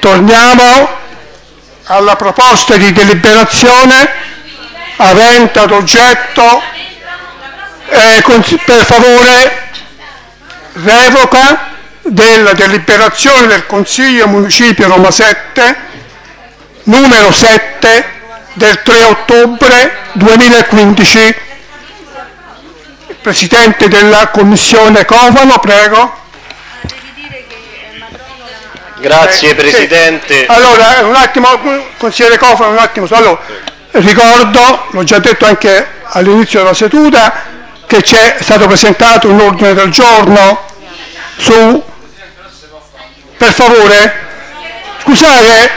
Torniamo alla proposta di deliberazione avente ad oggetto, eh, per favore, revoca della deliberazione del Consiglio Municipio Roma 7, numero 7, del 3 ottobre 2015. Il Presidente della Commissione Covano, prego. Grazie Eh, Presidente. sì. Allora, un attimo, consigliere Cofano, un attimo solo. Ricordo, l'ho già detto anche all'inizio della seduta, che c'è stato presentato un ordine del giorno su... Per favore? Scusate?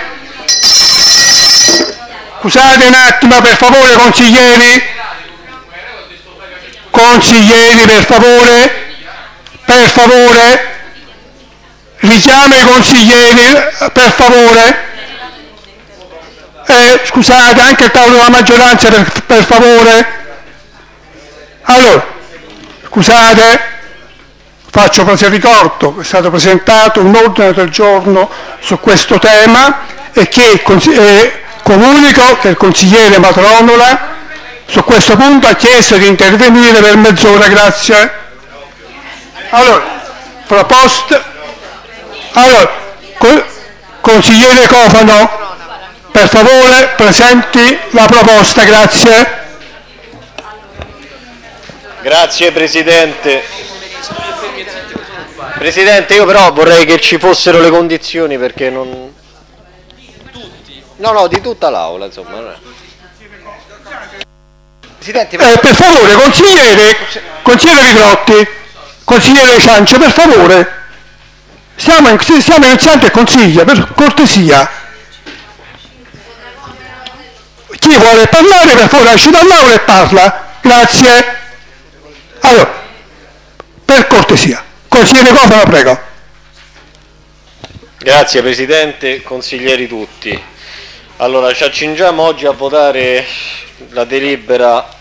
Scusate un attimo, per favore, consiglieri? Consiglieri, per favore? Per favore? Richiama i consiglieri, per favore. Eh, scusate, anche il tavolo della maggioranza, per, per favore. Allora, scusate, faccio quasi ricordo che è stato presentato un ordine del giorno su questo tema e che eh, comunico che il consigliere Matronola su questo punto ha chiesto di intervenire per mezz'ora, grazie. Allora, proposta... Allora, co- consigliere Cofano, per favore presenti la proposta, grazie. Grazie Presidente. Presidente, io però vorrei che ci fossero le condizioni perché non... No, no, di tutta l'Aula, insomma. Presidente, Eh, per favore, consigliere, consigliere Rigrotti, consigliere Ciance, per favore. Siamo, in, siamo inizianti e consiglia, per cortesia. Chi vuole parlare, per favore, esce dall'aula e parla. Grazie. Allora, per cortesia. Consigliere Cofano, prego. Grazie Presidente, consiglieri tutti. Allora, ci accingiamo oggi a votare la delibera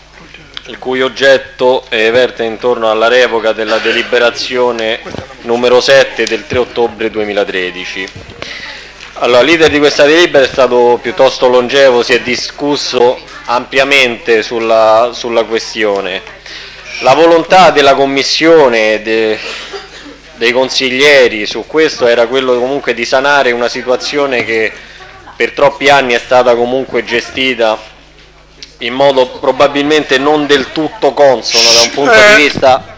il cui oggetto eh, verte intorno alla revoca della deliberazione numero 7 del 3 ottobre 2013. Allora, l'iter di questa delibera è stato piuttosto longevo, si è discusso ampiamente sulla, sulla questione. La volontà della Commissione, de- dei consiglieri su questo era quello comunque di sanare una situazione che per troppi anni è stata comunque gestita in modo probabilmente non del tutto consono da un punto Eh. di vista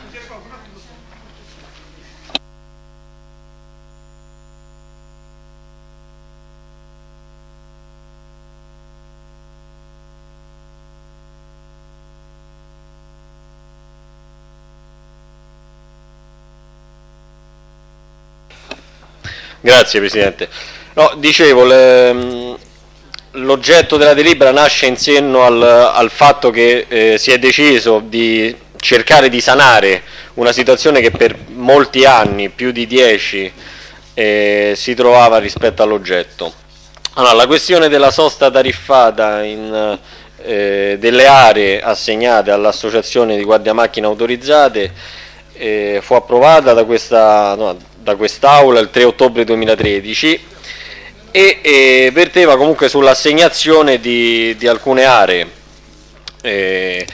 Grazie Presidente. No, dicevo, le- mh, l'oggetto della delibera nasce in seno al, al fatto che eh, si è deciso di cercare di sanare una situazione che per molti anni, più di dieci, eh, si trovava rispetto all'oggetto. Allora, la questione della sosta tariffata in, eh, delle aree assegnate all'Associazione di Guardia Macchine Autorizzate eh, fu approvata da questa no, da il 3 ottobre 2013 e eh, verteva comunque sull'assegnazione di, di alcune aree, eh,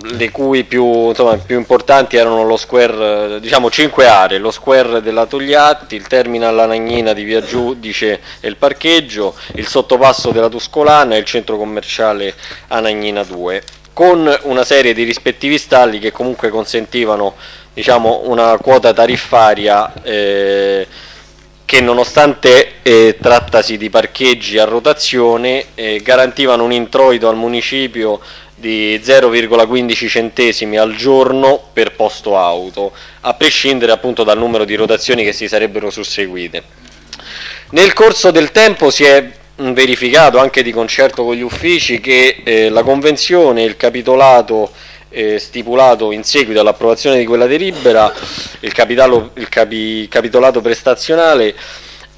le cui più, insomma, più importanti erano lo square, diciamo cinque aree, lo square della Togliatti, il terminal Anagnina di Via Giudice e il parcheggio, il sottopasso della Tuscolana e il centro commerciale Anagnina 2, con una serie di rispettivi stalli che comunque consentivano diciamo, una quota tariffaria eh, che nonostante eh, trattasi di parcheggi a rotazione eh, garantivano un introito al municipio di 0,15 centesimi al giorno per posto auto, a prescindere appunto dal numero di rotazioni che si sarebbero susseguite. Nel corso del tempo si è verificato anche di concerto con gli uffici che eh, la convenzione il capitolato eh, stipulato in seguito all'approvazione di quella delibera, il, capitalo- il capi- capitolato prestazionale,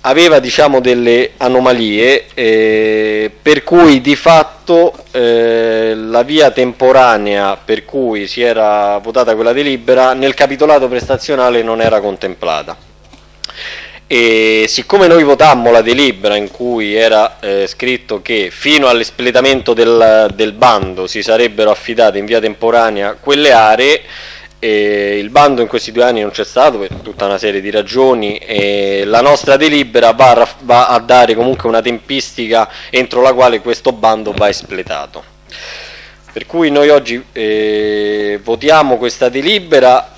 aveva diciamo delle anomalie eh, per cui di fatto eh, la via temporanea per cui si era votata quella delibera nel capitolato prestazionale non era contemplata e siccome noi votammo la delibera in cui era eh, scritto che fino all'espletamento del, del, bando si sarebbero affidate in via temporanea quelle aree, eh, il bando in questi due anni non c'è stato per tutta una serie di ragioni e la nostra delibera va a, va a dare comunque una tempistica entro la quale questo bando va espletato. Per cui noi oggi eh, votiamo questa delibera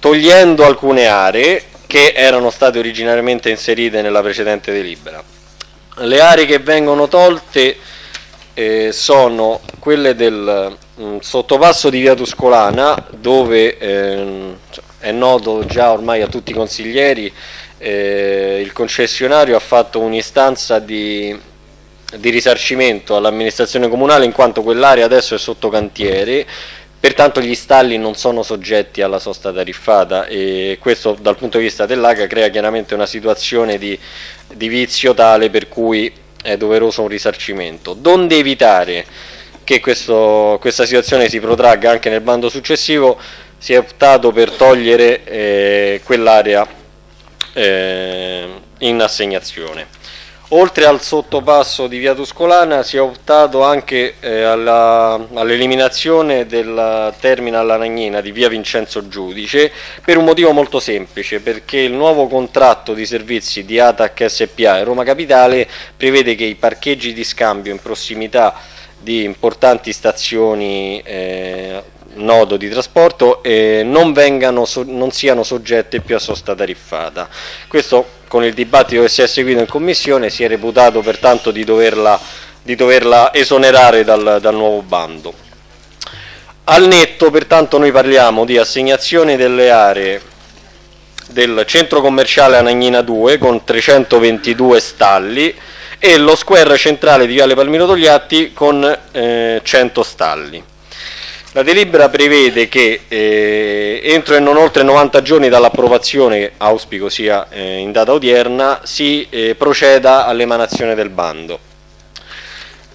togliendo alcune aree che erano state originariamente inserite nella precedente delibera. Le aree che vengono tolte eh, sono quelle del mh, mm, sottopasso di Via Tuscolana dove eh, è noto già ormai a tutti i consiglieri eh, il concessionario ha fatto un'istanza di, di risarcimento all'amministrazione comunale in quanto quell'area adesso è sotto cantiere Pertanto gli stalli non sono soggetti alla sosta tariffata e questo dal punto di vista dell'AGA crea chiaramente una situazione di, di vizio tale per cui è doveroso un risarcimento. Donde evitare che questo, questa situazione si protragga anche nel bando successivo si è optato per togliere eh, quell'area eh, in assegnazione. Oltre al sottopasso di via Tuscolana si è optato anche eh, all'eliminazione del terminal Anagnina di via Vincenzo Giudice per un motivo molto semplice, perché il nuovo contratto di servizi di ATAC SPA e Roma Capitale prevede che i parcheggi di scambio in prossimità di importanti stazioni eh, nodo di trasporto eh, non, vengano, non siano soggette più a sosta tariffata. Questo con il dibattito che si è seguito in commissione si è reputato pertanto di doverla, di doverla esonerare dal, dal nuovo bando. Al netto pertanto noi parliamo di assegnazione delle aree del centro commerciale Anagnina 2 con 322 stalli e lo square centrale di Viale Palmiro Togliatti con eh, 100 stalli. La delibera prevede che eh, entro e non oltre 90 giorni dall'approvazione, auspico sia eh, in data odierna, si eh, proceda all'emanazione del bando.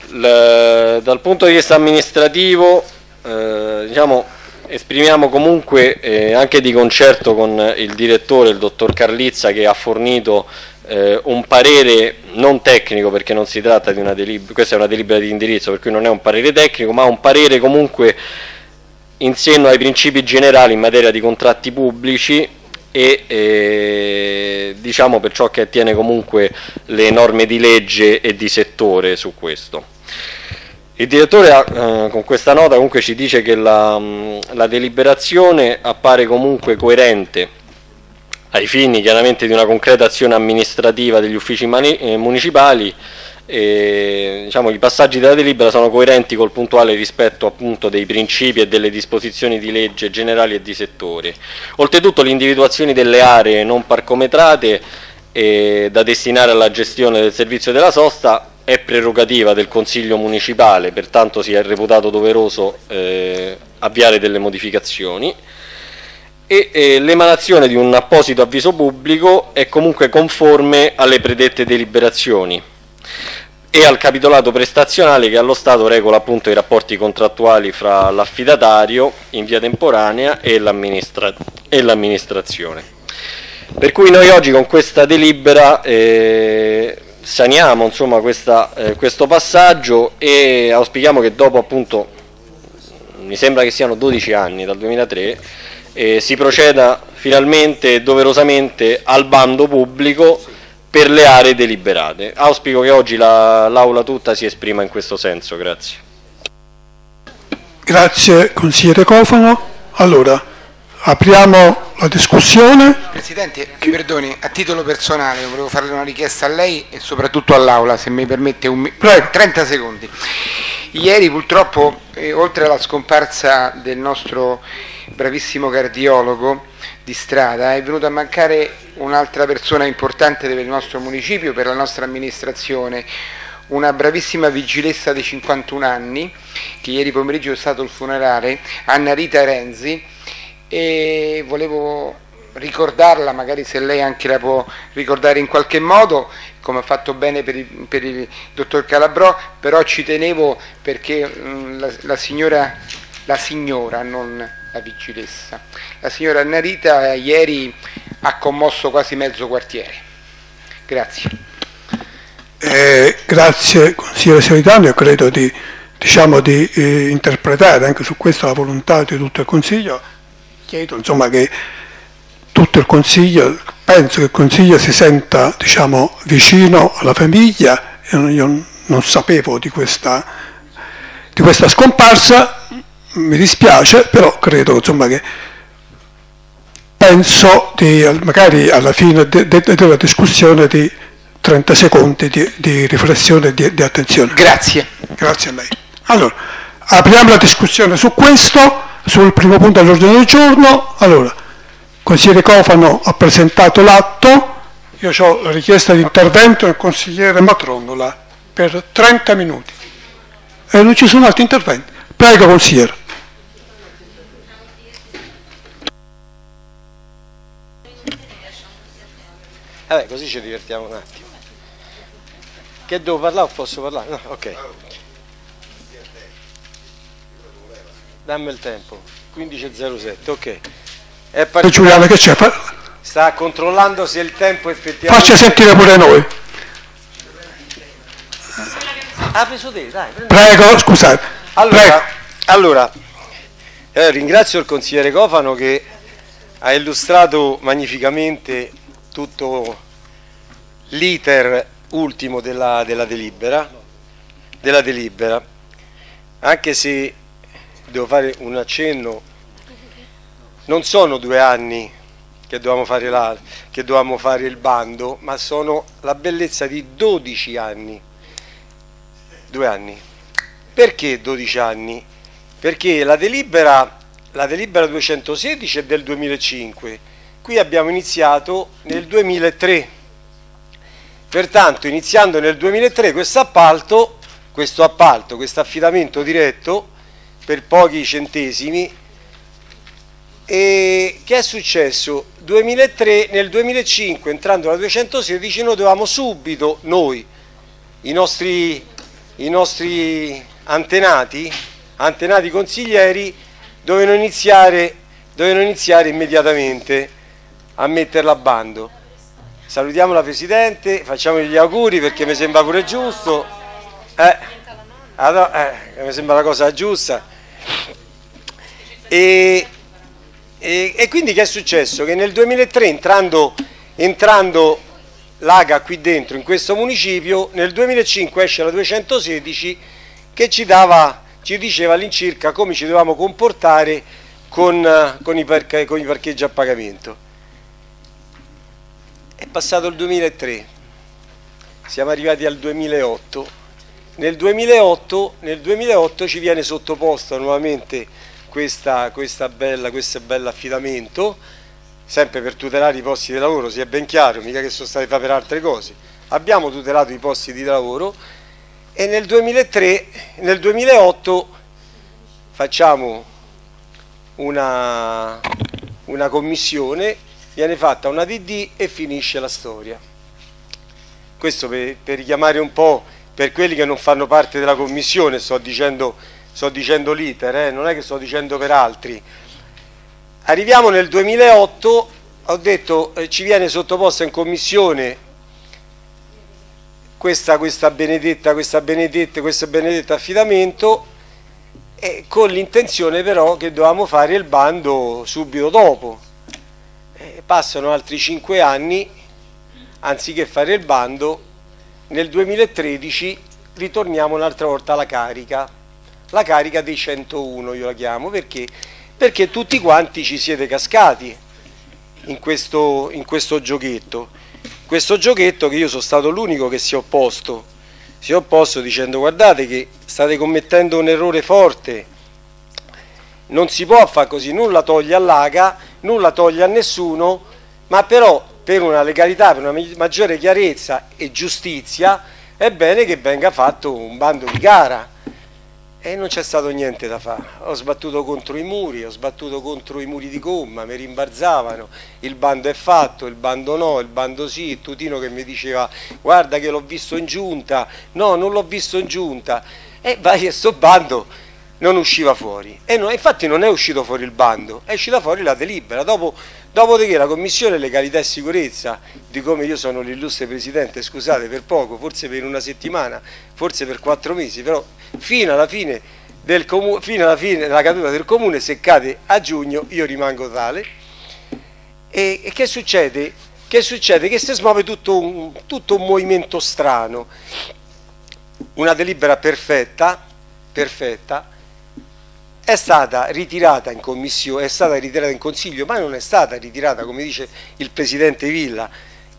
L dal punto di vista amministrativo eh, diciamo, esprimiamo comunque eh, anche di concerto con il direttore, il dottor Carlizza, che ha fornito eh, un parere non tecnico perché non si tratta di una delibera, questa è una delibera di indirizzo per cui non è un parere tecnico, ma un parere comunque in seno ai principi generali in materia di contratti pubblici e eh, diciamo per ciò che attiene comunque le norme di legge e di settore su questo. Il direttore eh, con questa nota comunque ci dice che la, la deliberazione appare comunque coerente ai fini chiaramente di una concreta azione amministrativa degli uffici eh, municipali e, diciamo, i passaggi della delibera sono coerenti col puntuale rispetto appunto dei principi e delle disposizioni di legge generali e di settore. Oltretutto l'individuazione delle aree non parcometrate eh, da destinare alla gestione del servizio della sosta è prerogativa del Consiglio Municipale, pertanto si è reputato doveroso eh, avviare delle modificazioni e eh, l'emanazione di un apposito avviso pubblico è comunque conforme alle predette deliberazioni e al capitolato prestazionale che allo Stato regola appunto i rapporti contrattuali fra l'affidatario in via temporanea e l'amministrazione. Per cui noi oggi con questa delibera eh, saniamo insomma, questa, eh, questo passaggio e auspichiamo che dopo appunto, mi sembra che siano 12 anni dal 2003, eh, si proceda finalmente e doverosamente al bando pubblico per le aree deliberate. Auspico che oggi l'Aula la, tutta si esprima in questo senso. Grazie. Grazie consigliere Cofano. Allora, apriamo la discussione. Presidente, mi perdoni, a titolo personale volevo fare una richiesta a lei e soprattutto all'Aula, se mi permette un Prego. 30 secondi. Ieri purtroppo, eh, oltre alla scomparsa del nostro bravissimo cardiologo, di strada, è venuta a mancare un'altra persona importante per il nostro municipio, per la nostra amministrazione, una bravissima vigilessa di 51 anni, che ieri pomeriggio è stato il funerale, Anna Rita Renzi, e volevo ricordarla, magari se lei anche la può ricordare in qualche modo, come ha fatto bene per il, per il dottor Calabrò, però ci tenevo perché mm, la, la, signora, la signora, non la vigilessa. La signora Narita ieri ha commosso quasi mezzo quartiere. Grazie. Eh, grazie consigliere Seritano, io credo di, diciamo, di eh, interpretare anche su questo la volontà di tutto il Consiglio. Chiedo insomma, che tutto il Consiglio, penso che il Consiglio si senta diciamo, vicino alla famiglia, io non sapevo di questa, di questa scomparsa, mi dispiace, però credo insomma, che penso di, magari alla fine de, de, della discussione di 30 secondi di, di riflessione e di, di, attenzione. Grazie. Grazie a lei. Allora, apriamo la discussione su questo, sul primo punto all'ordine del giorno. Allora, il consigliere Cofano ha presentato l'atto, io ho la richiesta di intervento del consigliere Matronola per 30 minuti. E non ci sono altri interventi. Prego, consigliere. Vabbè, così ci divertiamo un attimo. Che devo parlare o posso parlare? No, ok. Dammi il tempo. 15.07, ok. È part... Giuliano, che c'è? Sta controllando se il tempo effettivamente... Faccia sentire pure noi. Ah, preso te, dai. Prego, scusate. Allora, Prego. allora eh, ringrazio il consigliere Cofano che ha illustrato magnificamente tutto l'iter ultimo della, della, delibera, della delibera, anche se devo fare un accenno, non sono due anni che dovevamo fare, la, che dovevamo fare il bando, ma sono la bellezza di 12 anni. Due anni. Perché 12 anni? Perché la delibera, la delibera 216 è del 2005, qui abbiamo iniziato nel 2003 Pertanto, iniziando nel 2003 questo appalto, questo appalto, questo affidamento diretto per pochi centesimi, e che è successo? 2003, nel 2005, entrando alla 216, noi dovevamo subito, noi, i nostri, i nostri antenati, antenati consiglieri, dovevano iniziare, dovevano iniziare immediatamente a metterla a bando salutiamo la Presidente, facciamogli gli auguri perché mi sembra pure giusto, eh, eh, mi sembra la cosa giusta. E, e, e, quindi che è successo? Che nel 2003 entrando, entrando l'AGA qui dentro in questo municipio, nel 2005 esce la 216 che ci, dava, ci diceva all'incirca come ci dovevamo comportare con, con, i, con i parcheggi a pagamento. È passato il 2003, siamo arrivati al 2008. Nel 2008, nel 2008 ci viene sottoposto nuovamente questa, questa bella, questo bello affidamento, sempre per tutelare i posti di lavoro, sia ben chiaro, mica che sono stati fatti per altre cose. Abbiamo tutelato i posti di lavoro e nel 2003, nel 2008 facciamo una, una commissione viene fatta una DD e finisce la storia. Questo per, per richiamare un po' per quelli che non fanno parte della commissione, sto dicendo, sto dicendo l'iter, eh, non è che sto dicendo per altri. Arriviamo nel 2008, ho detto eh, ci viene sottoposta in commissione questa, questa benedetta, questa benedetta, questo benedetto affidamento e con l'intenzione però che dovevamo fare il bando subito dopo eh, passano altri 5 anni, anziché fare il bando, nel 2013 ritorniamo un'altra volta alla carica, la carica dei 101 io la chiamo, perché? Perché tutti quanti ci siete cascati in questo, in questo giochetto, questo giochetto che io sono stato l'unico che si è opposto, si è opposto dicendo guardate che state commettendo un errore forte, non si può fare così, nulla toglie all'AGA, nulla toglie a nessuno, ma però per una legalità, per una maggiore chiarezza e giustizia è bene che venga fatto un bando di gara. E non c'è stato niente da fare. Ho sbattuto contro i muri, ho sbattuto contro i muri di gomma, mi rimbarzavano, il bando è fatto, il bando no, il bando sì, il Tutino che mi diceva guarda che l'ho visto in giunta, no non l'ho visto in giunta. E vai a sto bando non usciva fuori e non, infatti non è uscito fuori il bando, è uscita fuori la delibera. Dopo, dopodiché la Commissione Legalità e Sicurezza, di come io sono l'illustre Presidente, scusate per poco, forse per una settimana, forse per quattro mesi, però fino alla fine, del comune, fino alla fine della caduta del Comune, se cade a giugno, io rimango tale. E, e che succede? Che succede? Che si smuove tutto un, tutto un movimento strano, una delibera perfetta, perfetta, è stata ritirata in commissione, è stata ritirata in consiglio, ma non è stata ritirata, come dice il Presidente Villa,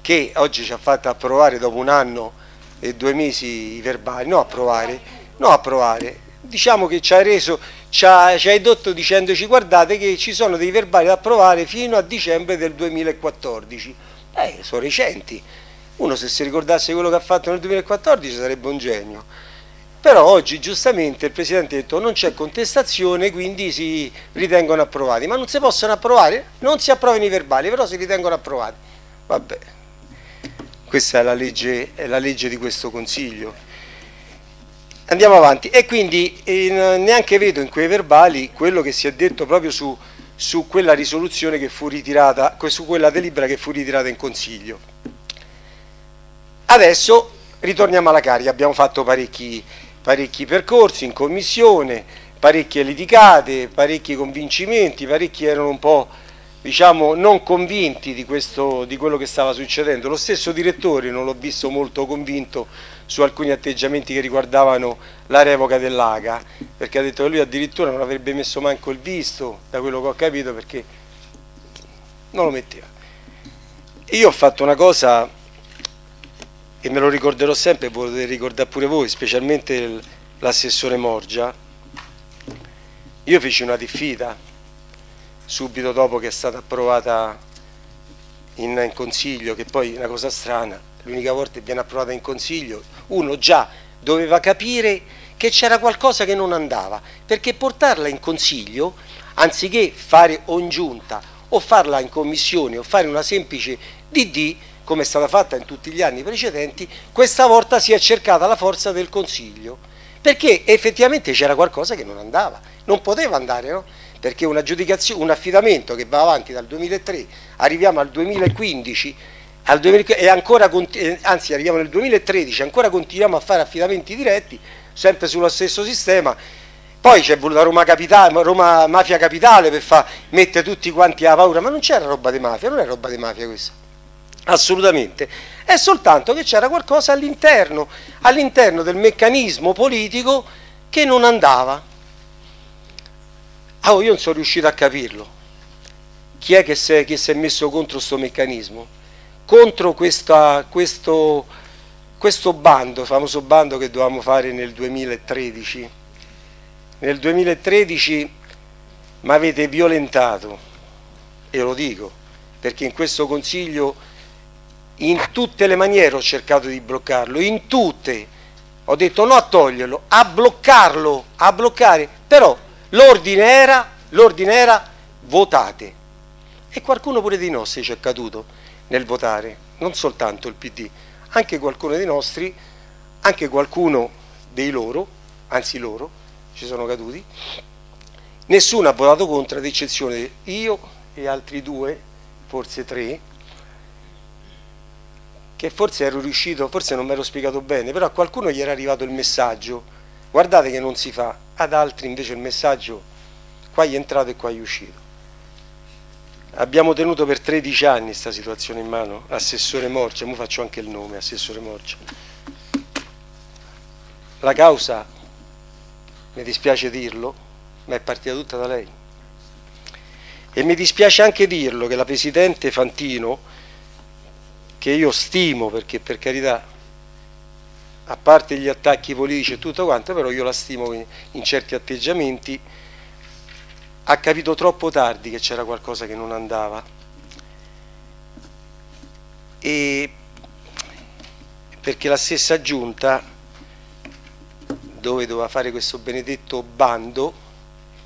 che oggi ci ha fatto approvare dopo un anno e due mesi i verbali, no approvare, no approvare, diciamo che ci ha reso, ci ha, ci ha edotto dicendoci guardate che ci sono dei verbali da approvare fino a dicembre del 2014, eh, sono recenti, uno se si ricordasse quello che ha fatto nel 2014 sarebbe un genio però oggi giustamente il Presidente ha detto non c'è contestazione quindi si ritengono approvati, ma non si possono approvare, non si approvano i verbali, però si ritengono approvati. Vabbè, questa è la legge, è la legge di questo Consiglio. Andiamo avanti e quindi eh, neanche vedo in quei verbali quello che si è detto proprio su, su quella risoluzione che fu ritirata, su quella delibera che fu ritirata in Consiglio. Adesso ritorniamo alla carica, abbiamo fatto parecchi parecchi percorsi in commissione, parecchie litigate, parecchi convincimenti, parecchi erano un po' diciamo non convinti di, questo, di quello che stava succedendo. Lo stesso direttore non l'ho visto molto convinto su alcuni atteggiamenti che riguardavano la revoca dell'AGA, perché ha detto che lui addirittura non avrebbe messo manco il visto, da quello che ho capito, perché non lo metteva. Io ho fatto una cosa e me lo ricorderò sempre e ricordare pure voi, specialmente l'assessore Morgia, io feci una diffida subito dopo che è stata approvata in, in consiglio, che poi è una cosa strana, l'unica volta che viene approvata in consiglio, uno già doveva capire che c'era qualcosa che non andava, perché portarla in consiglio, anziché fare o in giunta o farla in commissione o fare una semplice DD, come è stata fatta in tutti gli anni precedenti, questa volta si è cercata la forza del Consiglio, perché effettivamente c'era qualcosa che non andava, non poteva andare, no? perché un affidamento che va avanti dal 2003, arriviamo al 2015, al 2000, e ancora, eh, anzi arriviamo nel 2013, ancora continuiamo a fare affidamenti diretti, sempre sullo stesso sistema, poi c'è voluta Roma, Capitale, Roma Mafia Capitale per mettere tutti quanti a paura, ma non c'era roba di mafia, non è roba di mafia questa assolutamente, è soltanto che c'era qualcosa all'interno, all'interno del meccanismo politico che non andava. Oh, io non sono riuscito a capirlo. Chi è che si è, che si è messo contro questo meccanismo? Contro questa, questo, questo bando, famoso bando che dovevamo fare nel 2013. Nel 2013 mi avete violentato, e lo dico, perché in questo Consiglio in tutte le maniere ho cercato di bloccarlo, in tutte. Ho detto no a toglierlo, a bloccarlo, a bloccare. Però l'ordine era, l'ordine era votate. E qualcuno pure dei nostri ci è caduto nel votare, non soltanto il PD, anche qualcuno dei nostri, anche qualcuno dei loro, anzi loro, ci sono caduti. Nessuno ha votato contro, ad eccezione io e altri due, forse tre, che forse ero riuscito, forse non mi ero spiegato bene, però a qualcuno gli era arrivato il messaggio, guardate che non si fa, ad altri invece il messaggio qua gli è entrato e qua gli è uscito. Abbiamo tenuto per 13 anni questa situazione in mano, Assessore Morcia, ora faccio anche il nome, Assessore Morcia. La causa, mi dispiace dirlo, ma è partita tutta da lei. E mi dispiace anche dirlo che la Presidente Fantino, che io stimo perché per carità a parte gli attacchi politici e tutto quanto però io la stimo in, in certi atteggiamenti. Ha capito troppo tardi che c'era qualcosa che non andava. E perché la stessa giunta dove doveva fare questo benedetto bando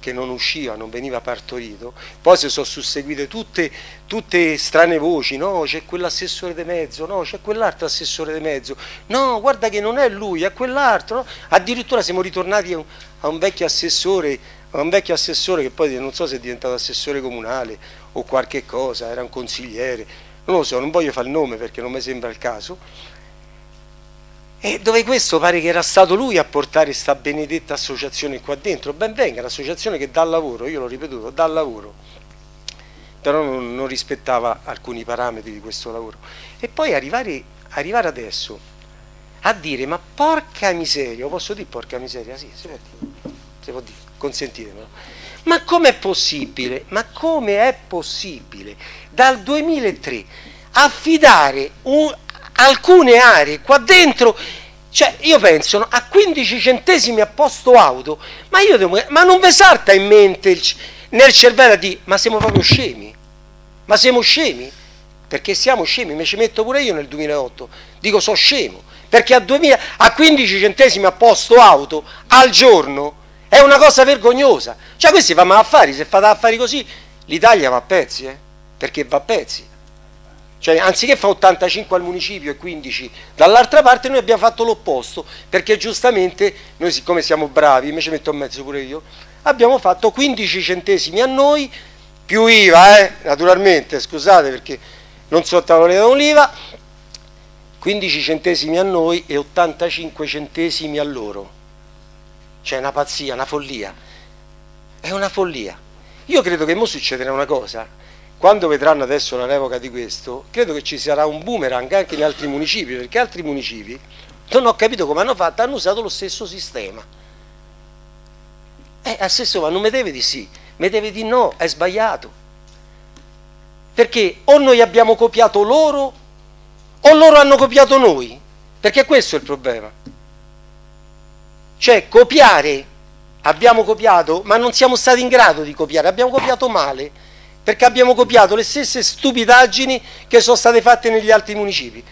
che non usciva, non veniva partorito, poi si sono susseguite tutte, tutte strane voci, no c'è quell'assessore di mezzo, no c'è quell'altro assessore di mezzo, no guarda che non è lui, è quell'altro, addirittura siamo ritornati a un, a un vecchio assessore, a un vecchio assessore che poi non so se è diventato assessore comunale o qualche cosa, era un consigliere, non lo so, non voglio fare il nome perché non mi sembra il caso, e dove questo pare che era stato lui a portare questa benedetta associazione qua dentro. Ben venga, l'associazione che dà lavoro, io l'ho ripetuto, dà lavoro, però non, non, rispettava alcuni parametri di questo lavoro. E poi arrivare, arrivare adesso a dire, ma porca miseria, posso dire porca miseria? Sì, si può dire, si può dire consentitemelo. Ma com'è possibile? Ma come è possibile dal 2003 affidare un, alcune aree qua dentro, cioè io penso a 15 centesimi a posto auto, ma, io devo, ma non vi salta in mente il, nel cervello di ma siamo proprio scemi, ma siamo scemi? Perché siamo scemi, mi ci metto pure io nel 2008, dico so scemo, perché a, 2000, a 15 centesimi a posto auto al giorno è una cosa vergognosa, cioè questi fanno affari, se fate affari così l'Italia va a pezzi, eh? perché va a pezzi. Cioè, anziché fare 85 al municipio e 15 dall'altra parte, noi abbiamo fatto l'opposto, perché giustamente noi siccome siamo bravi, ci metto in mezzo pure io, abbiamo fatto 15 centesimi a noi, più IVA, eh, naturalmente, scusate perché non sottovalutiamo l'IVA, 15 centesimi a noi e 85 centesimi a loro. Cioè una pazzia, una follia. È una follia. Io credo che mo succederà una cosa, quando vedranno adesso la revoca di questo, credo che ci sarà un boomerang anche in altri municipi, perché altri municipi, non ho capito come hanno fatto, hanno usato lo stesso sistema. Eh, assessore, ma non mi deve di sì, mi deve di no, è sbagliato. Perché o noi abbiamo copiato loro, o loro hanno copiato noi, perché questo è il problema. Cioè, copiare, abbiamo copiato, ma non siamo stati in grado di copiare, abbiamo copiato male perché abbiamo copiato le stesse stupidaggini che sono state fatte negli altri municipi.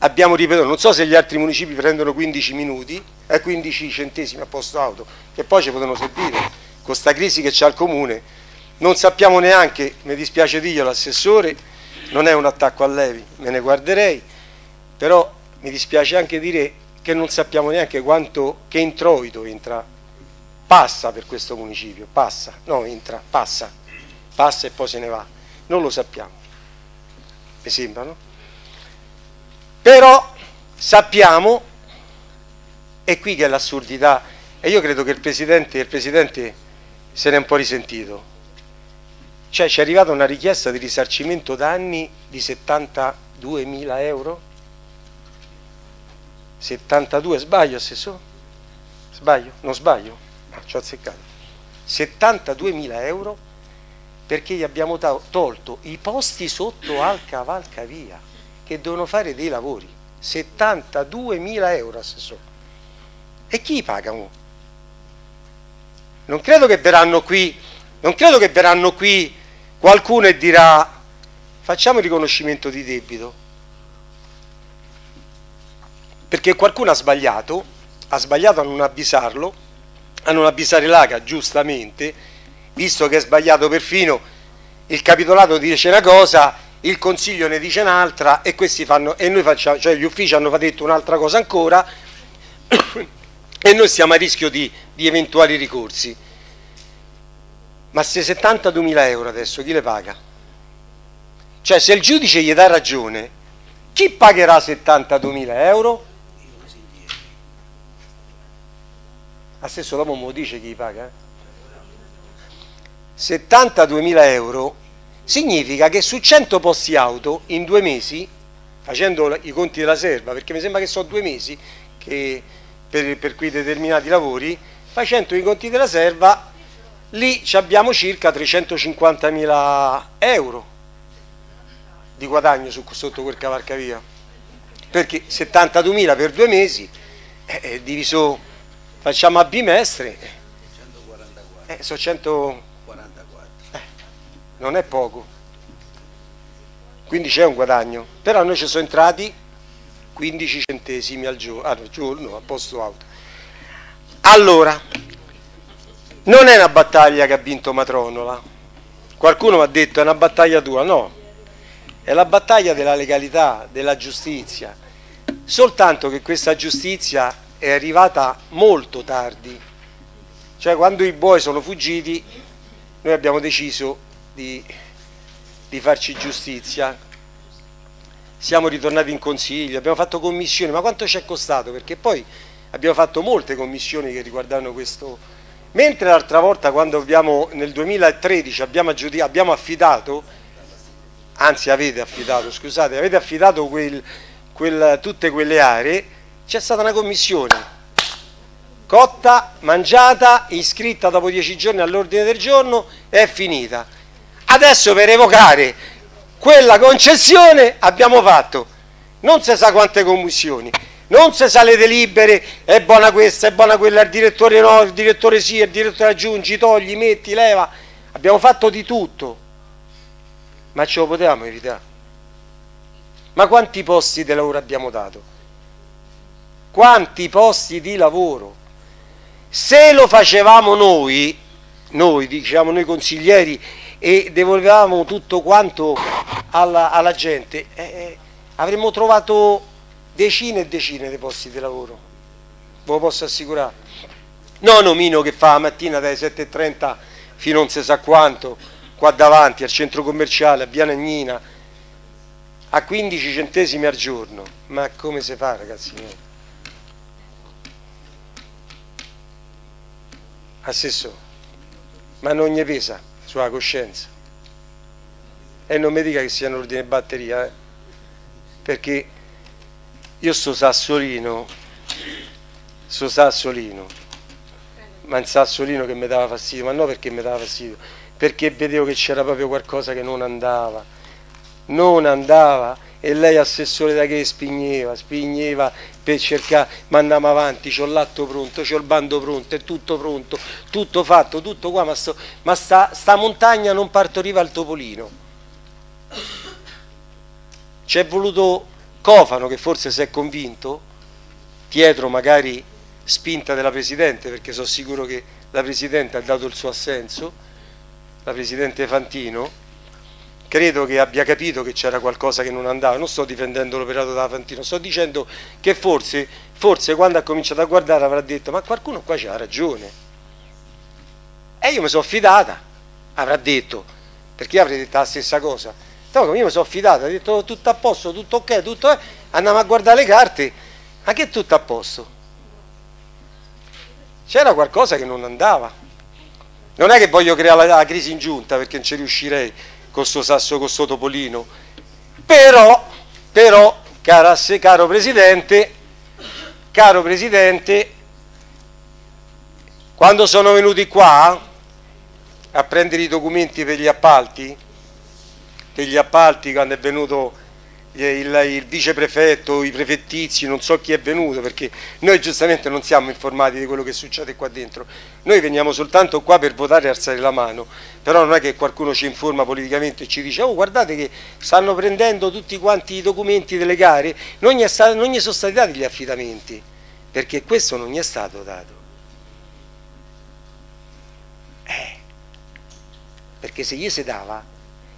Abbiamo ripetuto, non so se gli altri municipi prendono 15 minuti eh, 15 centesimi a posto auto, che poi ci potevano servire, con questa crisi che c'è al comune, non sappiamo neanche, mi dispiace dirlo l'assessore, non è un attacco a Levi, me ne guarderei, però mi dispiace anche dire che non sappiamo neanche quanto, che introito entra, passa per questo municipio, passa, no entra, passa passa e poi se ne va. Non lo sappiamo, mi sembra, no? Però sappiamo, è qui che è l'assurdità, e io credo che il Presidente, il Presidente se ne è un po' risentito. Cioè ci è arrivata una richiesta di risarcimento danni di 72 mila euro? 72, sbaglio assessore? Sbaglio? Non sbaglio? Ah, ci ho azzeccato. 72 mila euro perché gli abbiamo tolto i posti sotto al cavalcavia che devono fare dei lavori. 72.000 euro assessore. E chi pagano? non credo che verranno qui non credo che verranno qui qualcuno e dirà facciamo il riconoscimento di debito. Perché qualcuno ha sbagliato ha sbagliato a non avvisarlo a non avvisare l'AGA giustamente visto che è sbagliato perfino il capitolato dice una cosa, il consiglio ne dice un'altra e questi fanno, e noi facciamo, cioè gli uffici hanno detto un'altra cosa ancora e noi siamo a rischio di, di eventuali ricorsi. Ma se 72.000 euro adesso chi le paga? Cioè se il giudice gli dà ragione, chi pagherà 72.000 euro? A stesso dopo mi dice chi paga? Eh? 72.000 euro significa che su 100 posti auto in due mesi, facendo i conti della serva, perché mi sembra che sono due mesi che, per, per cui determinati lavori, facendo i conti della serva, lì abbiamo circa 350.000 euro di guadagno su, sotto quel cavalcavia. Perché 72.000 per due mesi, eh, diviso, facciamo a bimestre, eh, sono 100 non è poco, quindi c'è un guadagno, però noi ci sono entrati 15 centesimi al giorno, al giorno a posto auto. Allora, non è una battaglia che ha vinto Matronola. Qualcuno mi ha detto è una battaglia tua, no, è la battaglia della legalità, della giustizia. Soltanto che questa giustizia è arrivata molto tardi. Cioè quando i buoi sono fuggiti noi abbiamo deciso di, di farci giustizia. Siamo ritornati in consiglio, abbiamo fatto commissioni, ma quanto ci è costato? Perché poi abbiamo fatto molte commissioni che riguardavano questo, mentre l'altra volta quando abbiamo, nel 2013 abbiamo, abbiamo, affidato, anzi avete affidato, scusate, avete affidato quel, quel, tutte quelle aree, c'è stata una commissione cotta, mangiata, iscritta dopo dieci giorni all'ordine del giorno è finita. Adesso per evocare quella concessione abbiamo fatto non si sa quante commissioni, non si sa le delibere, è buona questa, è buona quella, il direttore no, il direttore sì, il direttore aggiungi, togli, metti, leva, abbiamo fatto di tutto, ma ce lo potevamo evitare. Ma quanti posti di lavoro abbiamo dato? Quanti posti di lavoro? Se lo facevamo noi, noi diciamo noi consiglieri, e devolvevamo tutto quanto alla, alla gente, eh, avremmo trovato decine e decine di posti di lavoro, ve lo posso assicurare. Non Omino che fa la mattina dalle 7.30 fino a non si sa quanto, qua davanti al centro commerciale, a Bianagnina, a 15 centesimi al giorno. Ma come si fa ragazzi? Assessore, ma non gli pesa sulla coscienza. E non mi dica che siano ordine batteria, eh? perché io sto sassolino, sto sassolino, ma un sassolino che mi dava fastidio, ma no perché mi dava fastidio, perché vedevo che c'era proprio qualcosa che non andava, non andava. E lei assessore da che spigneva, spigneva per cercare, ma andiamo avanti, c'ho l'atto pronto, c'ho il bando pronto, è tutto pronto, tutto fatto, tutto qua, ma, sto, ma sta, sta montagna non partoriva al Topolino. Ci è voluto Cofano che forse si è convinto, dietro magari spinta della Presidente, perché sono sicuro che la Presidente ha dato il suo assenso, la Presidente Fantino, credo che abbia capito che c'era qualcosa che non andava, non sto difendendo l'operato della Fantino, sto dicendo che forse, forse quando ha cominciato a guardare avrà detto ma qualcuno qua c'ha ragione. E io mi sono fidata, avrà detto, perché avrei detto la stessa cosa io mi sono fidato, ho detto tutto a posto, tutto ok, tutto è. Andiamo a guardare le carte, ma che tutto a posto? C'era qualcosa che non andava. Non è che voglio creare la, la crisi in giunta perché non ci riuscirei con sto sasso, con sto topolino. Però, però, cara, caro Presidente, caro Presidente, quando sono venuti qua a prendere i documenti per gli appalti, degli appalti quando è venuto il, il viceprefetto, i prefettizi, non so chi è venuto perché noi giustamente non siamo informati di quello che succede qua dentro, noi veniamo soltanto qua per votare e alzare la mano, però non è che qualcuno ci informa politicamente e ci dice oh guardate che stanno prendendo tutti quanti i documenti delle gare, non gli, stato, non gli sono stati dati gli affidamenti, perché questo non gli è stato dato. Eh, perché se gli si dava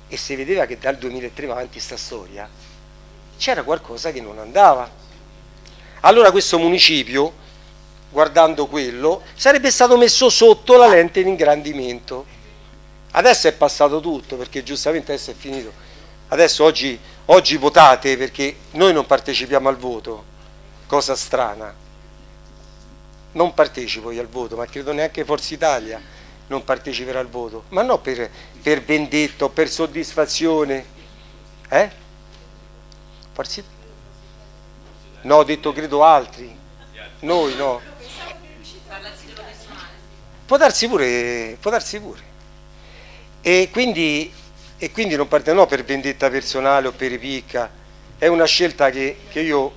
e si vedeva che dal 2003 avanti sta storia c'era qualcosa che non andava. Allora questo municipio, guardando quello, sarebbe stato messo sotto la lente di ingrandimento. Adesso è passato tutto, perché giustamente adesso è finito. Adesso oggi, oggi votate perché noi non partecipiamo al voto, cosa strana. Non partecipo io al voto, ma credo neanche Forza Italia non parteciperà al voto, ma non per, per vendetta o per soddisfazione. Eh? Forse... No, ho detto credo altri. Noi no. Può darsi pure, può darsi pure. E quindi, e quindi non parte no per vendetta personale o per picca, è una scelta che, che io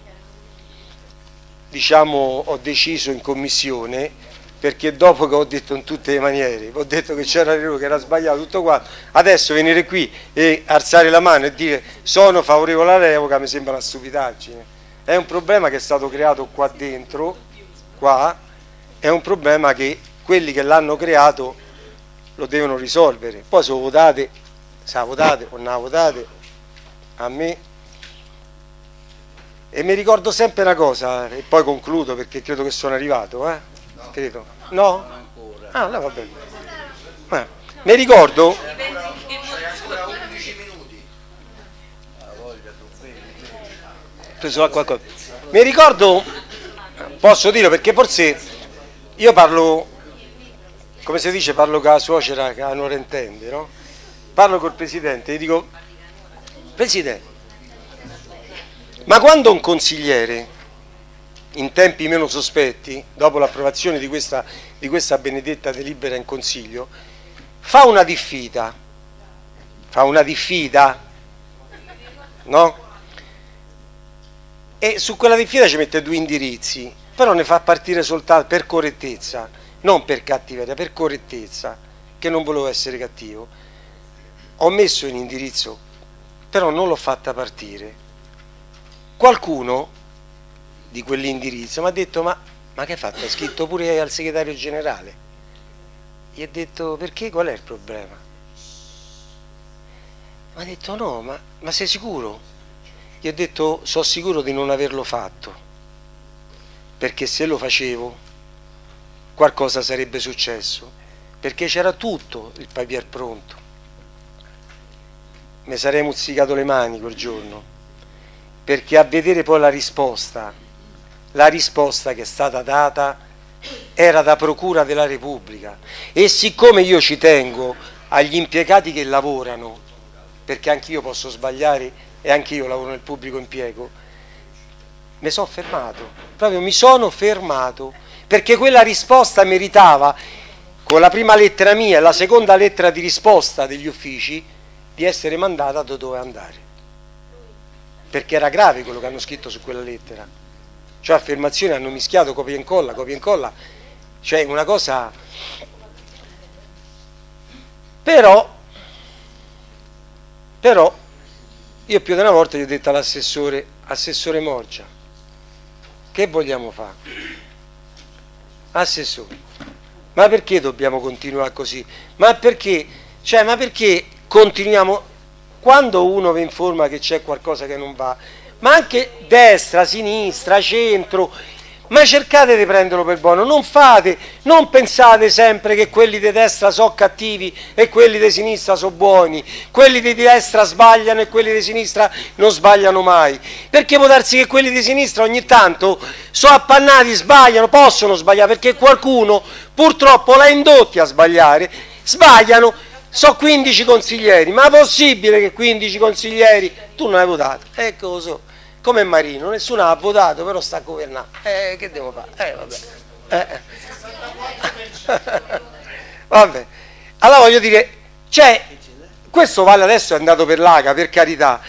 diciamo, ho deciso in commissione perché dopo che ho detto in tutte le maniere, ho detto che c'era lui che era sbagliato tutto quanto, adesso venire qui e alzare la mano e dire sono favorevole alla revoca mi sembra una stupidaggine. È un problema che è stato creato qua dentro, qua, è un problema che quelli che l'hanno creato lo devono risolvere. Poi se votate, se votate o non votate, a me. E mi ricordo sempre una cosa, e poi concludo perché credo che sono arrivato, eh? Credo. No? Ah, no, va bene. Eh. Mi ricordo... Mi ricordo, posso dirlo perché forse io parlo come si dice, parlo con la suocera che non intende, no? Parlo col presidente e dico, presidente, ma quando un consigliere, in tempi meno sospetti, dopo l'approvazione di di questa benedetta delibera in consiglio, fa una diffida, fa una diffida, no? E su quella diffida ci mette due indirizzi, però ne fa partire soltanto per correttezza non per cattiveria, per correttezza, che non volevo essere cattivo, ho messo in indirizzo, però non l'ho fatta partire. Qualcuno di quell'indirizzo mi ha detto, ma, ma che hai fatto? Hai scritto pure al segretario generale. Gli ho detto, perché? Qual è il problema? Mi ha detto, no, ma, ma sei sicuro? Gli ho detto, sono sicuro di non averlo fatto, perché se lo facevo qualcosa sarebbe successo, perché c'era tutto il papier pronto. Mi sarei muzzicato le mani quel giorno, perché a vedere poi la risposta, la risposta che è stata data era da Procura della Repubblica e siccome io ci tengo agli impiegati che lavorano, perché anch'io posso sbagliare e anch'io lavoro nel pubblico impiego, mi sono fermato, proprio mi sono fermato perché quella risposta meritava, con la prima lettera mia e la seconda lettera di risposta degli uffici, di essere mandata da dove andare. Perché era grave quello che hanno scritto su quella lettera. Cioè affermazioni hanno mischiato copia e incolla, copia e incolla, cioè una cosa... Però, però, io più di una volta gli ho detto all'assessore, assessore Morgia, che vogliamo fare? Assessore, ma perché dobbiamo continuare così? Ma perché, cioè, ma perché continuiamo, quando uno vi informa che c'è qualcosa che non va, ma anche destra, sinistra, centro, ma cercate di prenderlo per buono, non fate, non pensate sempre che quelli di destra sono cattivi e quelli di sinistra sono buoni, quelli di destra sbagliano e quelli di sinistra non sbagliano mai, perché può darsi che quelli di sinistra ogni tanto sono appannati, sbagliano, possono sbagliare, perché qualcuno purtroppo l'ha indotti a sbagliare, sbagliano, sono 15 consiglieri, ma è possibile che 15 consiglieri, tu non hai votato, ecco lo so come Marino, nessuno ha votato, però sta governando. Eh, che devo fare? Eh, vabbè. Eh. vabbè. Allora voglio dire, cioè, questo vale adesso è andato per l'AGA, per carità,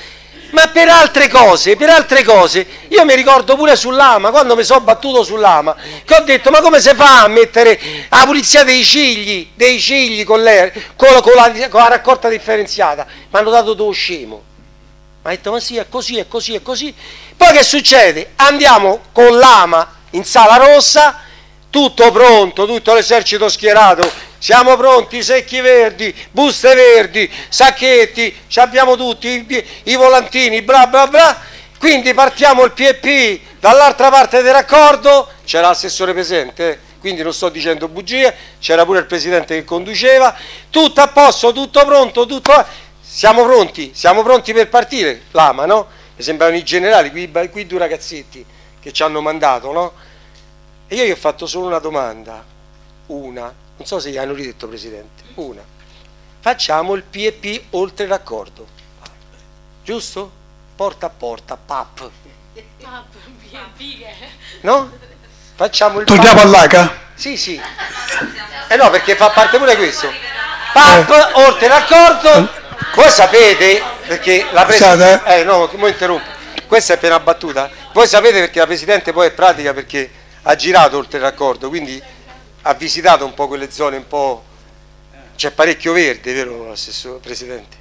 ma per altre cose, per altre cose, io mi ricordo pure sull'AMA, quando mi sono battuto sull'AMA, che ho detto, ma come si fa a mettere la pulizia dei cigli, dei cigli con, con, la, con, la, con la raccolta differenziata? Mi hanno dato tuo scemo ha detto ma sì è così, è così, è così. Poi che succede? Andiamo con l'ama in sala rossa, tutto pronto, tutto l'esercito schierato, siamo pronti, secchi verdi, buste verdi, sacchetti, ci abbiamo tutti i, i volantini, bla bla bla. Quindi partiamo il PP dall'altra parte del raccordo, c'era l'assessore presente, quindi non sto dicendo bugie, c'era pure il presidente che conduceva, tutto a posto, tutto pronto, tutto siamo pronti, siamo pronti per partire, l'ama, no? Mi sembrano i generali, qui, qui due ragazzetti che ci hanno mandato, no? E io gli ho fatto solo una domanda, una, non so se gli hanno ridetto Presidente, una. Facciamo il PEP oltre raccordo, giusto? Porta a porta, PAP. No? Facciamo il Torniamo all'ACA? Sì, sì. Eh no, perché fa parte pure questo. PAP eh. oltre raccordo voi sapete, perché la Presidente... Eh, no, mi interrompo. Questa è appena battuta. Voi sapete perché la Presidente poi è pratica perché ha girato oltre il raccordo, quindi ha visitato un po' quelle zone un po'... C'è parecchio verde, vero stesso Presidente?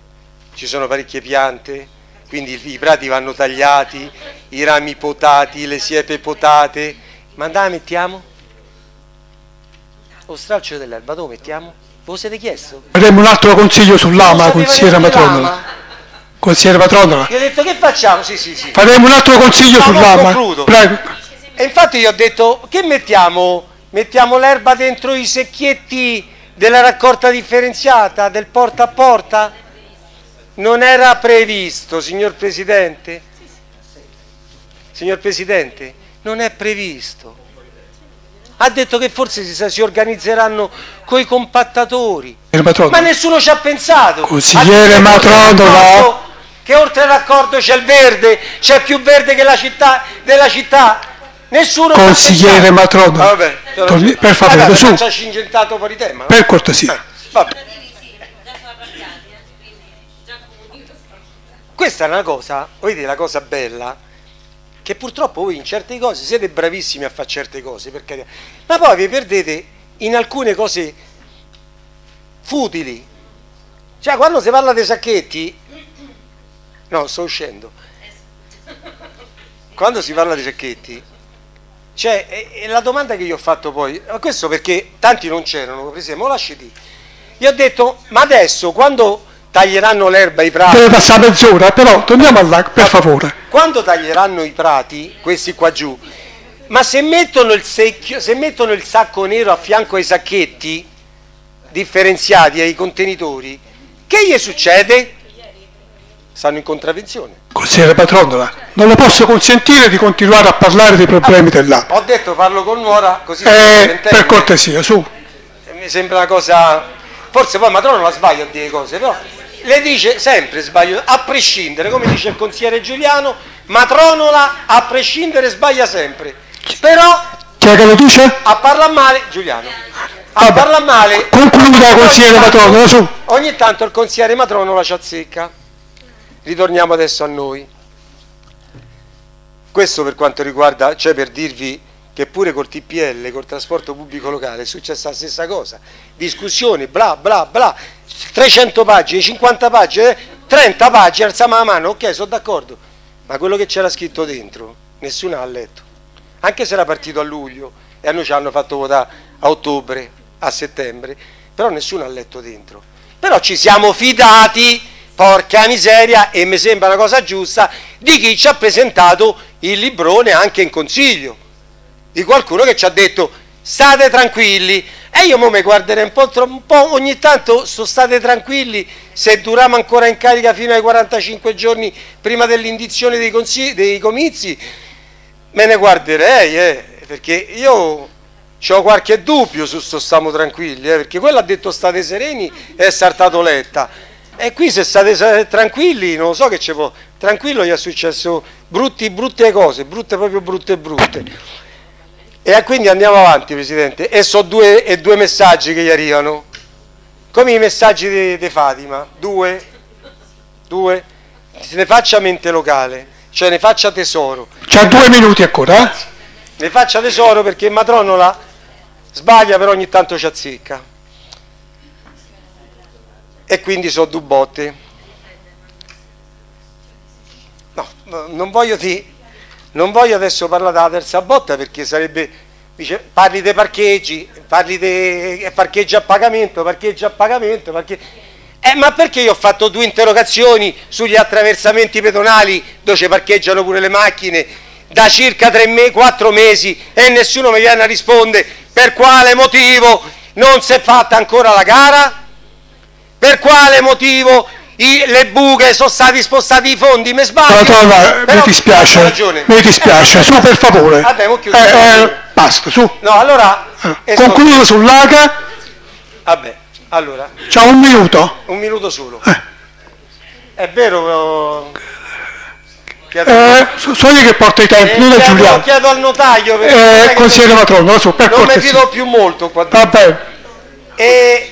Ci sono parecchie piante, quindi i prati vanno tagliati, i rami potati, le siepe potate. Ma dai, mettiamo? lo stralcio dell'erba dove mettiamo? Ve lo siete chiesto? Avremo un altro consiglio sull'ama, consigliere Matronola. Consigliere Matronola. Gli ho detto che facciamo? Sì, sì, sì. Faremo un altro consiglio sull'ama. Prego. E infatti gli ho detto che mettiamo? Mettiamo l'erba dentro i secchietti della raccolta differenziata, del porta a porta? Non era previsto, signor Presidente. Signor Presidente, non è previsto. Ha detto che forse si, si organizzeranno coi compattatori. Ma nessuno ci ha pensato. Consigliere Ha detto che oltre al raccordo- Che oltre al raccordo c'è il verde, c'è più verde che la città, della città. Nessuno Consigliere. Matronola. Ah, Torni- per favore, Guardate, su. fuori tema. Per cortesia. Vabbè. Questa è una cosa, vedete la cosa bella, che purtroppo voi in certe cose siete bravissimi a fare certe cose, per carità, ma poi vi perdete in alcune cose futili. Cioè, quando si parla dei sacchetti, no, sto uscendo. Quando si parla dei sacchetti, cioè, e- e la domanda che gli ho fatto poi, ma questo perché tanti non c'erano, per esempio, lasci di. Gli ho detto, ma adesso quando taglieranno l'erba ai prati, Deve passare mezz'ora, però torniamo là, per favore. quando taglieranno i prati, questi qua giù, ma se mettono il, secchio, se mettono il sacco nero a fianco ai sacchetti differenziati ai contenitori, che gli succede? Stanno in contravvenzione. Consigliere Matronola, non le posso consentire di continuare a parlare dei problemi dell'acqua. Ho detto parlo con nuora così Eh, per cortesia, su. mi sembra una cosa forse poi Matrono la sbaglia a dire cose però le dice sempre sbaglio a prescindere come dice il consigliere Giuliano Matronola a prescindere sbaglia sempre però Chi è che lo dice? a parlare male Giuliano a Vabbè, parlare male concluda, consigliere Matronola, su. ogni tanto il consigliere Matronola ci azzecca ritorniamo adesso a noi questo per quanto riguarda, cioè per dirvi che pure col TPL, col trasporto pubblico locale, è successa la stessa cosa. Discussioni, bla bla bla, 300 pagine, 50 pagine, 30 pagine, alziamo la mano, ok, sono d'accordo. Ma quello che c'era scritto dentro, nessuno ha letto. Anche se era partito a luglio e a noi ci hanno fatto votare a ottobre, a settembre, però nessuno ha letto dentro. Però ci siamo fidati, porca miseria, e mi sembra una cosa giusta, di chi ci ha presentato il librone anche in consiglio. Di qualcuno che ci ha detto state tranquilli e io mo mi guarderei un po', un po' ogni tanto sto state tranquilli se duriamo ancora in carica fino ai 45 giorni prima dell'indizione dei, dei comizi me ne guarderei eh, perché io ho qualche dubbio su sto stiamo tranquilli eh, perché quello ha detto state sereni e è saltato letta e qui se state tranquilli non lo so che ci può tranquillo gli è successo brutti brutte cose brutte proprio brutte brutte e quindi andiamo avanti, Presidente. E so due, e due messaggi che gli arrivano. Come i messaggi di, di Fatima. Due. Due. Se ne faccia mente locale, cioè ne faccia tesoro. C'ha due minuti ancora, eh? Ne faccia tesoro perché Matronola sbaglia però ogni tanto ci azzecca. E quindi so due botte. No, non voglio di... Non voglio adesso parlare della terza botta perché sarebbe, dice, parli dei parcheggi, parli dei parcheggi a pagamento, parcheggi a pagamento, parche... eh, ma perché io ho fatto due interrogazioni sugli attraversamenti pedonali dove ci parcheggiano pure le macchine da circa tre me- quattro mesi e nessuno mi viene a rispondere per quale motivo non si è fatta ancora la gara? Per quale motivo i- le buche sono stati spostati i fondi? Mi sbaglio? Però- mi dispiace, mi dispiace, su per favore. Vabbè, mo chiudo. Eh, eh, basta, su. No, allora... Eh, Concludo sull'AGA, Vabbè, allora, c'ha un minuto. un minuto solo. Eh. È vero... eh, Eh, so so io che porta i tempi, eh, non è chiedo- Giuliano. chiedo al notaio Eh, consigliere Matronola, su, per non mi fido più molto qua dentro. Vabbè, E...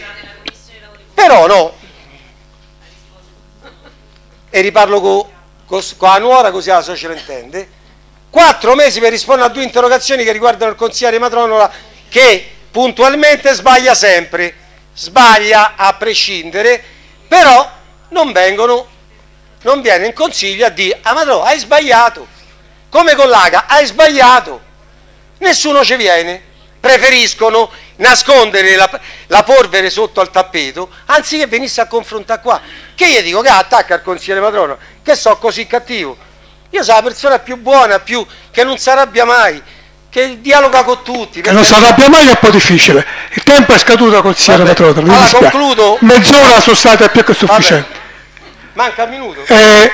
Però no. E riparlo co- co- con la nuora così la lo intende. Quattro mesi per rispondere a due interrogazioni che riguardano il consigliere Matronola che puntualmente sbaglia sempre, sbaglia a prescindere, però non vengono, non viene in consiglio a dire, ah Matronola hai sbagliato, come con l'AGA hai sbagliato, nessuno ci viene, preferiscono nascondere la, la, polvere sotto al tappeto anziché venisse a confrontare qua. Che io dico che attacca il consigliere Patrono, che so così cattivo. Io sono la persona più buona, più, che non si arrabbia mai, che dialoga con tutti. Che non si arrabbia mai è un po' difficile. Il tempo è scaduto, consigliere Patrono. Allora concludo. Mezz'ora sono state più che sufficienti. Vabbè. Manca un minuto. Eh, eh,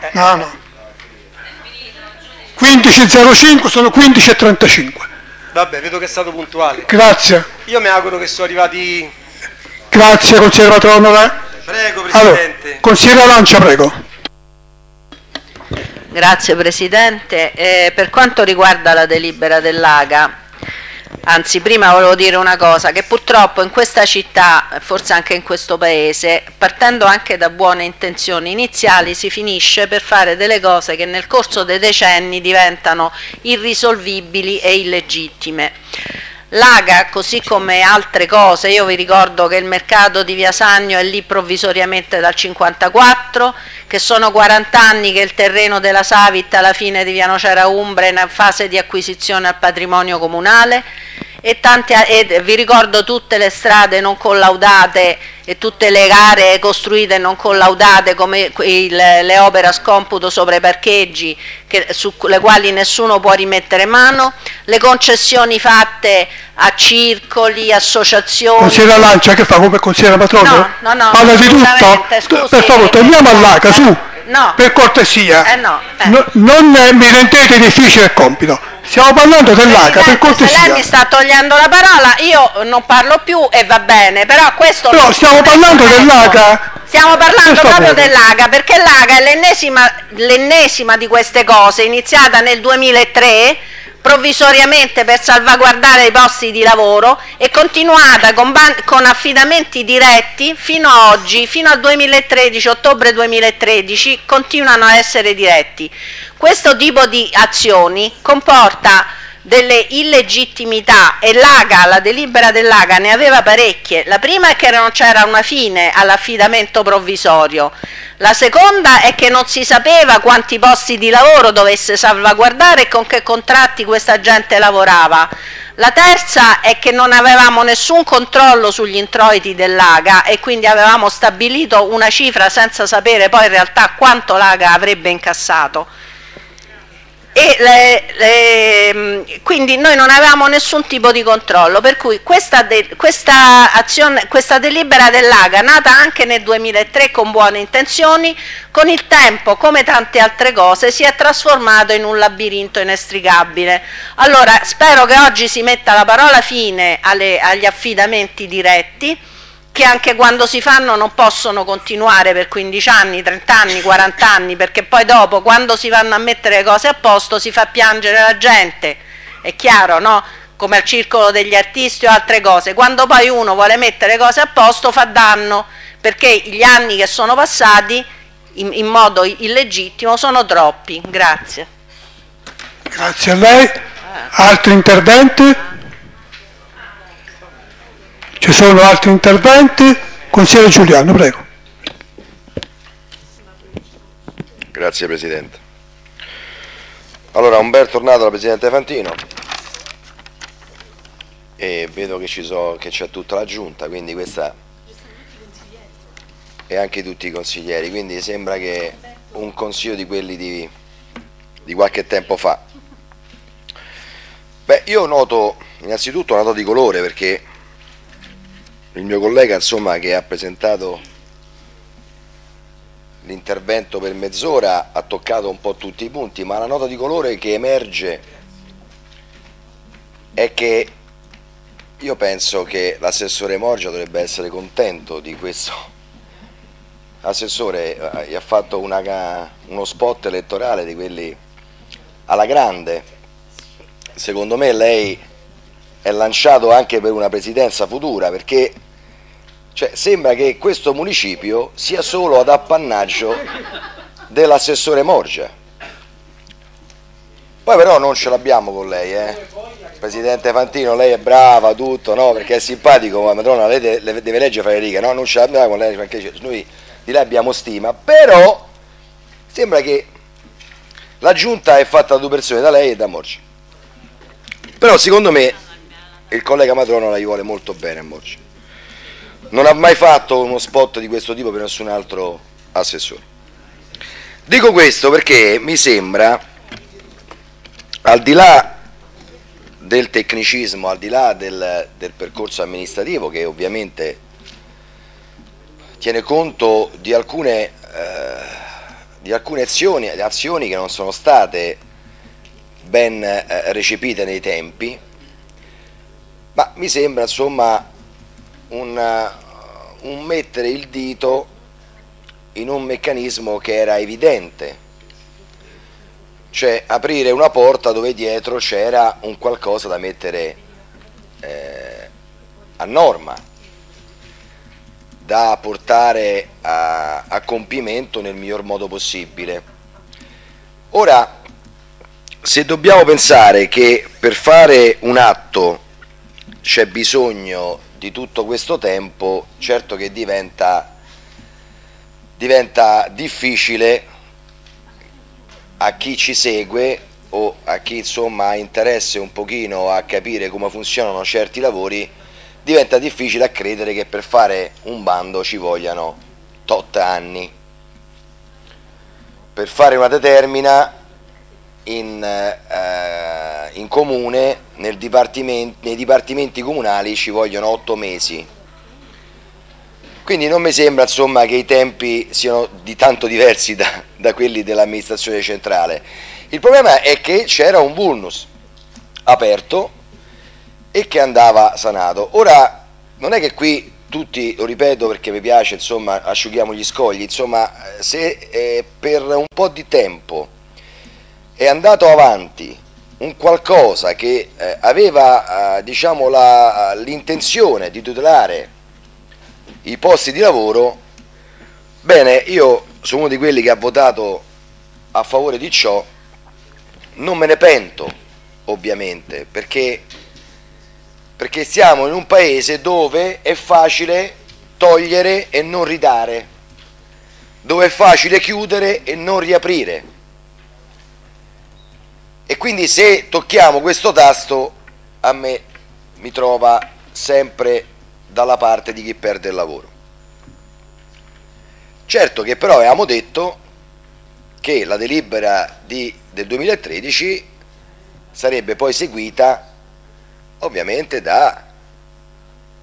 eh, no, no. 15.05 sono 15.35. Vabbè, vedo che è stato puntuale. Grazie. Io mi auguro che sono arrivati... Grazie, consigliere Patrono. Prego, Presidente. Allora, consigliere Lancia, prego. Grazie Presidente. Eh, per quanto riguarda la delibera dell'AGA, Anzi, prima volevo dire una cosa, che purtroppo in questa città, forse anche in questo paese, partendo anche da buone intenzioni iniziali, si finisce per fare delle cose che nel corso dei decenni diventano irrisolvibili e illegittime. L'AGA, così come altre cose, io vi ricordo che il mercato di Via Sagno è lì provvisoriamente dal 1954, che sono 40 anni che il terreno della Savit alla fine di Via Nocera Umbra è in fase di acquisizione al patrimonio comunale e, tante, e vi ricordo tutte le strade non collaudate e tutte le gare costruite non collaudate come il, le opere a scomputo sopra i parcheggi che, su le quali nessuno può rimettere mano, le concessioni fatte a circoli, associazioni. Consigliere Lancia che fa come consigliere Patrono? No, no, no. Parla di tutto? Scusi, per favore, torniamo all'ACA, su. No. Per cortesia. Eh no, eh. No, non mi rendete difficile il compito. Stiamo parlando dell'ACA, per cortesia. Se lei mi sta togliendo la parola, io non parlo più e va bene, però questo... Però stiamo parlando dell'ACA. Stiamo parlando proprio dell'ACA, perché l'ACA è l'ennesima, l'ennesima di queste cose, iniziata nel 2003 provvisoriamente per salvaguardare i posti di lavoro e continuata con, con, affidamenti diretti fino a oggi, fino al 2013, ottobre 2013, continuano a essere diretti. Questo tipo di azioni comporta delle illegittimità e l'AGA, la delibera dell'AGA ne aveva parecchie. La prima è che non c'era una fine all'affidamento provvisorio, la seconda è che non si sapeva quanti posti di lavoro dovesse salvaguardare e con che contratti questa gente lavorava. La terza è che non avevamo nessun controllo sugli introiti dell'AGA e quindi avevamo stabilito una cifra senza sapere poi in realtà quanto l'AGA avrebbe incassato e le, le, mm, quindi noi non avevamo nessun tipo di controllo, per cui questa, de, questa, azione, questa delibera dell'AGA, nata anche nel 2003 con buone intenzioni, con il tempo, come tante altre cose, si è trasformato in un labirinto inestricabile. Allora, spero che oggi si metta la parola fine alle, agli affidamenti diretti, che anche quando si fanno non possono continuare per 15 anni, 30 anni, 40 anni, perché poi dopo quando si vanno a mettere le cose a posto si fa piangere la gente, è chiaro, no? Come al circolo degli artisti o altre cose, quando poi uno vuole mettere le cose a posto fa danno, perché gli anni che sono passati in, in modo illegittimo sono troppi. Grazie. Grazie a lei. Altri interventi? Ci sono altri interventi? Consigliere Giuliano, prego. Grazie Presidente. Allora, un bel tornato al Presidente Fantino e vedo che, so, c'è tutta la giunta, quindi questa e anche tutti i consiglieri, quindi sembra che un consiglio di quelli di, di qualche tempo fa. Beh, io noto innanzitutto una nota di colore perché il mio collega insomma, che ha presentato l'intervento per mezz'ora ha toccato un po' tutti i punti, ma la nota di colore che emerge è che io penso che l'assessore Morgia dovrebbe essere contento di questo. L'assessore eh, gli ha fatto una, uno spot elettorale di quelli alla grande. Secondo me lei è lanciato anche per una presidenza futura perché cioè, sembra che questo municipio sia solo ad appannaggio dell'assessore Morgia. Poi però non ce l'abbiamo con lei, eh. Presidente Fantino, lei è brava, tutto, no? Perché è simpatico, ma madonna, lei deve, leggere fra le righe, no? Non ce l'abbiamo con lei, perché noi di lei abbiamo stima, però sembra che la giunta è fatta da due persone, da lei e da Morgia. Però secondo me il collega Matrono la gli vuole molto bene a Morci. Non ha mai fatto uno spot di questo tipo per nessun altro assessore. Dico questo perché mi sembra, al di là del tecnicismo, al di là del, del percorso amministrativo che ovviamente tiene conto di alcune, eh, di alcune azioni, azioni, che non sono state ben eh, recepite nei tempi, ma mi sembra insomma un, un mettere il dito in un meccanismo che era evidente, cioè aprire una porta dove dietro c'era un qualcosa da mettere eh, a norma, da portare a, a compimento nel miglior modo possibile. Ora, se dobbiamo pensare che per fare un atto c'è bisogno di tutto questo tempo, certo che diventa diventa difficile a chi ci segue o a chi insomma ha interesse un pochino a capire come funzionano certi lavori, diventa difficile a credere che per fare un bando ci vogliano tot anni. Per fare una determina in, eh, in comune, dipartiment nei dipartimenti comunali ci vogliono otto mesi quindi non mi sembra insomma, che i tempi siano di tanto diversi da, da quelli dell'amministrazione centrale. Il problema è che c'era un vulnus aperto e che andava sanato. Ora, non è che qui tutti, lo ripeto perché mi piace, insomma, asciughiamo gli scogli, insomma, se eh, per un po' di tempo è andato avanti un qualcosa che eh, aveva, eh, diciamo, l'intenzione di tutelare i posti di lavoro, bene, io sono uno di quelli che ha votato a favore di ciò, non me ne pento ovviamente, perché, perché siamo in un paese dove è facile togliere e non ridare, dove è facile chiudere e non riaprire. E quindi se tocchiamo questo tasto a me mi trova sempre dalla parte di chi perde il lavoro. Certo che però avevamo detto che la delibera di, del 2013 sarebbe poi seguita ovviamente da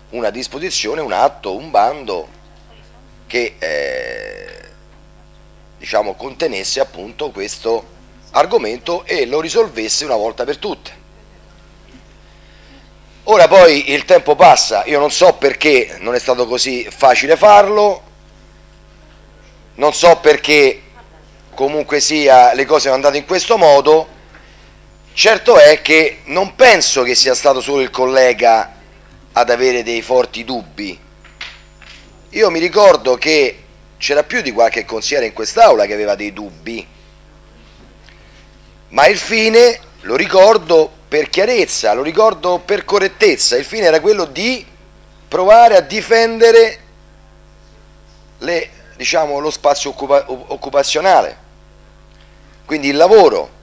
una disposizione, un atto, un bando che eh, diciamo, contenesse appunto questo argomento e lo risolvesse una volta per tutte. Ora poi il tempo passa, io non so perché non è stato così facile farlo, non so perché comunque sia le cose sono andate in questo modo, certo è che non penso che sia stato solo il collega ad avere dei forti dubbi. Io mi ricordo che c'era più di qualche consigliere in quest'aula che aveva dei dubbi, ma il fine, lo ricordo, per chiarezza, lo ricordo per correttezza, il fine era quello di provare a difendere le, diciamo, lo spazio occupa occupazionale, quindi il lavoro.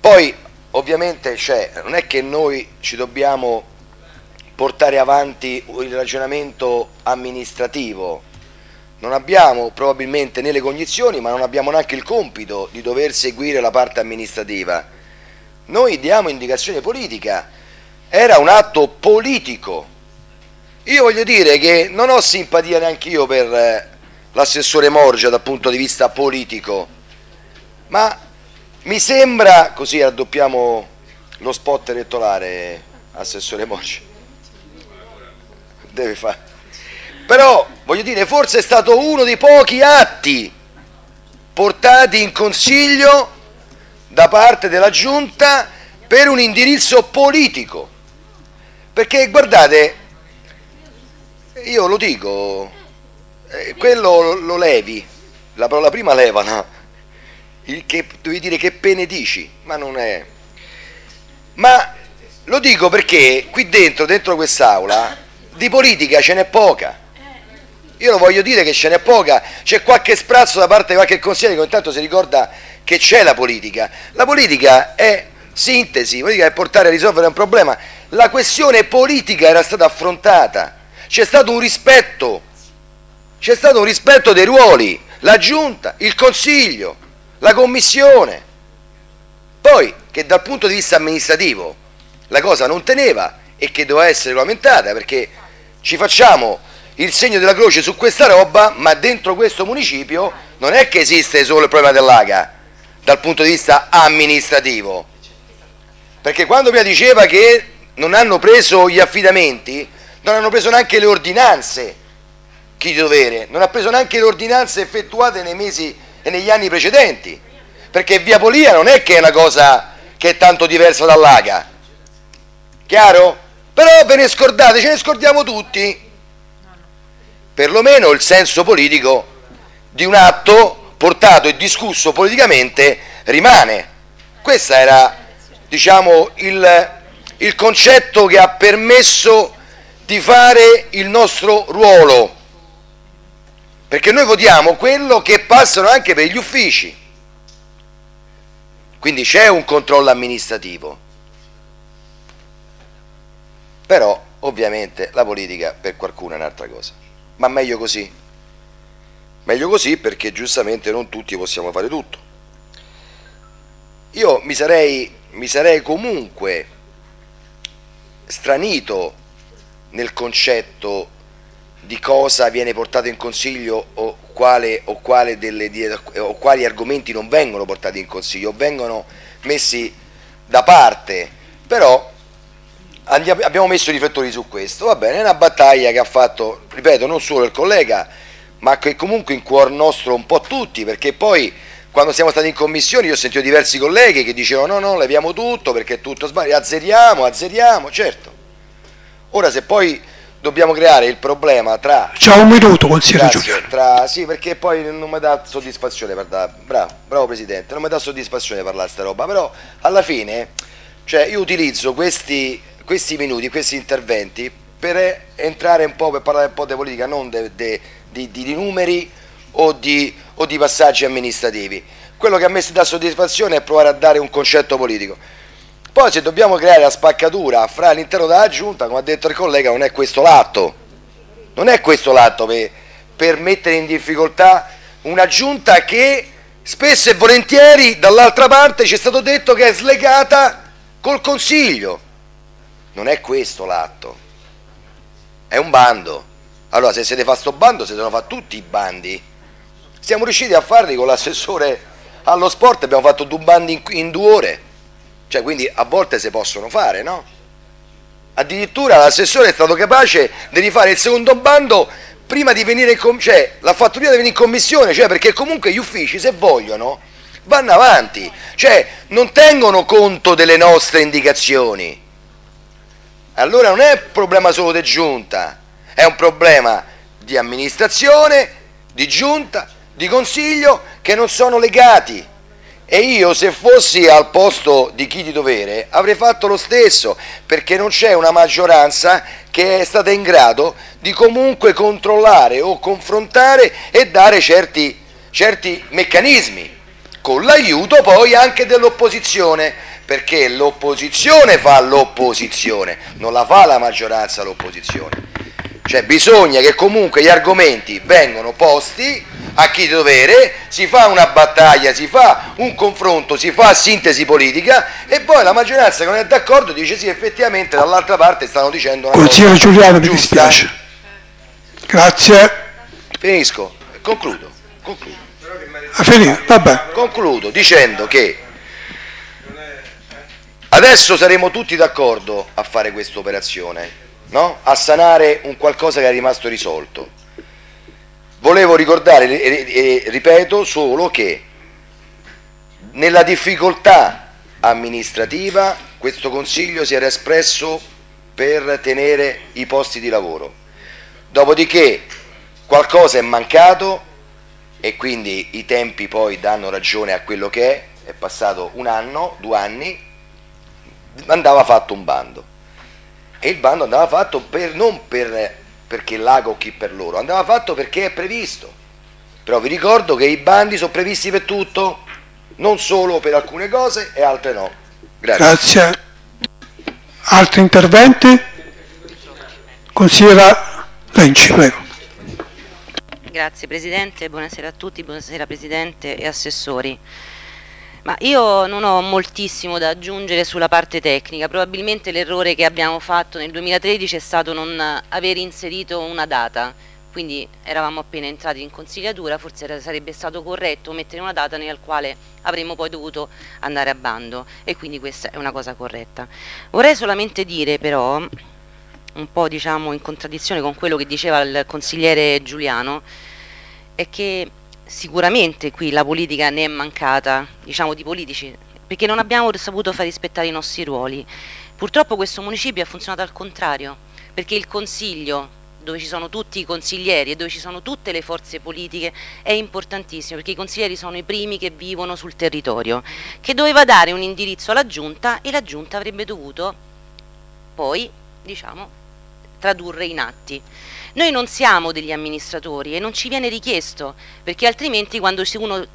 Poi ovviamente cioè, non è che noi ci dobbiamo portare avanti il ragionamento amministrativo, non abbiamo probabilmente né le cognizioni ma non abbiamo neanche il compito di dover seguire la parte amministrativa noi diamo indicazione politica, era un atto politico. Io voglio dire che non ho simpatia neanche io per eh, l'assessore Morgia dal punto di vista politico, ma mi sembra, così raddoppiamo lo spot elettorale, assessore Morgia, deve fare. Però, voglio dire, forse è stato uno dei pochi atti portati in consiglio da parte della giunta per un indirizzo politico. Perché guardate, io lo dico, eh, quello lo levi, la parola prima levana, il che, devi dire che pene dici, ma non è... Ma lo dico perché qui dentro, dentro quest'aula, di politica ce n'è poca. Io lo voglio dire che ce n'è poca, c'è qualche sprazzo da parte di qualche consigliere che ogni tanto si ricorda che c'è la politica. La politica è sintesi, la politica è portare a risolvere un problema. la questione politica era stata affrontata, c'è stato un rispetto, c'è stato un rispetto dei ruoli, la giunta, il consiglio, la commissione. Poi che dal punto di vista amministrativo la cosa non teneva e che doveva essere regolamentata perché ci facciamo il segno della croce su questa roba, ma dentro questo municipio non è che esiste solo il problema dell'AGA dal punto di vista amministrativo. Perché quando mi diceva che non hanno preso gli affidamenti, non hanno preso neanche le ordinanze, chi di dovere, non ha preso neanche le ordinanze effettuate nei mesi e negli anni precedenti, perché Via Polia non è che è una cosa che è tanto diversa dall'AGA, chiaro? Però ve ne scordate, ce ne scordiamo tutti, perlomeno il senso politico di un atto portato e discusso politicamente rimane. Questo era diciamo, il, il concetto che ha permesso di fare il nostro ruolo, perché noi votiamo quello che passano anche per gli uffici, quindi c'è un controllo amministrativo, però ovviamente la politica per qualcuno è un'altra cosa, ma meglio così, meglio così perché giustamente non tutti possiamo fare tutto. Io mi sarei, mi sarei comunque stranito nel concetto di cosa viene portato in consiglio o, quale, o, quale delle, o quali argomenti non vengono portati in consiglio vengono messi da parte, però andiamo, abbiamo messo i riflettori su questo, va bene, è una battaglia che ha fatto, ripeto, non solo il collega, ma che comunque in cuor nostro un po' tutti, perché poi quando siamo stati in commissione io ho sentito diversi colleghi che dicevano no, no, leviamo tutto perché è tutto sbagliato, azzeriamo, azzeriamo, certo. Ora se poi dobbiamo creare il problema tra... C'è un minuto, consigliere Giuliano. Tra, sì, perché poi non mi dà soddisfazione parlare, bravo, bravo Presidente, non mi dà soddisfazione parlare sta roba, però alla fine cioè, io utilizzo questi questi minuti, questi interventi per entrare un po', per parlare un po' di politica, non di, numeri o di, o di passaggi amministrativi. Quello che a me si dà soddisfazione è provare a dare un concetto politico. Poi se dobbiamo creare la spaccatura fra all'interno della giunta, come ha detto il collega, non è questo l'atto. Non è questo l'atto per, per mettere in difficoltà una giunta che spesso e volentieri dall'altra parte ci è stato detto che è slegata col Consiglio. Non è questo l'atto, è un bando. Allora se siete fa sto bando, se devono fare tutti i bandi. Siamo riusciti a farli con l'assessore allo sport, abbiamo fatto due bandi in, in due ore. Cioè quindi a volte si possono fare, no? Addirittura l'assessore è stato capace di rifare il secondo bando prima di venire in commissione, cioè l'ha fatto prima di venire in commissione, cioè perché comunque gli uffici se vogliono vanno avanti, cioè non tengono conto delle nostre indicazioni. Allora non è un problema solo di giunta, è un problema di amministrazione, di giunta, di consiglio che non sono legati. E io se fossi al posto di chi di dovere avrei fatto lo stesso, perché non c'è una maggioranza che è stata in grado di comunque controllare o confrontare e dare certi, certi meccanismi, con l'aiuto poi anche dell'opposizione perché l'opposizione fa l'opposizione, non la fa la maggioranza l'opposizione. Cioè bisogna che comunque gli argomenti vengano posti a chi dovere, si fa una battaglia, si fa un confronto, si fa sintesi politica e poi la maggioranza che non è d'accordo dice sì effettivamente dall'altra parte stanno dicendo una Consigliere Giuliano mi dispiace. Grazie. Finisco, concludo. concludo. Finito, vabbè. Concludo dicendo che Adesso saremo tutti d'accordo a fare questa operazione, no? a sanare un qualcosa che è rimasto risolto. Volevo ricordare e ripeto solo che nella difficoltà amministrativa questo Consiglio si era espresso per tenere i posti di lavoro. Dopodiché qualcosa è mancato e quindi i tempi poi danno ragione a quello che è, è passato un anno, due anni, andava fatto un bando e il bando andava fatto per, non per, perché l'ago o chi per loro, andava fatto perché è previsto. Però vi ricordo che i bandi sono previsti per tutto, non solo per alcune cose e altre no. Grazie. Grazie. Altri interventi? Consigliera Lenci, prego. Grazie Presidente, buonasera a tutti, buonasera Presidente e Assessori. Ma io non ho moltissimo da aggiungere sulla parte tecnica, probabilmente l'errore che abbiamo fatto nel 2013 è stato non aver inserito una data, quindi eravamo appena entrati in consigliatura, forse sarebbe stato corretto mettere una data nella quale avremmo poi dovuto andare a bando. E quindi questa è una cosa corretta. Vorrei solamente dire però, un po' diciamo in contraddizione con quello che diceva il consigliere Giuliano, è che sicuramente qui la politica ne è mancata, diciamo di politici, perché non abbiamo saputo far rispettare i nostri ruoli. Purtroppo questo municipio ha funzionato al contrario, perché il Consiglio, dove ci sono tutti i consiglieri e dove ci sono tutte le forze politiche, è importantissimo, perché i consiglieri sono i primi che vivono sul territorio, che doveva dare un indirizzo alla Giunta e la Giunta avrebbe dovuto poi, diciamo, tradurre in atti. Noi non siamo degli amministratori e non ci viene richiesto, perché altrimenti quando uno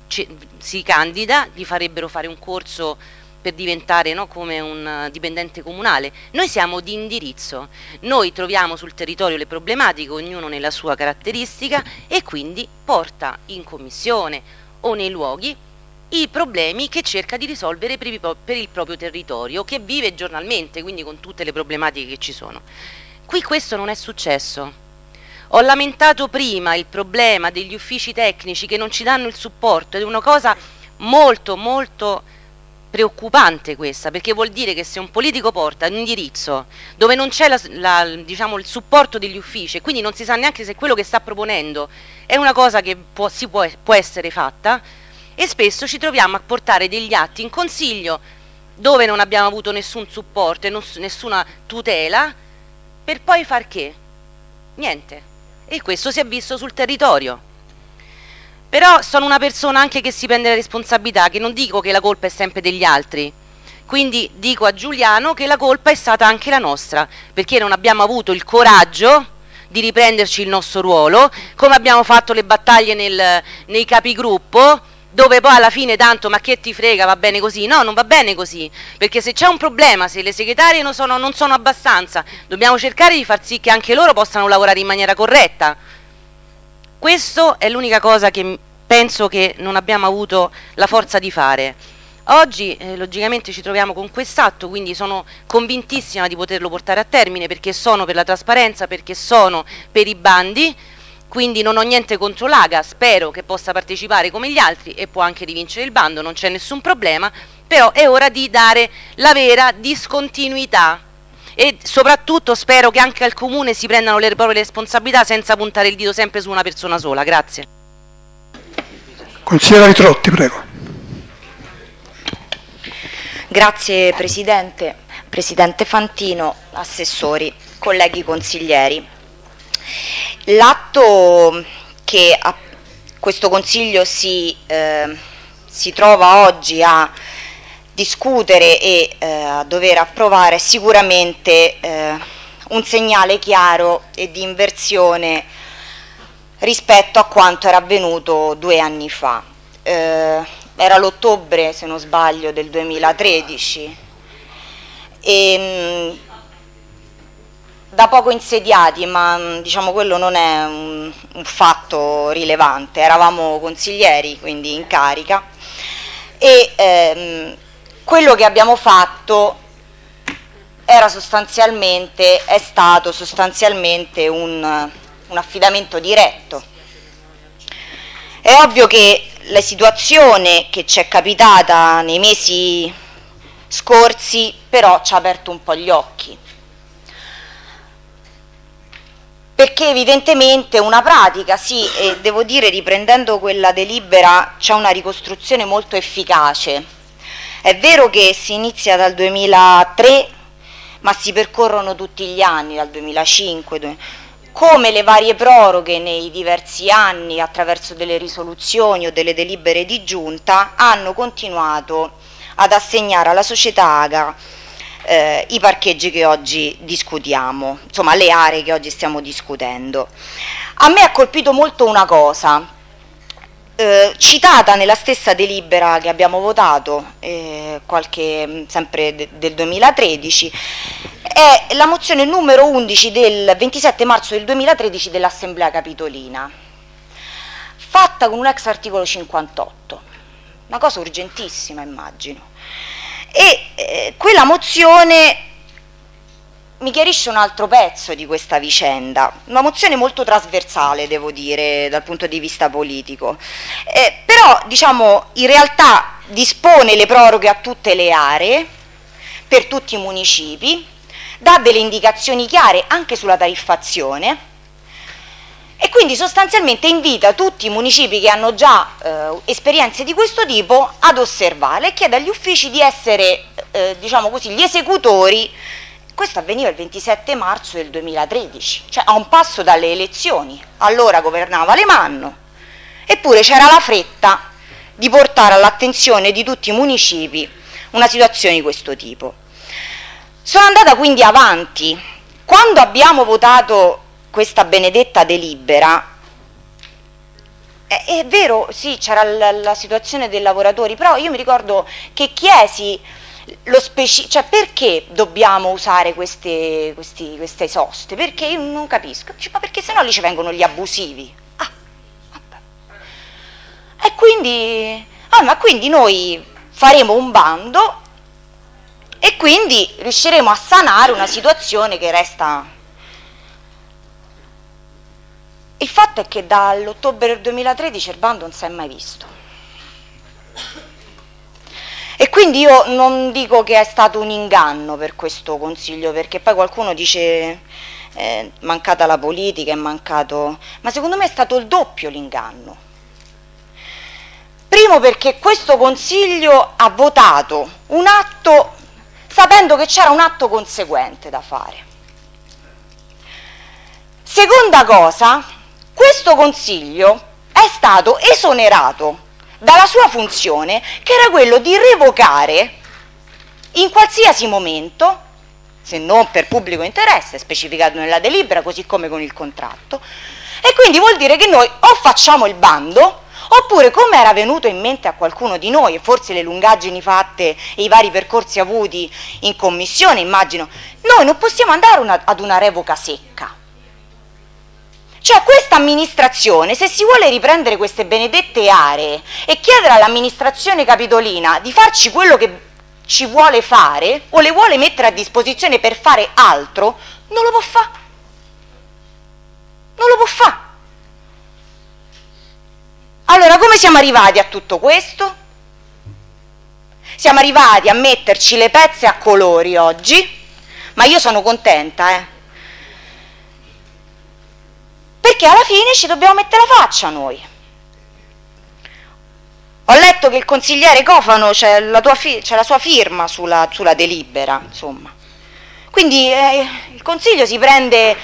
si candida gli farebbero fare un corso per diventare no, come un dipendente comunale. Noi siamo di indirizzo, noi troviamo sul territorio le problematiche, ognuno nella sua caratteristica e quindi porta in commissione o nei luoghi i problemi che cerca di risolvere per il proprio territorio, che vive giornalmente, quindi con tutte le problematiche che ci sono. Qui questo non è successo. Ho lamentato prima il problema degli uffici tecnici che non ci danno il supporto ed è una cosa molto molto preoccupante questa perché vuol dire che se un politico porta un indirizzo dove non c'è diciamo, il supporto degli uffici e quindi non si sa neanche se quello che sta proponendo è una cosa che può, può, può essere fatta e spesso ci troviamo a portare degli atti in consiglio dove non abbiamo avuto nessun supporto e nessuna tutela per poi far che? Niente e questo si è visto sul territorio. Però sono una persona anche che si prende la responsabilità, che non dico che la colpa è sempre degli altri, quindi dico a Giuliano che la colpa è stata anche la nostra, perché non abbiamo avuto il coraggio di riprenderci il nostro ruolo, come abbiamo fatto le battaglie nel, nei capigruppo, dove poi alla fine tanto ma che ti frega va bene così no non va bene così perché se c'è un problema se le segretarie non sono, non sono abbastanza dobbiamo cercare di far sì che anche loro possano lavorare in maniera corretta. Questo è l'unica cosa che penso che non abbiamo avuto la forza di fare. Oggi eh, logicamente ci troviamo con quest'atto quindi sono convintissima di poterlo portare a termine perché sono per la trasparenza perché sono per i bandi quindi non ho niente contro l'AGA, spero che possa partecipare come gli altri e può anche rivincere il bando, non c'è nessun problema, però è ora di dare la vera discontinuità e soprattutto spero che anche al Comune si prendano le proprie responsabilità senza puntare il dito sempre su una persona sola. Grazie. Consigliera Ritrotti, prego. Grazie Presidente, Presidente Fantino, assessori, colleghi consiglieri. L'atto che a questo Consiglio si, eh, si trova oggi a discutere e eh, a dover approvare è sicuramente eh, un segnale chiaro e di inversione rispetto a quanto era avvenuto due anni fa. Eh, era l'ottobre, se non sbaglio, del 2013 e mh, da poco insediati, ma mm, diciamo quello non è un, un, fatto rilevante, eravamo consiglieri, quindi in carica. E ehm, quello che abbiamo fatto era sostanzialmente, è stato sostanzialmente un, un affidamento diretto. È ovvio che la situazione che ci è capitata nei mesi scorsi però ci ha aperto un po' gli occhi perché evidentemente una pratica, sì, e devo dire riprendendo quella delibera c'è una ricostruzione molto efficace. È vero che si inizia dal 2003 ma si percorrono tutti gli anni, dal 2005, come le varie proroghe nei diversi anni attraverso delle risoluzioni o delle delibere di giunta hanno continuato ad assegnare alla società AGA eh, i parcheggi che oggi discutiamo, insomma le aree che oggi stiamo discutendo. A me ha colpito molto una cosa, eh, citata nella stessa delibera che abbiamo votato, eh, qualche, sempre de, del 2013, è la mozione numero 11 del 27 marzo del 2013 dell'Assemblea Capitolina, fatta con un ex articolo 58, una cosa urgentissima immagino. E eh, quella mozione mi chiarisce un altro pezzo di questa vicenda, una mozione molto trasversale devo dire dal punto di vista politico, eh, però diciamo in realtà dispone le proroghe a tutte le aree, per tutti i municipi, dà delle indicazioni chiare anche sulla tariffazione e quindi sostanzialmente invita tutti i municipi che hanno già eh, esperienze di questo tipo ad osservare e chiede agli uffici di essere eh, diciamo così, gli esecutori questo avveniva il 27 marzo del 2013, cioè a un passo dalle elezioni. Allora governava Alemanno, eppure c'era la fretta di portare all'attenzione di tutti i municipi una situazione di questo tipo. Sono andata quindi avanti. Quando abbiamo votato questa benedetta delibera, è, è vero, sì, c'era la, la situazione dei lavoratori, però io mi ricordo che chiesi lo speci- cioè perché dobbiamo usare queste, questi, queste soste? Perché io non capisco, cioè, ma perché sennò lì ci vengono gli abusivi. Ah, e quindi, ah, ma quindi noi faremo un bando e quindi riusciremo a sanare una situazione che resta... Il fatto è che dall'ottobre del 2013 il bando non si è mai visto. E quindi io non dico che è stato un inganno per questo Consiglio, perché poi qualcuno dice è mancata la politica, è mancato... ma secondo me è stato il doppio l'inganno. Primo perché questo Consiglio ha votato un atto sapendo che c'era un atto conseguente da fare. Seconda cosa, questo Consiglio è stato esonerato dalla sua funzione che era quello di revocare in qualsiasi momento, se non per pubblico interesse, specificato nella delibera, così come con il contratto, e quindi vuol dire che noi o facciamo il bando, oppure come era venuto in mente a qualcuno di noi, e forse le lungaggini fatte e i vari percorsi avuti in commissione, immagino, noi non possiamo andare una, ad una revoca secca, cioè questa amministrazione, se si vuole riprendere queste benedette aree e chiedere all'amministrazione capitolina di farci quello che ci vuole fare o le vuole mettere a disposizione per fare altro, non lo può fare. Non lo può fare. Allora, come siamo arrivati a tutto questo? Siamo arrivati a metterci le pezze a colori oggi, ma io sono contenta, eh perché alla fine ci dobbiamo mettere la faccia noi. Ho letto che il consigliere Cofano c'è la, la, sua firma sulla, sulla delibera, insomma. Quindi eh, il Consiglio si prende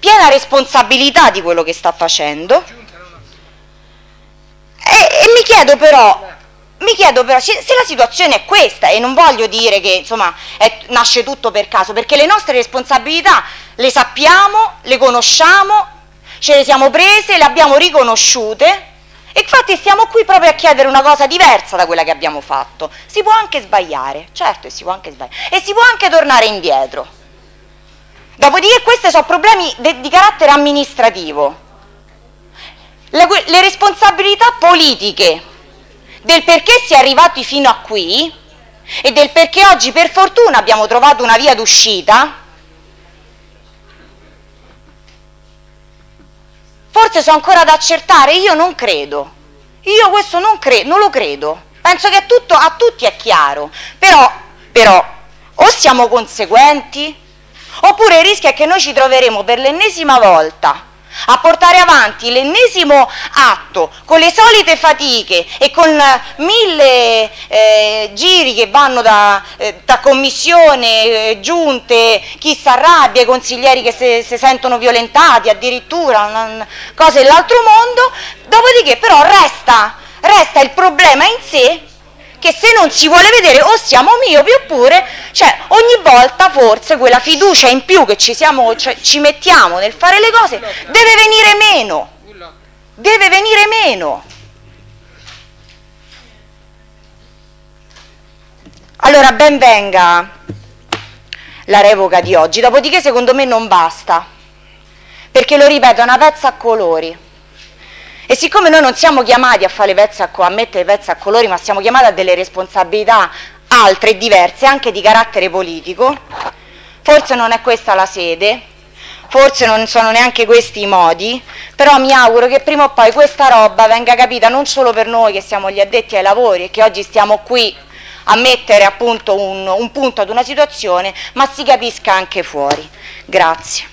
piena responsabilità di quello che sta facendo. E, e mi chiedo però, mi chiedo però se, se, la situazione è questa, e non voglio dire che insomma, è, nasce tutto per caso, perché le nostre responsabilità le sappiamo, le conosciamo ce le siamo prese, le abbiamo riconosciute e infatti stiamo qui proprio a chiedere una cosa diversa da quella che abbiamo fatto. Si può anche sbagliare, certo, si può anche sbagliare, e si può anche tornare indietro. Dopodiché questi sono problemi di carattere amministrativo. Le, le responsabilità politiche del perché si è arrivati fino a qui e del perché oggi per fortuna abbiamo trovato una via d'uscita Forse sono ancora da accertare, io non credo. Io questo non, cre non lo credo. Penso che a, tutto, a tutti è chiaro. Però, però, o siamo conseguenti, oppure il rischio è che noi ci troveremo per l'ennesima volta a portare avanti l'ennesimo atto con le solite fatiche e con mille eh, giri che vanno da, eh, da commissione, eh, giunte, chi si arrabbia, i consiglieri che si sentono violentati, addirittura cose dell'altro mondo, dopodiché però resta, resta il problema in sé che se non si vuole vedere o siamo miopi oppure cioè, ogni volta forse quella fiducia in più che ci, siamo, cioè, ci mettiamo nel fare le cose deve venire meno. Deve venire meno. Allora ben venga, la revoca di oggi, dopodiché secondo me non basta, perché lo ripeto, è una pezza a colori. E siccome noi non siamo chiamati a, pezze a, mettere pezze a colori, ma siamo chiamati a delle responsabilità altre e diverse, anche di carattere politico, forse non è questa la sede, forse non sono neanche questi i modi, però mi auguro che prima o poi questa roba venga capita non solo per noi che siamo gli addetti ai lavori e che oggi stiamo qui a mettere appunto un, un punto ad una situazione, ma si capisca anche fuori. Grazie.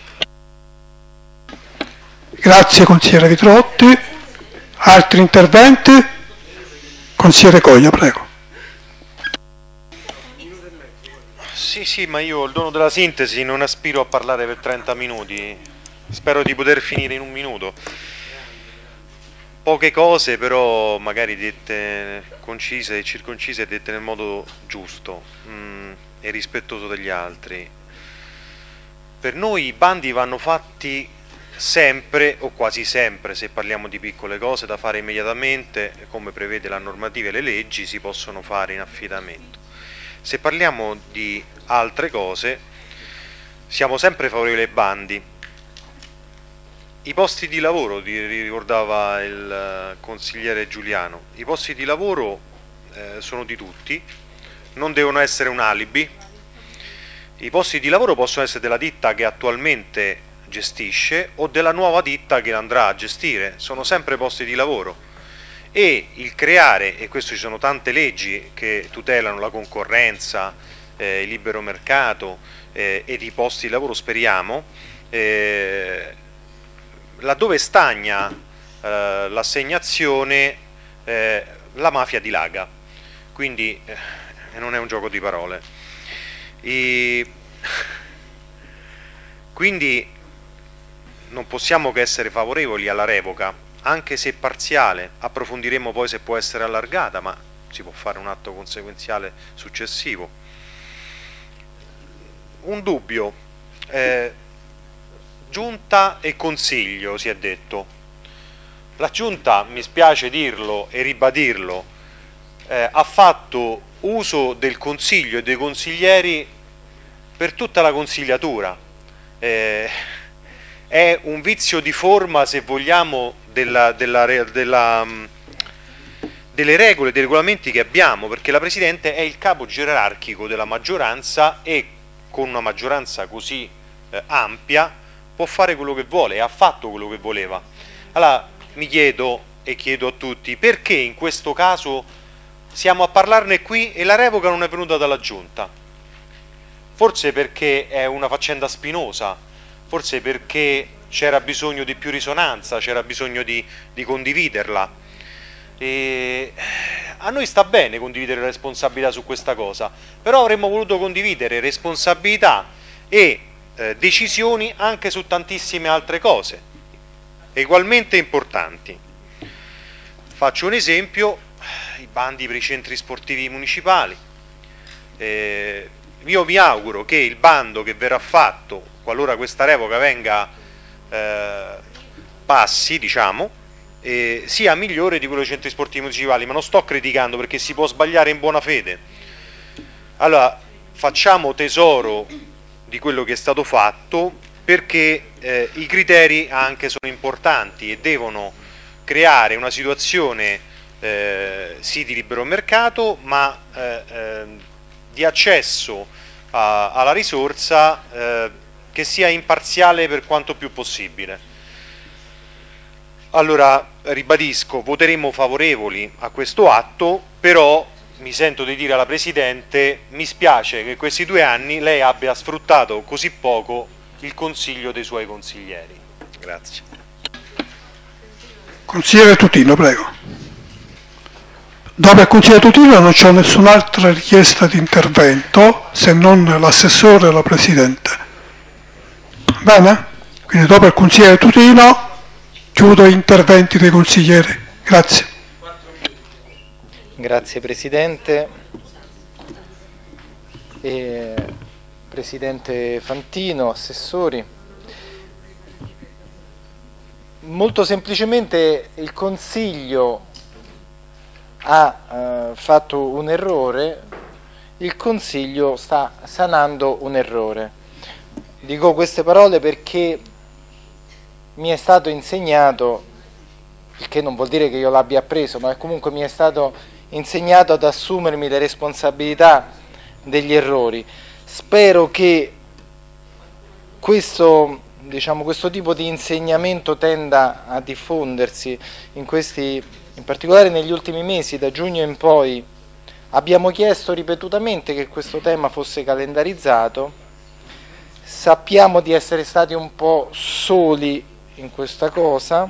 Grazie consigliere Vitrotti. Altri interventi? Consigliere Coglia, prego. Sì, sì, ma io ho il dono della sintesi, non aspiro a parlare per 30 minuti, spero di poter finire in un minuto. Poche cose però magari dette concise e circoncise, dette nel modo giusto mm, e rispettoso degli altri. Per noi i bandi vanno fatti sempre o quasi sempre, se parliamo di piccole cose da fare immediatamente, come prevede la normativa e le leggi, si possono fare in affidamento. Se parliamo di altre cose, siamo sempre favorevoli ai bandi. I posti di lavoro, ricordava il eh, consigliere Giuliano, i posti di lavoro eh, sono di tutti, non devono essere un alibi, i posti di lavoro possono essere della ditta che attualmente gestisce o della nuova ditta che andrà a gestire, sono sempre posti di lavoro. E il creare, e questo ci sono tante leggi che tutelano la concorrenza, eh, il libero mercato eh, ed i posti di lavoro speriamo, eh, laddove stagna eh, l'assegnazione eh, la mafia dilaga, quindi eh, non è un gioco di parole. E, quindi non possiamo che essere favorevoli alla revoca anche se parziale, approfondiremo poi se può essere allargata, ma si può fare un atto conseguenziale successivo. Un dubbio, eh, giunta e consiglio si è detto. La giunta, mi spiace dirlo e ribadirlo, eh, ha fatto uso del consiglio e dei consiglieri per tutta la consigliatura. Eh, è un vizio di forma, se vogliamo, della, della, della, mm, delle regole, dei regolamenti che abbiamo, perché la Presidente è il capo gerarchico della maggioranza e con una maggioranza così eh, ampia può fare quello che vuole e ha fatto quello che voleva. Allora mi chiedo e chiedo a tutti perché in questo caso siamo a parlarne qui e la revoca non è venuta dalla Giunta? Forse perché è una faccenda spinosa, forse perché c'era bisogno di più risonanza, c'era bisogno di, di condividerla. E a noi sta bene condividere responsabilità su questa cosa, però avremmo voluto condividere responsabilità e eh, decisioni anche su tantissime altre cose, ugualmente importanti. Faccio un esempio, i bandi per i centri sportivi municipali. Eh, io mi auguro che il bando che verrà fatto, qualora questa revoca venga eh, passi, diciamo, eh, sia migliore di quello dei centri sportivi municipali, ma non sto criticando perché si può sbagliare in buona fede. Allora, facciamo tesoro di quello che è stato fatto perché eh, i criteri anche sono importanti e devono creare una situazione eh, sì di libero mercato ma eh, ehm, di accesso a, alla risorsa eh, che sia imparziale per quanto più possibile. Allora, ribadisco, voteremo favorevoli a questo atto, però mi sento di dire alla Presidente, mi spiace che questi due anni lei abbia sfruttato così poco il consiglio dei suoi consiglieri. Grazie. Consigliere Tutino, prego. Dopo il consigliere Tutino non c'è nessun'altra richiesta di intervento, se non l'assessore o la Presidente. Bene? Quindi dopo il consigliere Tutino chiudo gli interventi dei consiglieri. Grazie. Grazie Presidente. E Presidente Fantino, assessori. Molto semplicemente il Consiglio ha eh, fatto un errore il Consiglio sta sanando un errore. Dico queste parole perché mi è stato insegnato, il che non vuol dire che io l'abbia appreso, ma comunque mi è stato insegnato ad assumermi le responsabilità degli errori. Spero che questo, diciamo, questo tipo di insegnamento tenda a diffondersi in, questi, in particolare negli ultimi mesi, da giugno in poi. Abbiamo chiesto ripetutamente che questo tema fosse calendarizzato, sappiamo di essere stati un po' soli in questa cosa,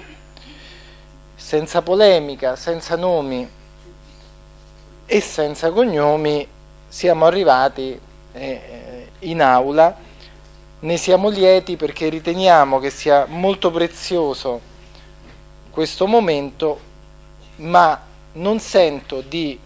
senza polemica, senza nomi e senza cognomi, siamo arrivati eh, in aula, ne siamo lieti perché riteniamo che sia molto prezioso questo momento, ma non sento di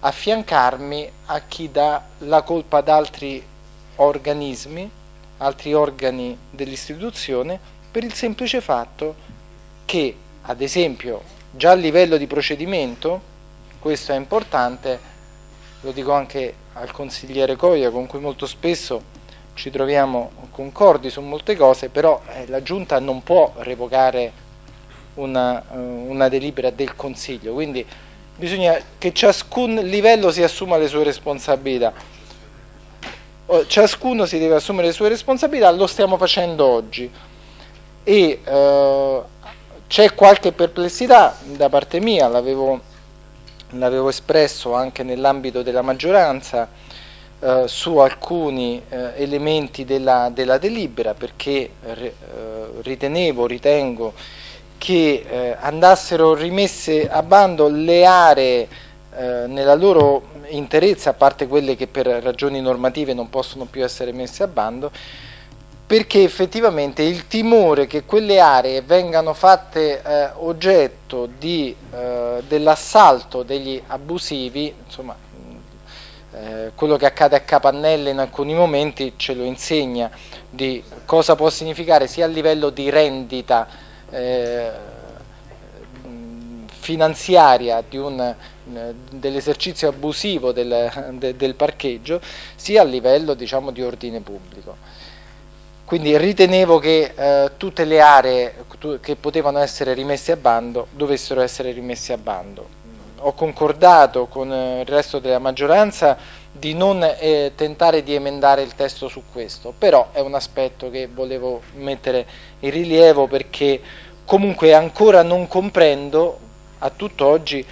affiancarmi a chi dà la colpa ad altri organismi altri organi dell'istituzione per il semplice fatto che, ad esempio, già a livello di procedimento, questo è importante, lo dico anche al consigliere Coia con cui molto spesso ci troviamo concordi su molte cose, però eh, la Giunta non può revocare una, uh, una delibera del Consiglio, quindi bisogna che ciascun livello si assuma le sue responsabilità ciascuno si deve assumere le sue responsabilità, lo stiamo facendo oggi. E eh, c'è qualche perplessità da parte mia, l'avevo, l'avevo espresso anche nell'ambito della maggioranza eh, su alcuni eh, elementi della, della, delibera perché eh, ritenevo, ritengo che eh, andassero rimesse a bando le aree eh, nella loro interezza, a parte quelle che per ragioni normative non possono più essere messe a bando, perché effettivamente il timore che quelle aree vengano fatte eh, oggetto di, eh, dell'assalto degli abusivi, insomma, eh, quello che accade a Capannelle in alcuni momenti ce lo insegna di cosa può significare sia a livello di rendita eh, finanziaria un, eh, dell'esercizio abusivo del, de, del, parcheggio, sia a livello diciamo, di ordine pubblico. Quindi ritenevo che eh, tutte le aree che potevano essere rimesse a bando dovessero essere rimesse a bando. Ho concordato con eh, il resto della maggioranza di non eh, tentare di emendare il testo su questo, però è un aspetto che volevo mettere in rilievo perché comunque ancora non comprendo a tutt'oggi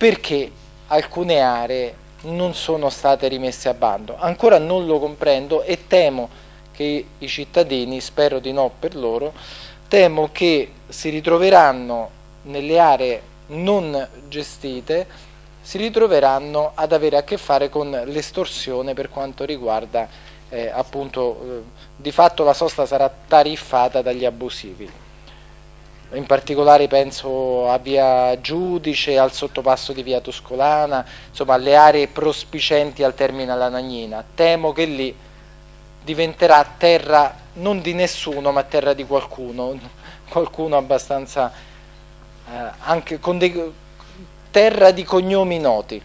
perché alcune aree non sono state rimesse a bando. Ancora non lo comprendo e temo che i cittadini, spero di no per loro, temo che si ritroveranno nelle aree non gestite, si ritroveranno ad avere a che fare con l'estorsione per quanto riguarda eh, appunto eh, di fatto la sosta sarà tariffata dagli abusivi in particolare penso a via Giudice, al sottopasso di via Tuscolana, insomma alle aree prospicenti al terminal Anagnina. Temo che lì diventerà terra non di nessuno ma terra di qualcuno, qualcuno abbastanza eh, anche con dei terra di cognomi noti.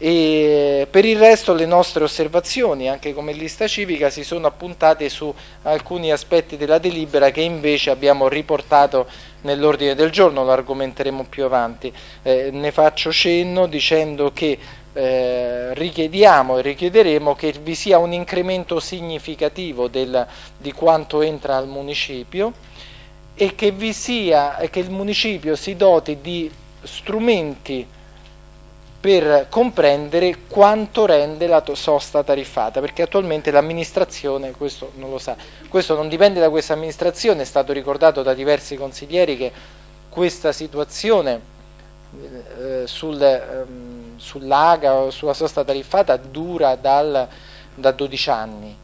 E per il resto le nostre osservazioni, anche come lista civica, si sono appuntate su alcuni aspetti della delibera che invece abbiamo riportato nell'ordine del giorno, lo argomenteremo più avanti. Eh, ne faccio cenno dicendo che eh, richiediamo e richiederemo che vi sia un incremento significativo del, di quanto entra al municipio e che, sia, che il municipio si doti di strumenti per comprendere quanto rende la sosta tariffata, perché attualmente l'amministrazione questo non lo sa. Questo non dipende da questa amministrazione, è stato ricordato da diversi consiglieri che questa situazione eh, sul, ehm, sull'AGA o sulla sosta tariffata dura dal, da 12 anni,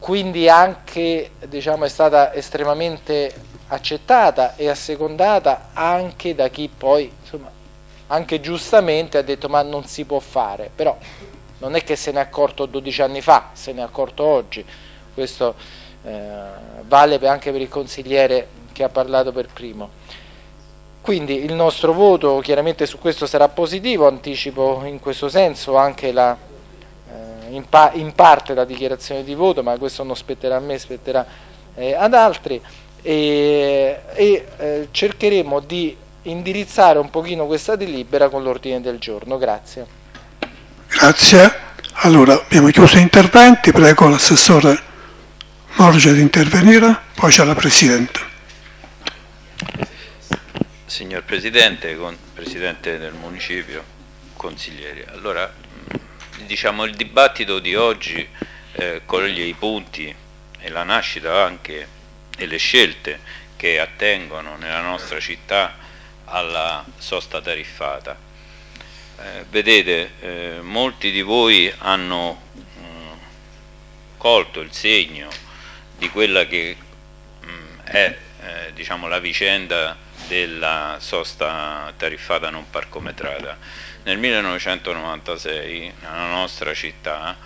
quindi anche diciamo, è stata estremamente accettata e assecondata anche da chi poi insomma, anche giustamente ha detto ma non si può fare, però non è che se ne è accorto 12 anni fa, se ne è accorto oggi, questo eh, vale anche per il consigliere che ha parlato per primo. quindi il nostro voto chiaramente su questo sarà positivo, anticipo in questo senso anche la, eh, in, pa in, parte la dichiarazione di voto, ma questo non spetterà a me, spetterà eh, ad altri. E, e eh, cercheremo di indirizzare un pochino questa delibera con l'ordine del giorno. Grazie. Grazie. Allora, abbiamo chiuso gli interventi, prego l'assessore Morgia di intervenire, poi c'è la Presidente. Signor Presidente, con, Presidente del Municipio, consiglieri, allora diciamo il dibattito di oggi eh, coglie i punti e la nascita anche e le scelte che attengono nella nostra città alla sosta tariffata. Eh, vedete, eh, molti di voi hanno eh, colto il segno di quella che mh, mm, è eh, diciamo, la vicenda della sosta tariffata non parcometrata. Nel 1996 nella nostra città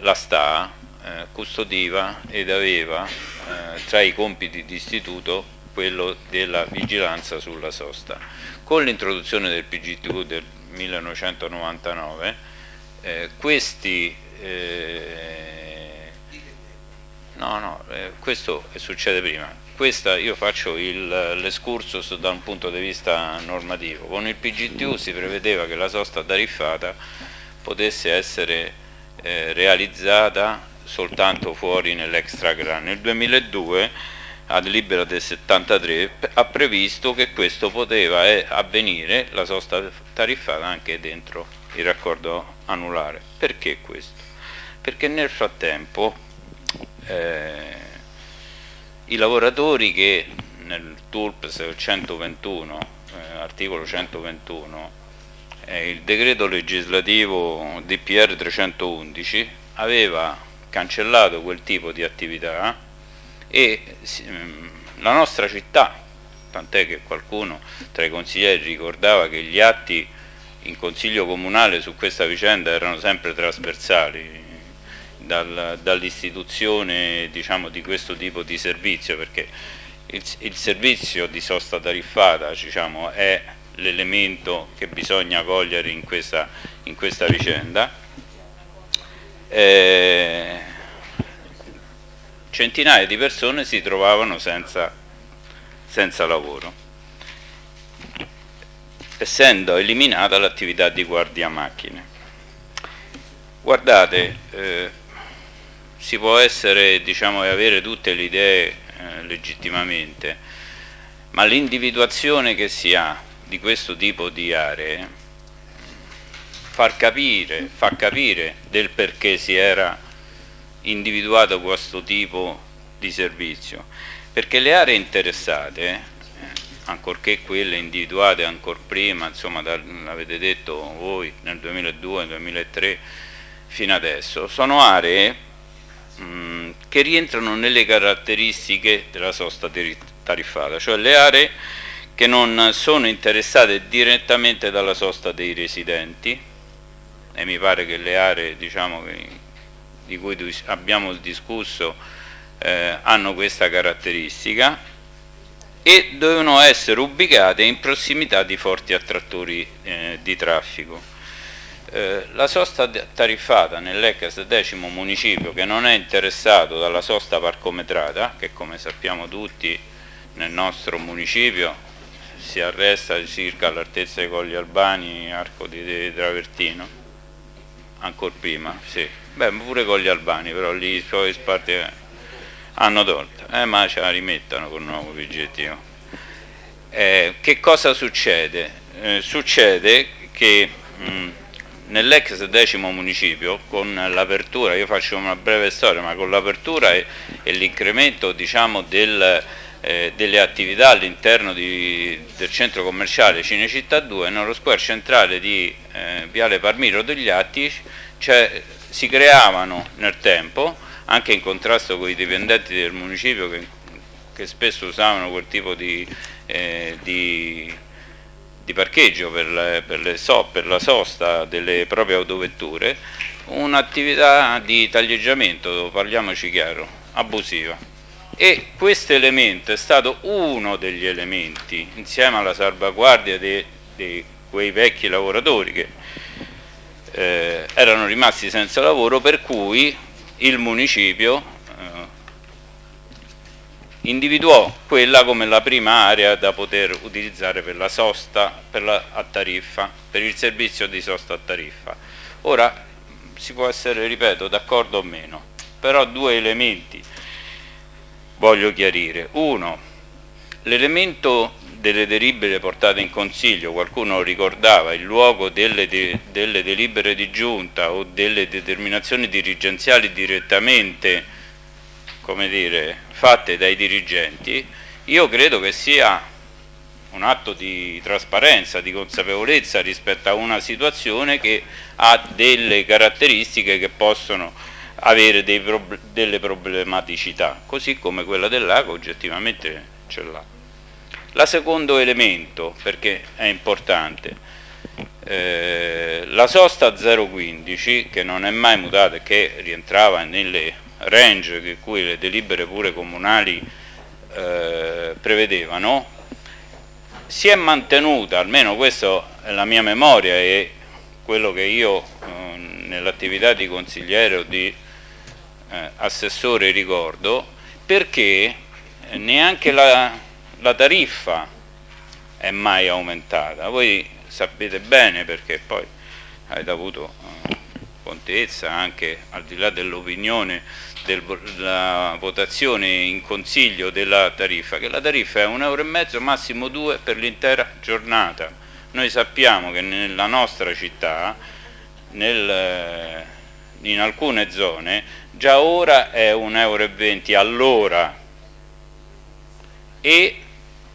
la STA eh, custodiva ed aveva eh, tra i compiti di istituto quello della vigilanza sulla sosta. Con l'introduzione del PGTV del 1999 eh, questi eh, no no eh, questo succede prima. Questa io faccio l'escursus da un punto di vista normativo. Con il PGTU si prevedeva che la sosta tariffata potesse essere eh, realizzata soltanto fuori nell'extra gran. Nel 2002 a delibera del 73 ha previsto che questo poteva eh, avvenire, la sosta tariffata, anche dentro il raccordo anulare. Perché questo? Perché nel frattempo eh, i lavoratori che nel TULPS 121, eh, articolo 121, eh, il decreto legislativo DPR 311 aveva cancellato quel tipo di attività e mm, la nostra città, tant'è che qualcuno tra i consiglieri ricordava che gli atti in consiglio comunale su questa vicenda erano sempre trasversali dal, dall'istituzione diciamo, di questo tipo di servizio perché il, il servizio di sosta tariffata diciamo, è l'elemento che bisogna cogliere in questa, in questa vicenda. Eh, centinaia di persone si trovavano senza, senza lavoro, essendo eliminata l'attività di guardia macchine. Guardate, eh, si può essere, diciamo, e avere tutte le idee eh, legittimamente, ma l'individuazione che si ha di questo tipo di aree far capire, fa capire del perché si era individuato questo tipo di servizio perché le aree interessate eh, ancorché quelle individuate ancora prima insomma l'avete detto voi nel 2002 2003 fino adesso sono aree mh, che rientrano nelle caratteristiche della sosta tariffata cioè le aree che non sono interessate direttamente dalla sosta dei residenti e mi pare che le aree diciamo di cui abbiamo discusso eh, hanno questa caratteristica e devono essere ubicate in prossimità di forti attrattori eh, di traffico. Eh, la sosta tariffata nell'ECAS decimo municipio che non è interessato dalla sosta parcometrata, che come sappiamo tutti nel nostro municipio si arresta circa all'altezza dei Colli Albani, arco di Travertino, ancora prima, sì, Beh, pure con gli albani, però lì i suoi sparti hanno tolto, eh, ma ce la rimettono con il nuovo PGTO. Eh, che cosa succede? Eh, succede che nell'ex decimo municipio, con l'apertura, io faccio una breve storia, ma con l'apertura e, e l'incremento diciamo, del, eh, delle attività all'interno del centro commerciale Cinecittà 2, nello square centrale di eh, Viale Parmiro degli Atti c'è si creavano nel tempo, anche in contrasto con i dipendenti del municipio che, che spesso usavano quel tipo di, eh, di, di parcheggio per, le, per, le so, per la sosta delle proprie autovetture, un'attività di taglieggiamento, parliamoci chiaro, abusiva e questo elemento è stato uno degli elementi, insieme alla salvaguardia di quei vecchi lavoratori che eh, erano rimasti senza lavoro, per cui il municipio eh, individuò quella come la prima area da poter utilizzare per la sosta per la, a tariffa, per il servizio di sosta a tariffa. Ora si può essere, ripeto, d'accordo o meno, però due elementi voglio chiarire. Uno, l'elemento delle delibere portate in consiglio, qualcuno ricordava il luogo delle, de, delle delibere di giunta o delle determinazioni dirigenziali direttamente dire, fatte dai dirigenti, io credo che sia un atto di trasparenza, di consapevolezza rispetto a una situazione che ha delle caratteristiche che possono avere prob delle problematicità, così come quella del lago oggettivamente ce l'ha. La secondo elemento, perché è importante, eh, la sosta 015 che non è mai mutata e che rientrava nelle range che cui le delibere pure comunali eh, prevedevano, si è mantenuta, almeno questa è la mia memoria e quello che io eh, nell'attività di consigliere o di eh, assessore ricordo, perché neanche la la tariffa è mai aumentata, voi sapete bene perché poi avete avuto eh, contezza anche al di là dell'opinione della votazione in consiglio della tariffa, che la tariffa è un euro e mezzo, massimo due per l'intera giornata. Noi sappiamo che nella nostra città, nel, eh, in alcune zone, già ora è un euro venti all'ora. E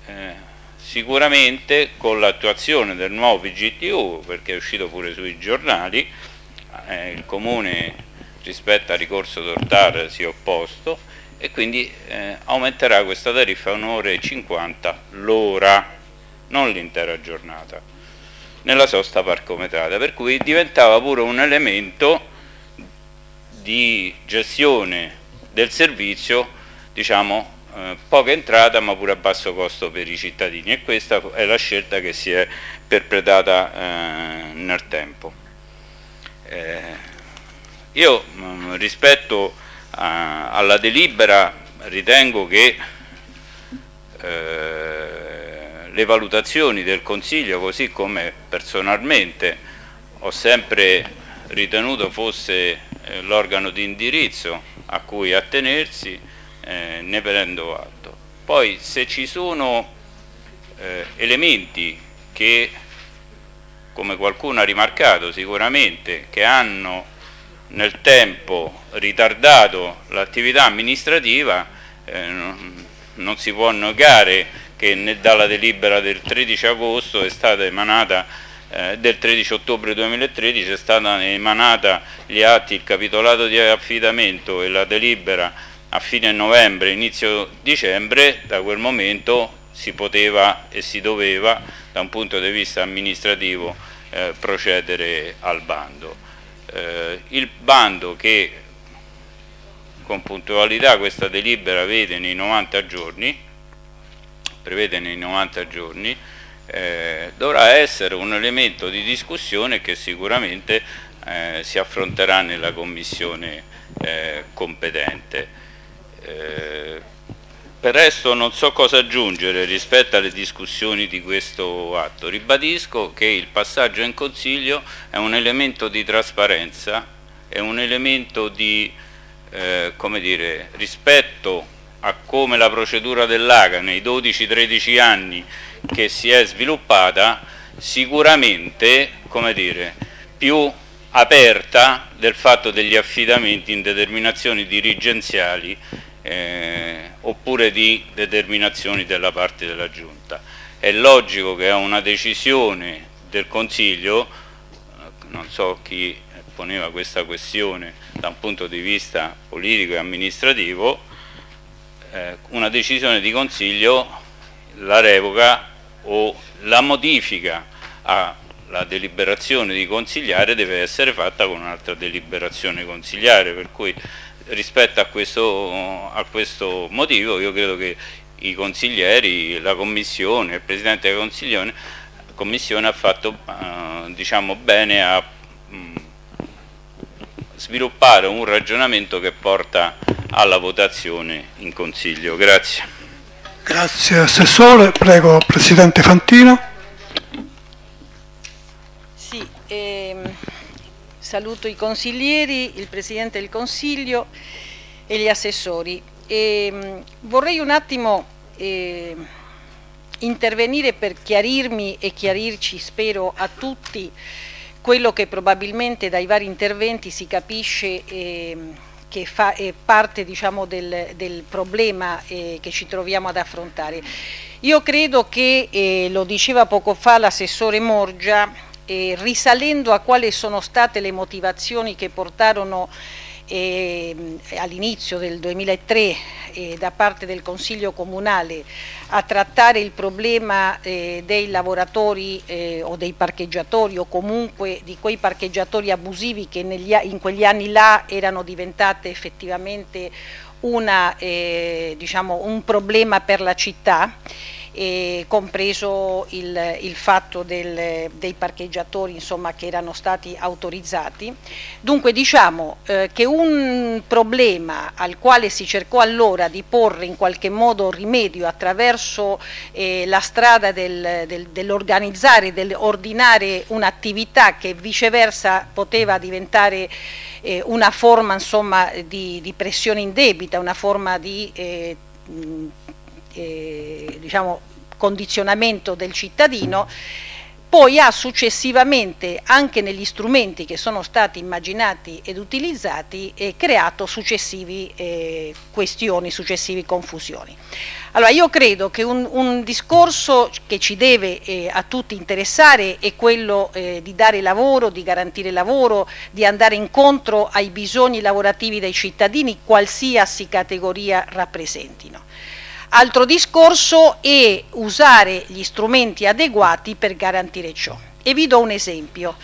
eh, sicuramente con l'attuazione del nuovo VGTU, perché è uscito pure sui giornali, eh, il Comune rispetto al ricorso d'Ortar si è opposto e quindi eh, aumenterà questa tariffa a un'ora e 50 l'ora, non l'intera giornata, nella sosta parcometrata, per cui diventava pure un elemento di gestione del servizio, diciamo, eh, poca entrata ma pure a basso costo per i cittadini e questa è la scelta che si è perpetrata eh, nel tempo. Eh, io mh, mm, rispetto a, alla delibera ritengo che eh, le valutazioni del Consiglio, così come personalmente ho sempre ritenuto fosse eh, l'organo di indirizzo a cui attenersi, eh, ne prendo atto. Poi se ci sono eh, elementi che, come qualcuno ha rimarcato sicuramente, che hanno nel tempo ritardato l'attività amministrativa, eh, non, si può negare che dalla delibera del 13 agosto è stata emanata eh, del 13 ottobre 2013 è stata emanata gli atti, il capitolato di affidamento e la delibera a fine novembre, inizio dicembre, da quel momento si poteva e si doveva da un punto di vista amministrativo eh, procedere al bando. Eh, il bando che con puntualità questa delibera vede nei 90 giorni, prevede nei 90 giorni, eh, dovrà essere un elemento di discussione che sicuramente eh, si affronterà nella commissione eh, competente. Eh, per resto non so cosa aggiungere rispetto alle discussioni di questo atto. Ribadisco che il passaggio in Consiglio è un elemento di trasparenza, è un elemento di eh, dire, rispetto a come la procedura dell'AGA nei 12-13 anni che si è sviluppata, sicuramente dire, più aperta del fatto degli affidamenti in determinazioni dirigenziali eh, oppure di determinazioni della parte della Giunta. È logico che a una decisione del Consiglio, eh, non so chi poneva questa questione da un punto di vista politico e amministrativo, eh, una decisione di Consiglio la revoca o la modifica alla deliberazione di consigliare deve essere fatta con un'altra deliberazione consigliare, per cui rispetto a questo, a questo motivo io credo che i consiglieri, la commissione, il presidente della commissione ha fatto eh, diciamo, bene a mh, mm, sviluppare un ragionamento che porta alla votazione in consiglio. Grazie. Grazie Assessore, prego Presidente Fantino. Sì, ehm, saluto i consiglieri, il Presidente del Consiglio e gli assessori. Ehm, vorrei un attimo eh, intervenire per chiarirmi e chiarirci, spero, a tutti quello che probabilmente dai vari interventi si capisce eh, che fa, è parte diciamo, del, del, problema eh, che ci troviamo ad affrontare. Io credo che, eh, lo diceva poco fa l'assessore Morgia, eh, risalendo a quali sono state le motivazioni che portarono all'inizio del 2003 eh, da parte del Consiglio Comunale a trattare il problema eh, dei lavoratori eh, o dei parcheggiatori o comunque di quei parcheggiatori abusivi che in quegli anni là erano diventate effettivamente una, diciamo, un problema per la città compreso il, il fatto del, dei parcheggiatori insomma, che erano stati autorizzati. Dunque diciamo eh, che un problema al quale si cercò allora di porre in qualche modo rimedio attraverso eh, la strada del, del, dell'organizzare, dell'ordinare un'attività che viceversa poteva diventare eh, una forma insomma, di, di, pressione indebita, una forma di eh, diciamo, condizionamento del cittadino, poi ha successivamente, anche negli strumenti che sono stati immaginati ed utilizzati, eh, creato successive eh, questioni, successive confusioni. Allora io credo che un, un discorso che ci deve eh, a tutti interessare è quello eh, di dare lavoro, di garantire lavoro, di andare incontro ai bisogni lavorativi dei cittadini, qualsiasi categoria rappresentino. Altro discorso è usare gli strumenti adeguati per garantire ciò. E vi do un esempio.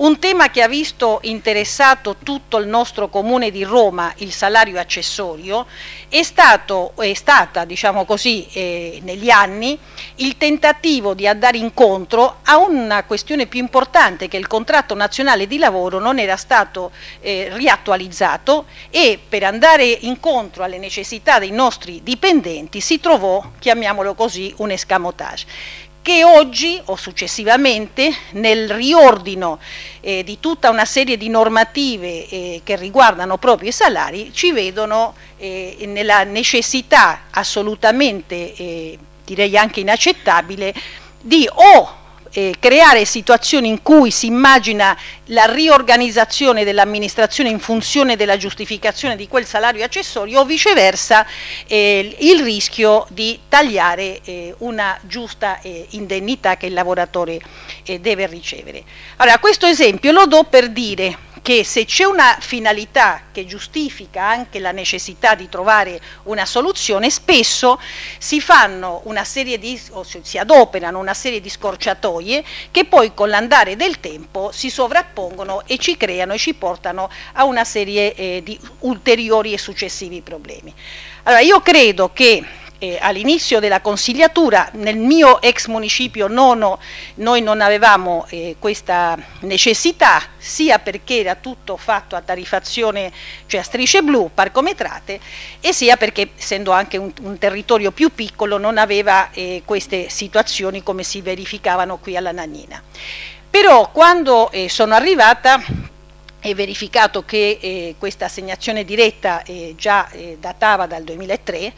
Un tema che ha visto interessato tutto il nostro comune di Roma, il salario accessorio, è, stato, è stata, diciamo così, eh, negli anni il tentativo di andare incontro a una questione più importante che il contratto nazionale di lavoro non era stato eh, riattualizzato e per andare incontro alle necessità dei nostri dipendenti si trovò, chiamiamolo così, un escamotage che oggi o successivamente nel riordino eh, di tutta una serie di normative eh, che riguardano proprio i salari ci vedono eh, nella necessità assolutamente eh, direi anche inaccettabile di o eh, creare situazioni in cui si immagina la riorganizzazione dell'amministrazione in funzione della giustificazione di quel salario accessorio o viceversa eh, il rischio di tagliare eh, una giusta eh, indennità che il lavoratore eh, deve ricevere. Allora, questo esempio lo do per dire che se c'è una finalità che giustifica anche la necessità di trovare una soluzione, spesso si fanno una serie di, o si adoperano una serie di scorciatoie che poi con l'andare del tempo si sovrappongono e ci creano e ci portano a una serie eh, di ulteriori e successivi problemi. Allora io credo che eh, all'inizio della consigliatura, nel mio ex municipio nono noi non avevamo eh, questa necessità, sia perché era tutto fatto a tarifazione, cioè a strisce blu, parcometrate, e sia perché essendo anche un, un territorio più piccolo non aveva eh, queste situazioni come si verificavano qui alla Nannina. Però quando eh, sono arrivata è verificato che eh, questa assegnazione diretta eh, già eh, datava dal 2003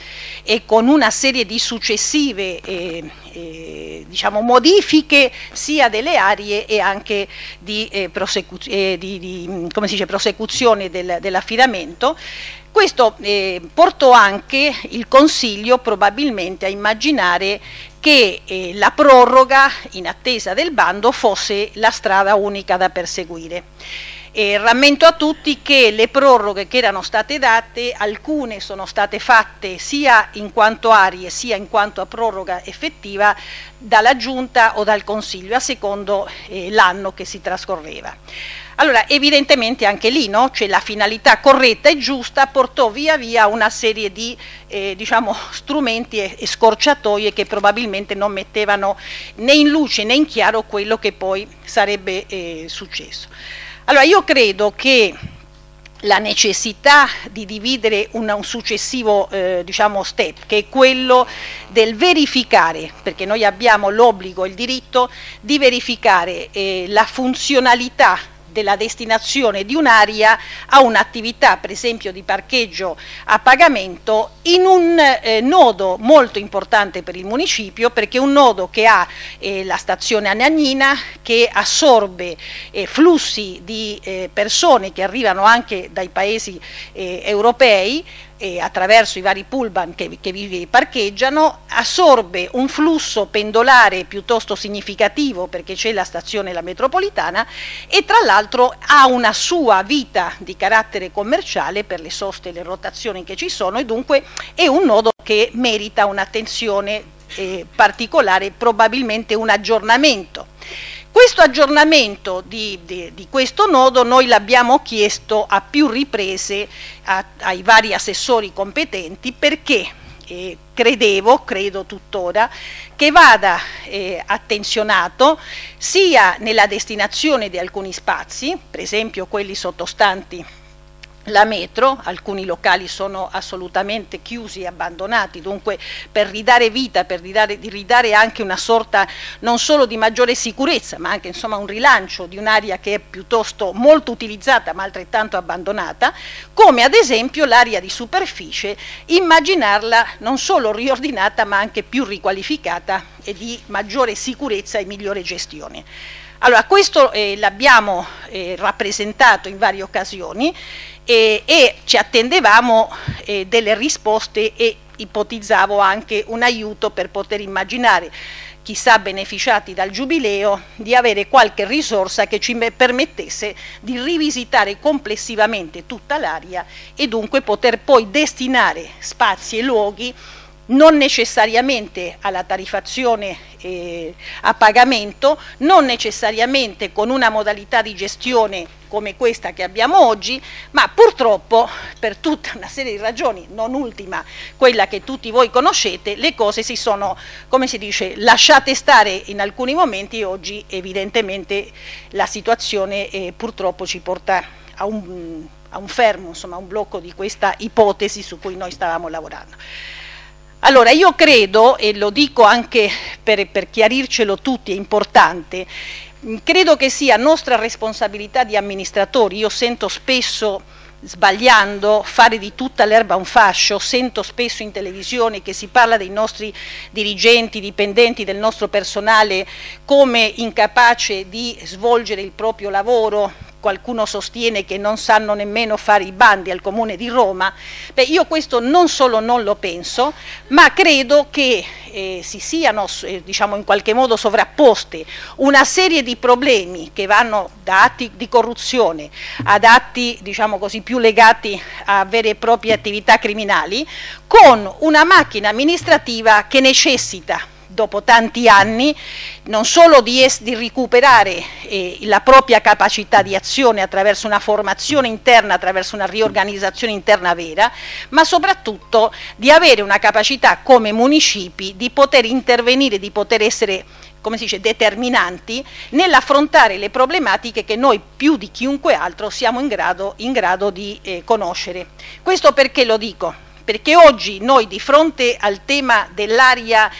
e con una serie di successive eh, eh, diciamo, modifiche sia delle aree e anche di, eh, prosecuz di, di dice, prosecuzione del, dell'affidamento. Questo portò anche il Consiglio probabilmente a immaginare che la proroga in attesa del bando fosse la strada unica da perseguire E rammento a tutti che le proroghe che erano state date, alcune sono state fatte sia in quanto arie sia in quanto a proroga effettiva dalla Giunta o dal Consiglio, a secondo eh, l'anno che si trascorreva. Allora, evidentemente anche lì no? cioè, la finalità corretta e giusta portò via via una serie di eh, diciamo, strumenti e, e, scorciatoie che probabilmente non mettevano né in luce né in chiaro quello che poi sarebbe eh, successo. Allora io credo che la necessità di dividere un, un successivo eh, diciamo step, che è quello del verificare, perché noi abbiamo l'obbligo il diritto di verificare eh, la funzionalità della destinazione di un'area a un'attività per esempio di parcheggio a pagamento in un eh, nodo molto importante per il municipio perché è un nodo che ha eh, la stazione Anagnina che assorbe eh, flussi di eh, persone che arrivano anche dai paesi eh, europei e attraverso i vari pullman che, che vi parcheggiano, assorbe un flusso pendolare piuttosto significativo perché c'è la stazione la metropolitana e tra l'altro ha una sua vita di carattere commerciale per le soste e le rotazioni che ci sono e dunque è un nodo che merita un'attenzione eh, particolare, probabilmente un aggiornamento. Questo aggiornamento di, di, di questo nodo noi l'abbiamo chiesto a più riprese a, ai vari assessori competenti perché eh, credevo, credo tuttora, che vada eh, attenzionato sia nella destinazione di alcuni spazi, per esempio quelli sottostanti la metro, alcuni locali sono assolutamente chiusi e abbandonati, dunque per ridare vita, per ridare, ridare, anche una sorta non solo di maggiore sicurezza, ma anche insomma, un rilancio di un'area che è piuttosto molto utilizzata ma altrettanto abbandonata, come ad esempio l'area di superficie, immaginarla non solo riordinata ma anche più riqualificata e di maggiore sicurezza e migliore gestione. Allora, questo eh, l'abbiamo eh, rappresentato in varie occasioni e, e ci attendevamo eh, delle risposte e ipotizzavo anche un aiuto per poter immaginare chissà beneficiati dal giubileo, di avere qualche risorsa che ci permettesse di rivisitare complessivamente tutta l'area e dunque poter poi destinare spazi e luoghi non necessariamente alla tarifazione eh, a pagamento, non necessariamente con una modalità di gestione come questa che abbiamo oggi, ma purtroppo per tutta una serie di ragioni, non ultima quella che tutti voi conoscete, le cose si sono, come si dice, lasciate stare in alcuni momenti e oggi evidentemente la situazione eh, purtroppo ci porta a un, a un fermo, insomma a un blocco di questa ipotesi su cui noi stavamo lavorando. Allora io credo, e lo dico anche per, per chiarircelo tutti, è importante, credo che sia nostra responsabilità di amministratori, io sento spesso sbagliando, fare di tutta l'erba un fascio, sento spesso in televisione che si parla dei nostri dirigenti, dipendenti, del nostro personale come incapace di svolgere il proprio lavoro, qualcuno sostiene che non sanno nemmeno fare i bandi al Comune di Roma, beh io questo non solo non lo penso, ma credo che eh, si siano eh, diciamo in qualche modo sovrapposte una serie di problemi che vanno da atti di corruzione ad atti diciamo così più legati a vere e proprie attività criminali con una macchina amministrativa che necessita dopo tanti anni, non solo di, di recuperare eh, la propria capacità di azione attraverso una formazione interna, attraverso una riorganizzazione interna vera, ma soprattutto di avere una capacità come municipi di poter intervenire, di poter essere come si dice, determinanti nell'affrontare le problematiche che noi più di chiunque altro siamo in grado, in grado di eh, conoscere. Questo perché lo dico? Perché oggi noi di fronte al tema dell'aria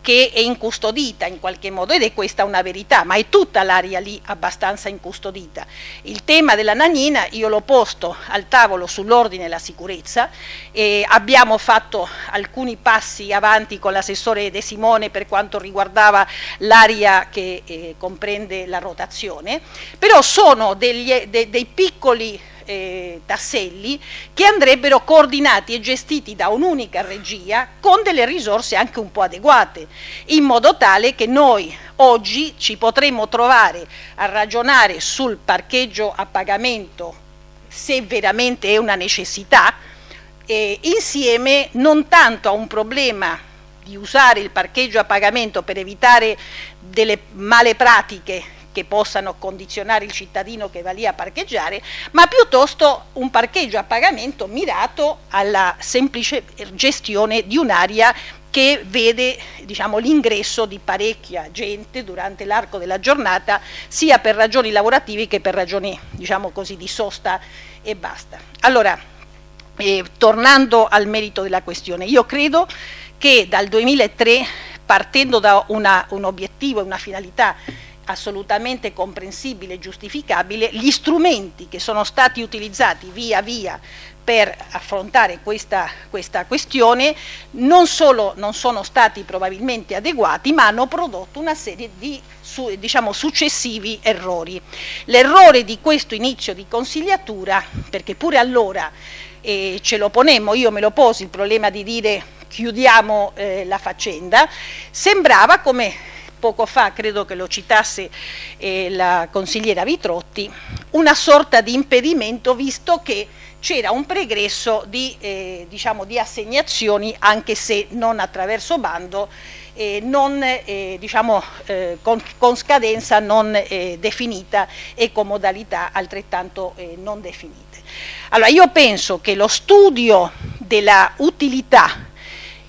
che è incustodita in qualche modo ed è questa una verità, ma è tutta l'area lì abbastanza incustodita. Il tema della nanina io l'ho posto al tavolo sull'ordine e la sicurezza e abbiamo fatto alcuni passi avanti con l'assessore De Simone per quanto riguardava l'area che eh, comprende la rotazione, però sono degli, de, dei piccoli eh, tasselli che andrebbero coordinati e gestiti da un'unica regia con delle risorse anche un po' adeguate, in modo tale che noi oggi ci potremmo trovare a ragionare sul parcheggio a pagamento se veramente è una necessità, eh, insieme non tanto a un problema di usare il parcheggio a pagamento per evitare delle male pratiche che possano condizionare il cittadino che va lì a parcheggiare, ma piuttosto un parcheggio a pagamento mirato alla semplice gestione di un'area che vede diciamo, l'ingresso di parecchia gente durante l'arco della giornata, sia per ragioni lavorative che per ragioni diciamo così, di sosta e basta. Allora, eh, tornando al merito della questione, io credo che dal 2003, partendo da una, un obiettivo e una finalità assolutamente comprensibile e giustificabile, gli strumenti che sono stati utilizzati via via per affrontare questa, questa, questione non solo non sono stati probabilmente adeguati, ma hanno prodotto una serie di su, diciamo, successivi errori. L'errore di questo inizio di consigliatura, perché pure allora eh, ce lo ponemmo, io me lo posi il problema di dire chiudiamo eh, la faccenda, sembrava come poco fa, credo che lo citasse eh, la consigliera Vitrotti, una sorta di impedimento visto che c'era un pregresso di, eh, diciamo, di, assegnazioni anche se non attraverso bando, eh, non, eh, diciamo, eh, con, con, scadenza non eh, definita e con modalità altrettanto eh, non definite. Allora io penso che lo studio della utilità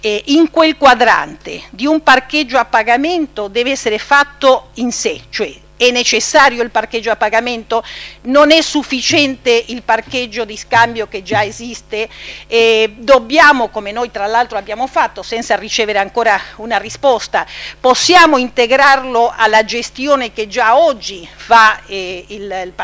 eh, in quel quadrante di un parcheggio a pagamento deve essere fatto in sé, cioè è necessario il parcheggio a pagamento, non è sufficiente il parcheggio di scambio che già esiste, eh, dobbiamo, come noi tra l'altro abbiamo fatto senza ricevere ancora una risposta, possiamo integrarlo alla gestione che già oggi fa eh,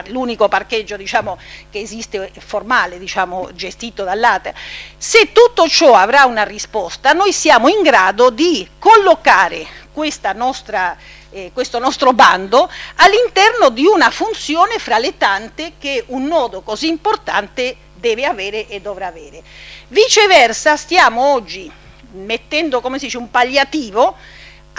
l'unico parcheggio diciamo, che esiste formale, diciamo, gestito dall'ATE. Se tutto ciò avrà una risposta, noi siamo in grado di collocare nostra eh, questo nostro bando all'interno di una funzione fra le tante che un nodo così importante deve avere e dovrà avere. Viceversa stiamo oggi mettendo come si dice, un palliativo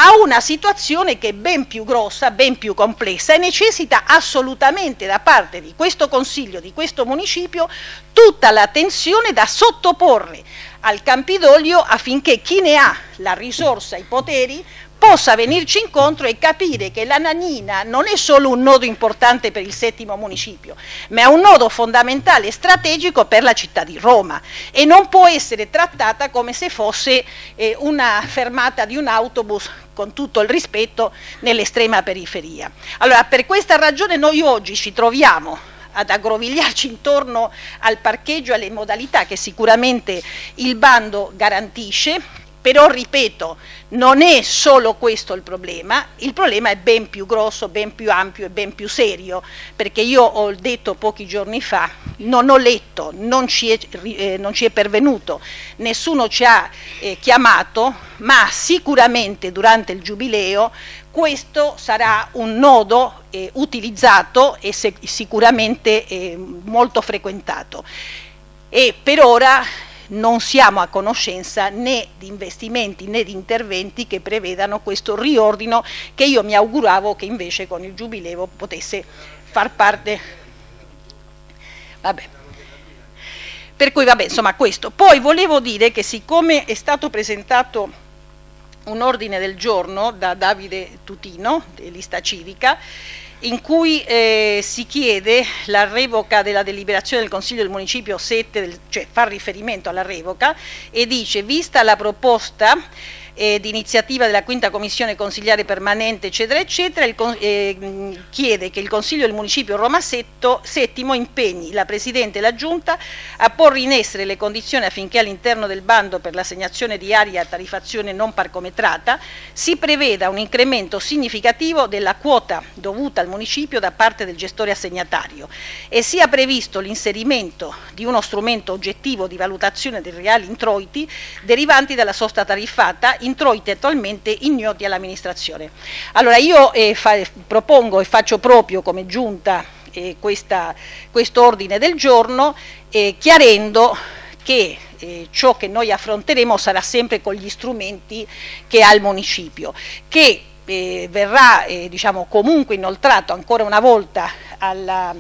a una situazione che è ben più grossa, ben più complessa e necessita assolutamente da parte di questo Consiglio, di questo Municipio, tutta l'attenzione da sottoporre al Campidoglio affinché chi ne ha la risorsa, i poteri, possa venirci incontro e capire che la Nanina non è solo un nodo importante per il settimo municipio, ma è un nodo fondamentale e strategico per la città di Roma e non può essere trattata come se fosse eh, una fermata di un autobus con tutto il rispetto nell'estrema periferia. Allora per questa ragione noi oggi ci troviamo ad aggrovigliarci intorno al parcheggio e alle modalità che sicuramente il bando garantisce però ripeto, non è solo questo il problema, il problema è ben più grosso, ben più ampio e ben più serio, perché io ho detto pochi giorni fa, non ho letto, non ci è, eh, non ci è pervenuto, nessuno ci ha eh, chiamato, ma sicuramente durante il giubileo questo sarà un nodo eh, utilizzato e sicuramente eh, molto frequentato. E per ora non siamo a conoscenza né di investimenti né di interventi che prevedano questo riordino che io mi auguravo che invece con il giubileo potesse far parte. Vabbè. Per cui vabbè, insomma questo. Poi volevo dire che siccome è stato presentato un ordine del giorno da Davide Tutino, di Lista Civica, in cui eh, si chiede la revoca della deliberazione del Consiglio del Municipio 7, del, cioè fa riferimento alla revoca e dice vista la proposta eh, di della quinta commissione consigliare permanente eccetera eccetera il, eh, chiede che il Consiglio del Municipio Roma Settimo impegni la Presidente e la Giunta a porre in essere le condizioni affinché all'interno del bando per l'assegnazione di aria a tarifazione non parcometrata si preveda un incremento significativo della quota dovuta al Municipio da parte del gestore assegnatario e sia previsto l'inserimento di uno strumento oggettivo di valutazione dei reali introiti derivanti dalla sosta tariffata introiti attualmente ignoti all'amministrazione. Allora io eh, fa, propongo e faccio proprio come giunta eh, questo ordine del giorno eh, chiarendo che eh, ciò che noi affronteremo sarà sempre con gli strumenti che ha il municipio, che eh, verrà eh, diciamo, comunque inoltrato ancora una volta alla,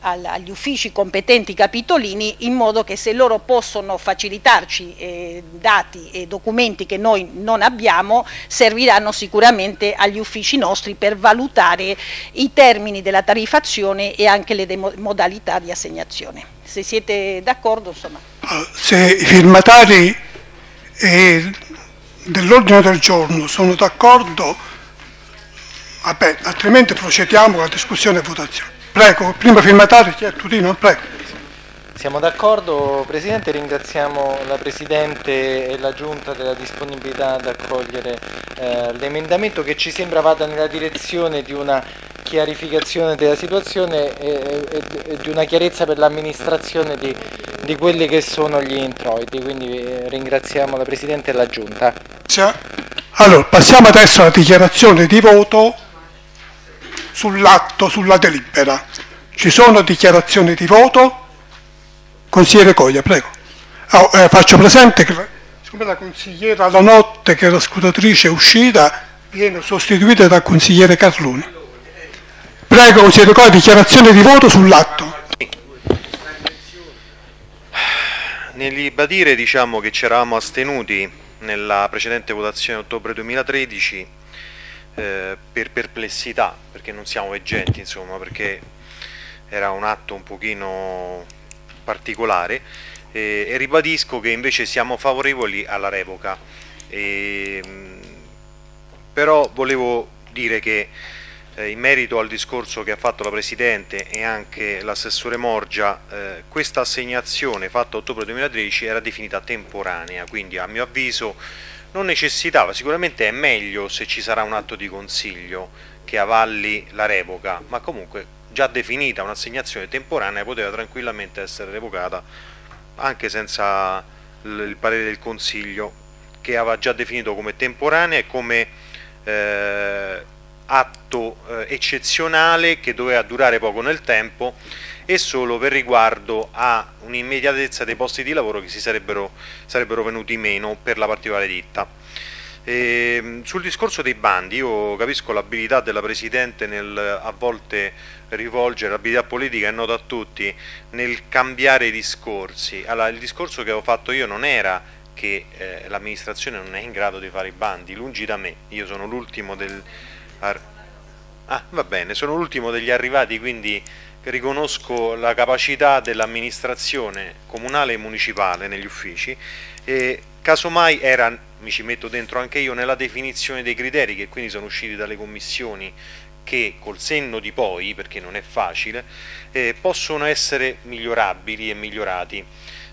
agli uffici competenti capitolini in modo che se loro possono facilitarci eh, dati e documenti che noi non abbiamo serviranno sicuramente agli uffici nostri per valutare i termini della tarifazione e anche le modalità di assegnazione. Se siete d'accordo insomma. Se i firmatari eh, dell'ordine del giorno sono d'accordo, altrimenti procediamo con la discussione e votazione. Prego, primo firmatario, chi è Tutino? Prego. Siamo d'accordo, Presidente, ringraziamo la Presidente e la Giunta della disponibilità ad accogliere eh, l'emendamento che ci sembra vada nella direzione di una chiarificazione della situazione e, e, e di una chiarezza per l'amministrazione di, di, quelli che sono gli introiti, quindi eh, ringraziamo la Presidente e la Giunta. Allora, passiamo adesso alla dichiarazione di voto sull'atto, sulla delibera. Ci sono dichiarazioni di voto? Consigliere Coglia, prego. Oh, eh, faccio presente che siccome la consigliera La Notte, che era scrutatrice, è uscita, viene sostituita dal consigliere Carloni. Prego, consigliere Coglia, dichiarazione di voto sull'atto. Nel ribadire diciamo, che ci eravamo astenuti nella precedente votazione ottobre 2013 eh, per perplessità, perché non siamo veggenti, insomma, perché era un atto un pochino particolare e, e ribadisco che invece siamo favorevoli alla revoca. E, però volevo dire che eh, in merito al discorso che ha fatto la Presidente e anche l'assessore Morgia, eh, questa assegnazione fatta a ottobre 2013 era definita temporanea, quindi a mio avviso non necessitava, sicuramente è meglio se ci sarà un atto di consiglio che avalli la revoca, ma comunque già definita un'assegnazione temporanea poteva tranquillamente essere revocata anche senza il parere del consiglio che aveva già definito come temporanea e come eh, atto eh, eccezionale che doveva durare poco nel tempo e solo per riguardo a un'immediatezza dei posti di lavoro che si sarebbero, sarebbero venuti meno per la particolare ditta. E, ehm, sul discorso dei bandi io capisco l'abilità della Presidente nel a volte rivolgere, l'abilità politica è nota a tutti, nel cambiare i discorsi. Allora, il discorso che ho fatto io non era che eh, l'amministrazione non è in grado di fare i bandi, lungi da me, io sono l'ultimo del... Ah, va bene, sono l'ultimo degli arrivati, quindi riconosco la capacità dell'amministrazione comunale e municipale negli uffici e casomai era, mi ci metto dentro anche io, nella definizione dei criteri che quindi sono usciti dalle commissioni che col senno di poi, perché non è facile, eh, possono essere migliorabili e migliorati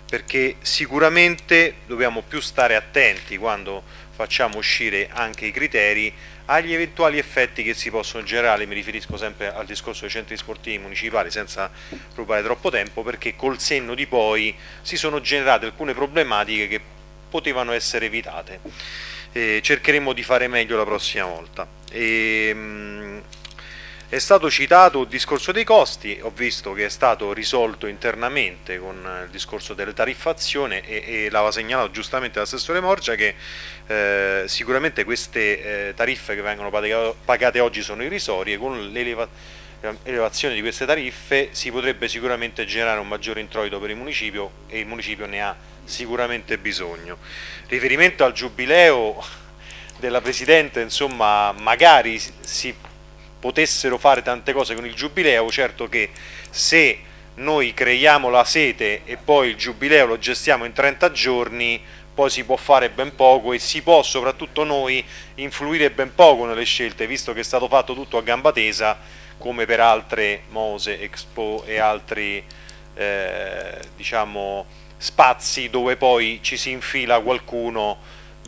perché sicuramente dobbiamo più stare attenti quando facciamo uscire anche i criteri agli eventuali effetti che si possono generare, mi riferisco sempre al discorso dei centri sportivi municipali senza rubare troppo tempo, perché col senno di poi si sono generate alcune problematiche che potevano essere evitate. Eh, cercheremo di fare meglio la prossima volta. E, ehm, mh, è stato citato il discorso dei costi, ho visto che è stato risolto internamente con il discorso delle tariffazioni e, e l'aveva segnalato giustamente l'assessore Morgia che eh, sicuramente queste eh, tariffe che vengono pagate oggi sono irrisorie, con l'elevazione di queste tariffe si potrebbe sicuramente generare un maggiore introito per il municipio e il municipio ne ha sicuramente bisogno. Riferimento al giubileo della Presidente, insomma, magari si potessero fare tante cose con il giubileo, certo che se noi creiamo la sete e poi il giubileo lo gestiamo in 30 giorni, poi si può fare ben poco e si può soprattutto noi influire ben poco nelle scelte, visto che è stato fatto tutto a gamba tesa, come per altre Mose, Expo e altri eh, diciamo, spazi dove poi ci si infila qualcuno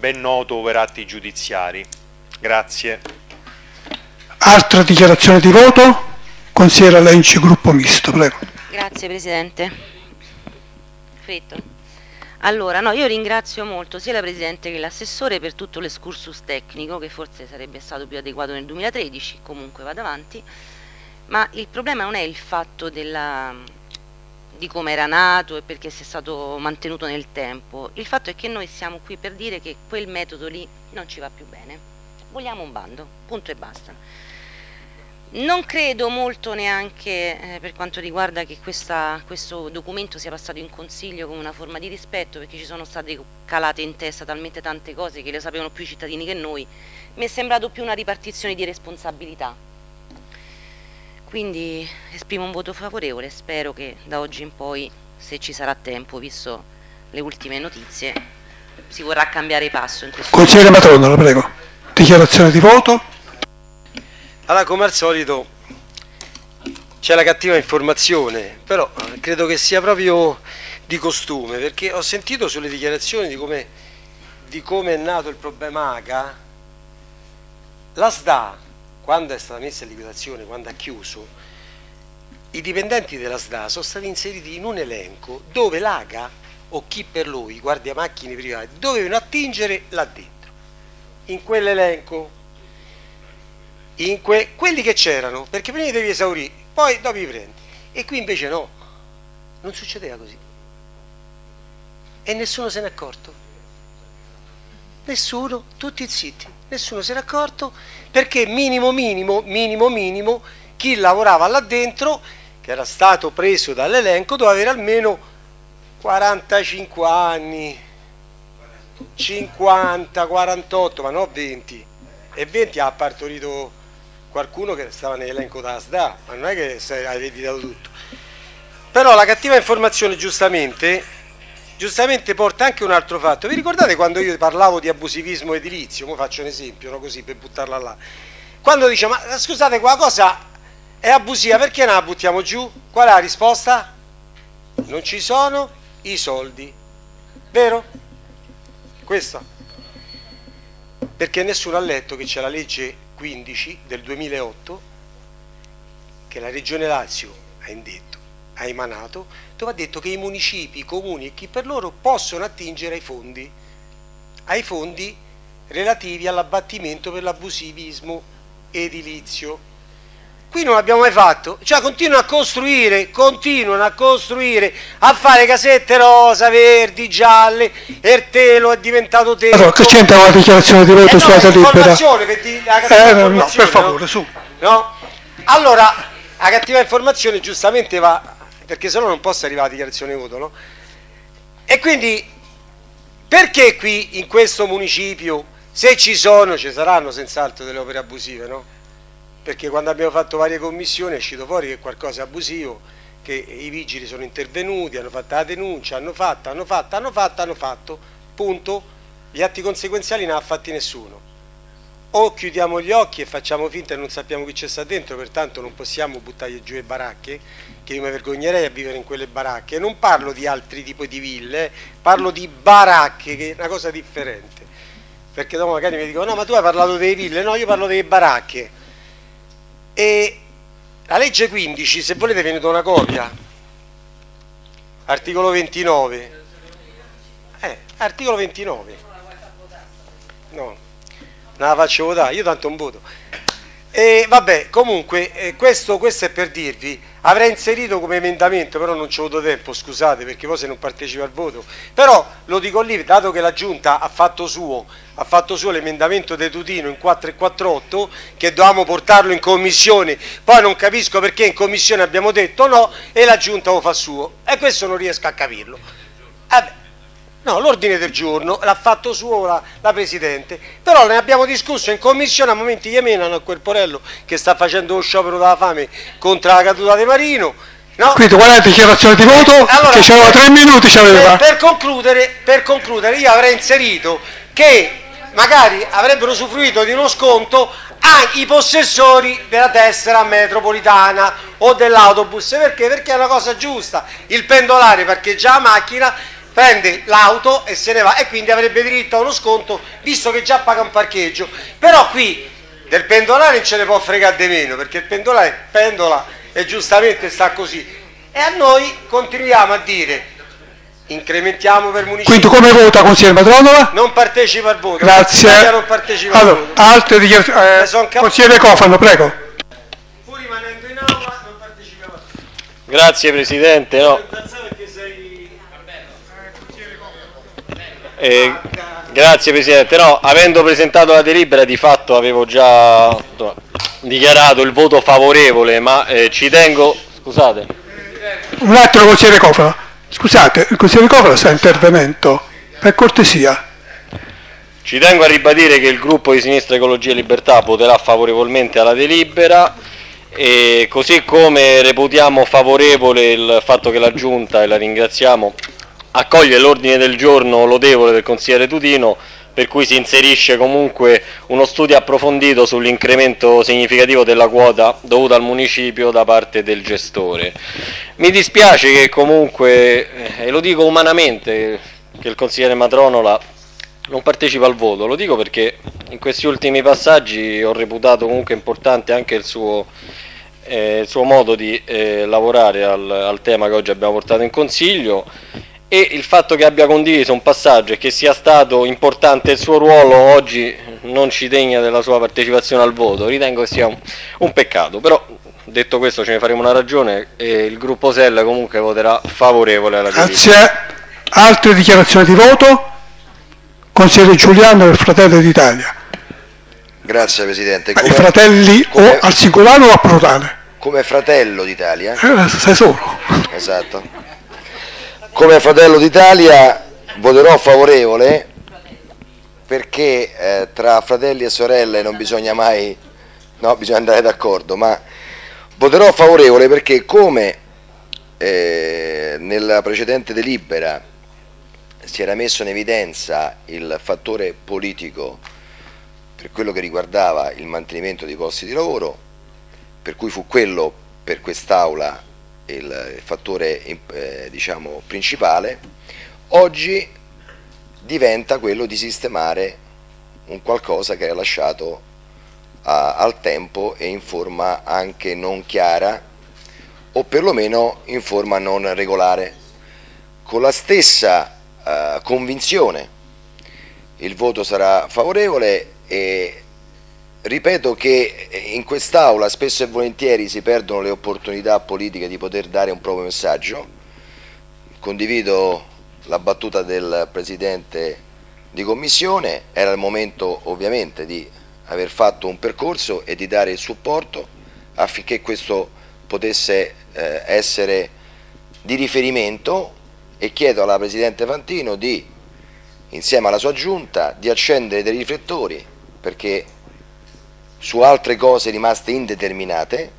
ben noto per atti giudiziari. Grazie. Altra dichiarazione di voto? Consigliera Lenci, gruppo misto, prego. Grazie Presidente. Perfetto. Allora, no, io ringrazio molto sia la Presidente che l'assessore per tutto l'escursus tecnico, che forse sarebbe stato più adeguato nel 2013, comunque vado avanti, ma il problema non è il fatto della, di come era nato e perché si è stato mantenuto nel tempo, il fatto è che noi siamo qui per dire che quel metodo lì non ci va più bene, vogliamo un bando, punto e basta. Non credo molto neanche eh, per quanto riguarda che questa, questo documento sia passato in consiglio come una forma di rispetto perché ci sono state calate in testa talmente tante cose che le sapevano più i cittadini che noi, mi è sembrato più una ripartizione di responsabilità. Quindi esprimo un voto favorevole, spero che da oggi in poi, se ci sarà tempo, visto le ultime notizie, si vorrà cambiare passo in questo Consigliere Matrono, la prego. Dichiarazione di voto. Allora, come al solito, c'è la cattiva informazione, però eh, credo che sia proprio di costume, perché ho sentito sulle dichiarazioni di come, di come è nato il problema AGA, la SDA, quando è stata messa in liquidazione, quando ha chiuso, i dipendenti della SDA sono stati inseriti in un elenco dove l'AGA o chi per lui, guardia macchine privati, dovevano attingere là dentro, in quell'elenco in que, quelli che c'erano, perché prima li devi esaurire, poi dopo li prendi. E qui invece no, non succedeva così. E nessuno se n'è accorto. Nessuno, tutti zitti, nessuno se n'è accorto perché minimo minimo, minimo minimo, chi lavorava là dentro, che era stato preso dall'elenco, doveva avere almeno 45 anni, 50, 48, ma non 20. E 20 ha partorito qualcuno che stava nell'elenco da SDA, ma non è che avete dato tutto. Però la cattiva informazione giustamente, giustamente porta anche un altro fatto. Vi ricordate quando io parlavo di abusivismo edilizio? Ora faccio un esempio, no? così per buttarla là. Quando dice, ma scusate, qua cosa è abusiva, perché non la buttiamo giù? Qual è la risposta? Non ci sono i soldi. Vero? Questo. Perché nessuno ha letto che c'è la legge 15 del 2008 che la Regione Lazio ha indetto, ha emanato, dove ha detto che i municipi, i comuni e chi per loro possono attingere ai fondi, ai fondi relativi all'abbattimento per l'abusivismo edilizio. Qui non l'abbiamo mai fatto, cioè continuano a costruire, continuano a costruire, a fare casette rosa, verdi, gialle, e il telo è diventato telo. Allora, che c'entra la dichiarazione di voto eh sulla no, libera? Per di, la Eh, no, no, per favore, no? su. No? Allora, la cattiva informazione giustamente va, perché sennò non posso arrivare alla dichiarazione di voto, no? E quindi, perché qui in questo municipio, se ci sono, ci saranno senz'altro delle opere abusive, no? Perché quando abbiamo fatto varie commissioni è uscito fuori che qualcosa è abusivo, che i vigili sono intervenuti, hanno fatto la denuncia, hanno fatto, hanno fatto, hanno fatto, hanno fatto, punto. Gli atti conseguenziali non ha fatti nessuno o chiudiamo gli occhi e facciamo finta che non sappiamo chi c'è sta dentro, pertanto non possiamo buttare giù le baracche, che io mi vergognerei a vivere in quelle baracche. Non parlo di altri tipi di ville, parlo di baracche, che è una cosa differente. Perché dopo magari mi dicono, no ma tu hai parlato delle ville, no io parlo delle baracche. E la legge 15, se volete ve ne do una copia, articolo 29. Eh, articolo 29. No non la faccio votare, io tanto un voto. E vabbè, comunque, eh, questo, questo, è per dirvi, avrei inserito come emendamento, però non ci ho avuto tempo, scusate, perché poi se non partecipo al voto, però lo dico lì, dato che la Giunta ha fatto suo, suo l'emendamento di Tutino in 448, che dovevamo portarlo in commissione, poi non capisco perché in commissione abbiamo detto no, e la Giunta lo fa suo, e questo non riesco a capirlo. Vabbè, No, l'ordine del giorno l'ha fatto suo la, la, Presidente, però ne abbiamo discusso in commissione a momenti gli menano a quel porello che sta facendo lo sciopero della fame contro la caduta di Marino. No? Quindi qual è la dichiarazione di voto? Allora, che c'aveva tre minuti. Per, per, concludere, per concludere, io avrei inserito che magari avrebbero usufruito di uno sconto anche i possessori della tessera metropolitana o dell'autobus, perché? Perché è una cosa giusta, il pendolare parcheggia la macchina prende l'auto e se ne va. E quindi avrebbe diritto a uno sconto visto che già paga un parcheggio. Però qui del pendolare non ce ne può fregare di meno perché il pendolare pendola e giustamente sta così. E a noi continuiamo a dire incrementiamo per municipio. Quindi come vota consigliere Matronova? non partecipa al voto. Grazie. Non partecipa allora, al voto. altre dichiarazioni eh, consigliere Cofano prego. Pur rimanendo in aula Grazie Presidente. No. Eh, grazie Presidente. No, avendo presentato la delibera di fatto avevo già dichiarato il voto favorevole, ma eh, ci tengo... Scusate. Un attimo, consigliere Cofala. Scusate, il consigliere Cofala sta intervenendo. Per cortesia. Ci tengo a ribadire che il gruppo di Sinistra Ecologia e Libertà voterà favorevolmente alla delibera e così come reputiamo favorevole il fatto che la Giunta, e la ringraziamo, accoglie l'ordine del giorno lodevole del consigliere Tutino per cui si inserisce comunque uno studio approfondito sull'incremento significativo della quota dovuta al municipio da parte del gestore. Mi dispiace che comunque, eh, e lo dico umanamente, che il consigliere Matronola non partecipa al voto, lo dico perché in questi ultimi passaggi ho reputato comunque importante anche il suo, eh, il suo modo di eh, lavorare al, al tema che oggi abbiamo portato in consiglio e il fatto che abbia condiviso un passaggio e che sia stato importante il suo ruolo oggi non ci degna della sua partecipazione al voto, ritengo che sia un, un peccato, però detto questo ce ne faremo una ragione e il gruppo SEL comunque voterà favorevole alla Grazie. Altre dichiarazioni di voto? Consigliere Giuliano del Fratello d'Italia. Grazie Presidente. Ma i fratelli come, o al singolare o a plurale? Come fratello d'Italia. Eh, sei solo. Esatto. Come fratello d'Italia voterò favorevole perché eh, tra fratelli e sorelle non bisogna mai, no, bisogna andare d'accordo, ma voterò favorevole perché come eh, nella precedente delibera si era messo in evidenza il fattore politico per quello che riguardava il mantenimento dei posti di lavoro, per cui fu quello per quest'Aula il fattore eh, diciamo, principale, oggi diventa quello di sistemare un qualcosa che era lasciato a, al tempo e in forma anche non chiara o perlomeno in forma non regolare. Con la stessa eh, convinzione il voto sarà favorevole e ripeto che in quest'Aula spesso e volentieri si perdono le opportunità politiche di poter dare un proprio messaggio. Condivido la battuta del Presidente di Commissione, era il momento ovviamente di aver fatto un percorso e di dare il supporto affinché questo potesse eh, essere di riferimento e chiedo alla Presidente Fantino di, insieme alla sua giunta, di accendere dei riflettori perché su altre cose rimaste indeterminate,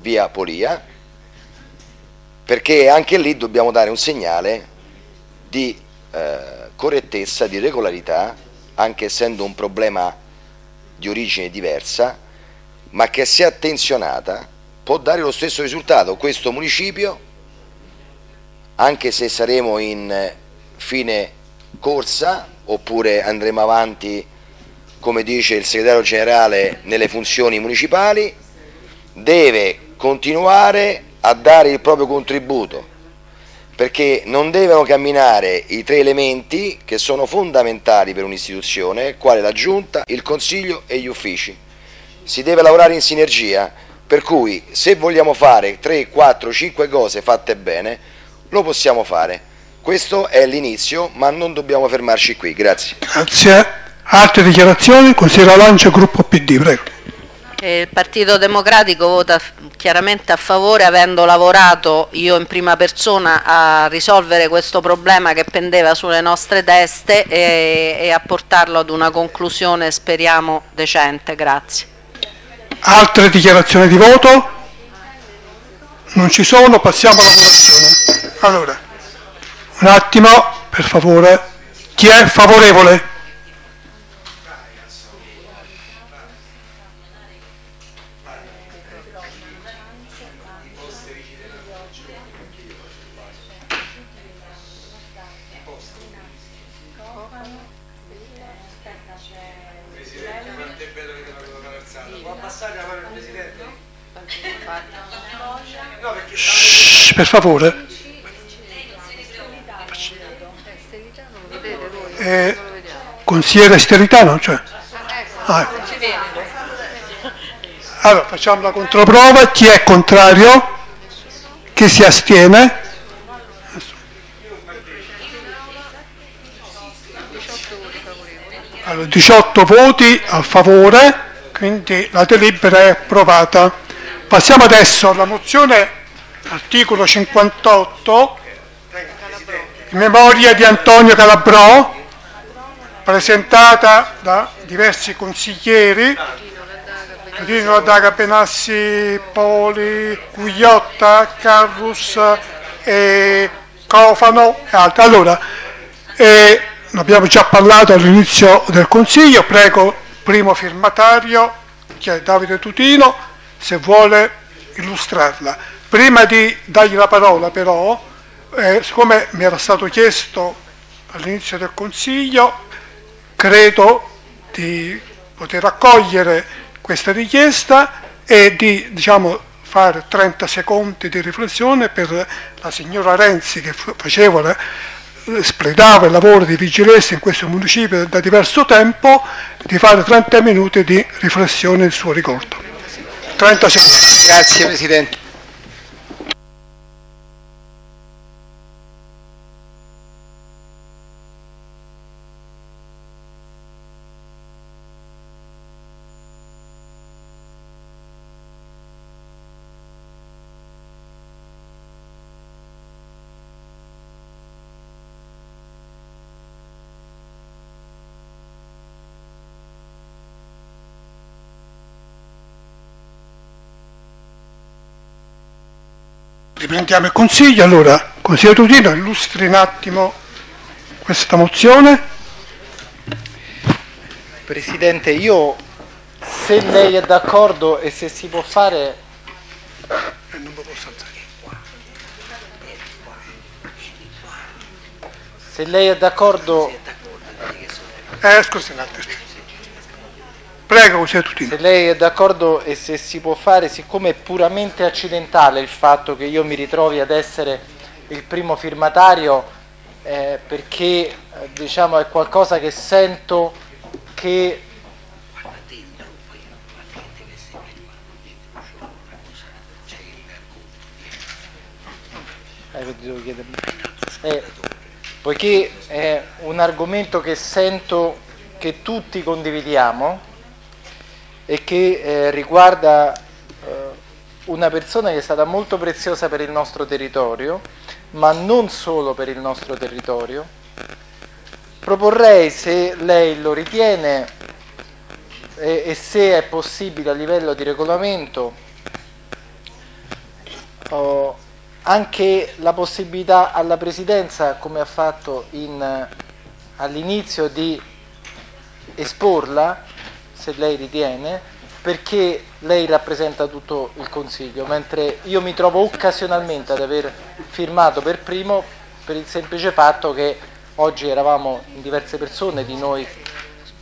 via Polia, perché anche lì dobbiamo dare un segnale di eh, correttezza, di regolarità, anche essendo un problema di origine diversa, ma che se attenzionata può dare lo stesso risultato. Questo municipio anche se saremo in fine corsa oppure andremo avanti come dice il segretario generale nelle funzioni municipali deve continuare a dare il proprio contributo perché non devono camminare i tre elementi che sono fondamentali per un'istituzione quale la giunta, il consiglio e gli uffici si deve lavorare in sinergia per cui se vogliamo fare 3, 4, 5 cose fatte bene lo possiamo fare. Questo è l'inizio, ma non dobbiamo fermarci qui. Grazie. Grazie. Altre dichiarazioni? Consigliere Lancia, gruppo PD, prego. Il Partito Democratico vota chiaramente a favore avendo lavorato io in prima persona a risolvere questo problema che pendeva sulle nostre teste e, e a portarlo ad una conclusione speriamo decente. Grazie. Altre dichiarazioni di voto? Non ci sono, passiamo alla votazione. Allora, un attimo, per favore. Chi è favorevole? Per favore. Eh, consigliere Steritano? Cioè. Ah, ecco. Allora facciamo la controprova, chi è contrario? Chi si astiene? Allora, 18 voti a favore, quindi la delibera è approvata. Passiamo adesso alla mozione articolo 58 in memoria di Antonio Calabrò presentata da diversi consiglieri Rino Daga Penassi, Poli, Gugliotta, Carrus, e Cofano e altri. Allora, eh, ne abbiamo già parlato all'inizio del Consiglio, prego primo firmatario, che è Davide Tutino, se vuole illustrarla. Prima di dargli la parola però, eh, siccome mi era stato chiesto all'inizio del Consiglio, credo di poter accogliere questa richiesta e di diciamo, fare 30 secondi di riflessione per la signora Renzi che faceva, espletava il lavoro di vigilanza in questo municipio da diverso tempo, di fare 30 minuti di riflessione in suo ricordo. 30 secondi. Grazie Presidente. Riprendiamo il consiglio, allora, consigliere Tutino, illustri un attimo questa mozione. Presidente, io se lei è d'accordo e se si può fare... Se lei è d'accordo... Eh, scusi un attimo. Prego, consigliere Tutino. Se lei è d'accordo e se si può fare, siccome è puramente accidentale il fatto che io mi ritrovi ad essere il primo firmatario, eh, perché eh, diciamo è qualcosa che sento che eh, poiché è un argomento che sento che tutti condividiamo e che eh, riguarda eh, una persona che è stata molto preziosa per il nostro territorio, ma non solo per il nostro territorio. Proporrei, se lei lo ritiene e, e se è possibile a livello di regolamento, oh, anche la possibilità alla Presidenza, come ha fatto all'inizio, di esporla se lei ritiene, perché lei rappresenta tutto il Consiglio, mentre io mi trovo occasionalmente ad aver firmato per primo per il semplice fatto che oggi eravamo in diverse persone di noi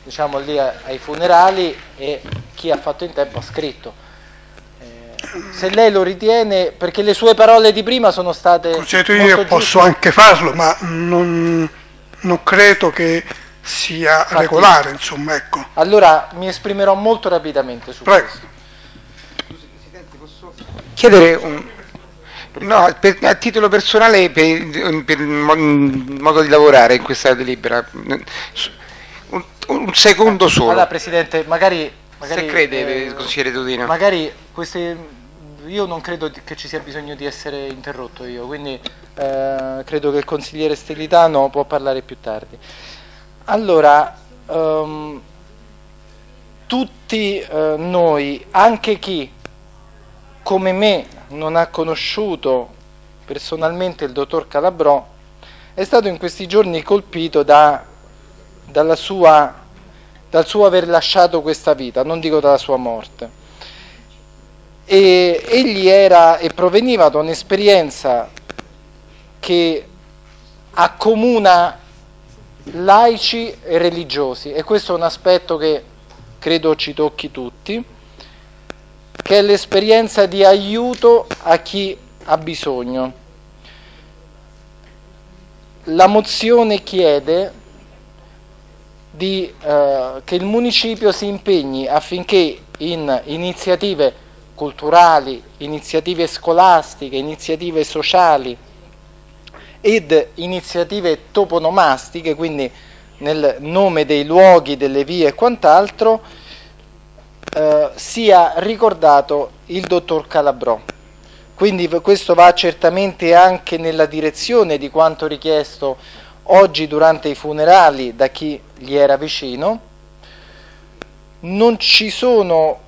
diciamo lì ai funerali e chi ha fatto in tempo ha scritto. Eh, se lei lo ritiene, perché le sue parole di prima sono state... Consigliere, io posso anche farlo, ma non, non credo che sia regolare, insomma, ecco. Allora mi esprimerò molto rapidamente su Prego. questo. Chiedere un, No, per, a titolo personale per, per, il modo di lavorare in questa delibera, un, un secondo solo. Allora Presidente, magari... magari Se crede, eh, consigliere Tudino. Magari queste, io non credo che ci sia bisogno di essere interrotto io, quindi eh, credo che il consigliere Stelitano può parlare più tardi. Allora, um, tutti uh, noi, anche chi come me non ha conosciuto personalmente il dottor Calabrò, è stato in questi giorni colpito da, sua, dal suo aver lasciato questa vita, non dico dalla sua morte. E egli era e proveniva da un'esperienza che accomuna laici e religiosi e questo è un aspetto che credo ci tocchi tutti, che è l'esperienza di aiuto a chi ha bisogno. La mozione chiede di, eh, che il municipio si impegni affinché in iniziative culturali, iniziative scolastiche, iniziative sociali ed iniziative toponomastiche, quindi nel nome dei luoghi, delle vie e quant'altro, eh, sia ricordato il dottor Calabrò. Quindi questo va certamente anche nella direzione di quanto richiesto oggi durante i funerali da chi gli era vicino. Non ci sono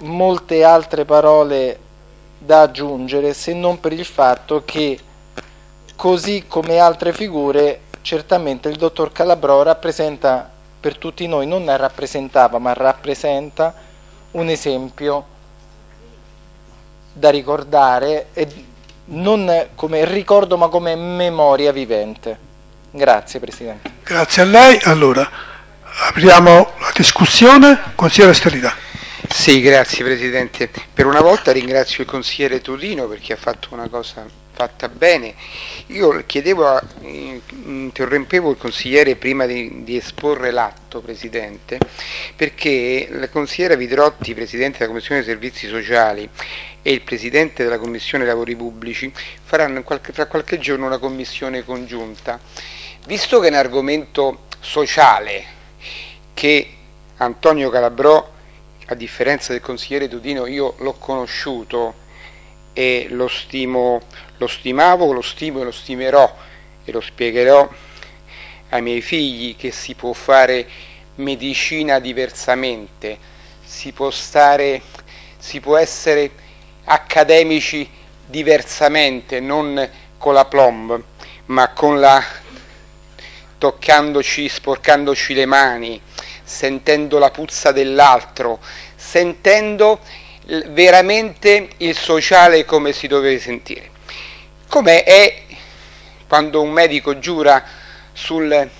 molte altre parole da aggiungere se non per il fatto che così come altre figure certamente il dottor Calabrò rappresenta per tutti noi, non rappresentava ma rappresenta un esempio da ricordare e non come ricordo ma come memoria vivente. Grazie Presidente. Grazie a lei. Allora, apriamo la discussione. Consigliere Sterilità. Sì, grazie Presidente. Per una volta ringrazio il consigliere Tudino perché ha fatto una cosa fatta bene. Io chiedevo, eh, interrompevo il consigliere prima di, di esporre l'atto, Presidente, perché la consigliera Vidrotti, Presidente della Commissione Servizi Sociali, e il Presidente della Commissione Lavori Pubblici faranno qualche, fra qualche giorno una commissione congiunta. Visto che è un argomento sociale che Antonio Calabrò, a differenza del consigliere Tudino, io l'ho conosciuto e lo, stimo, lo stimavo, lo stimo e lo stimerò e lo spiegherò ai miei figli che si può fare medicina diversamente, si può stare, si può essere accademici diversamente, non con la plomb, ma con la toccandoci, sporcandoci le mani, sentendo la puzza dell'altro, sentendo veramente il sociale come si doveva sentire. Come è quando un medico giura sul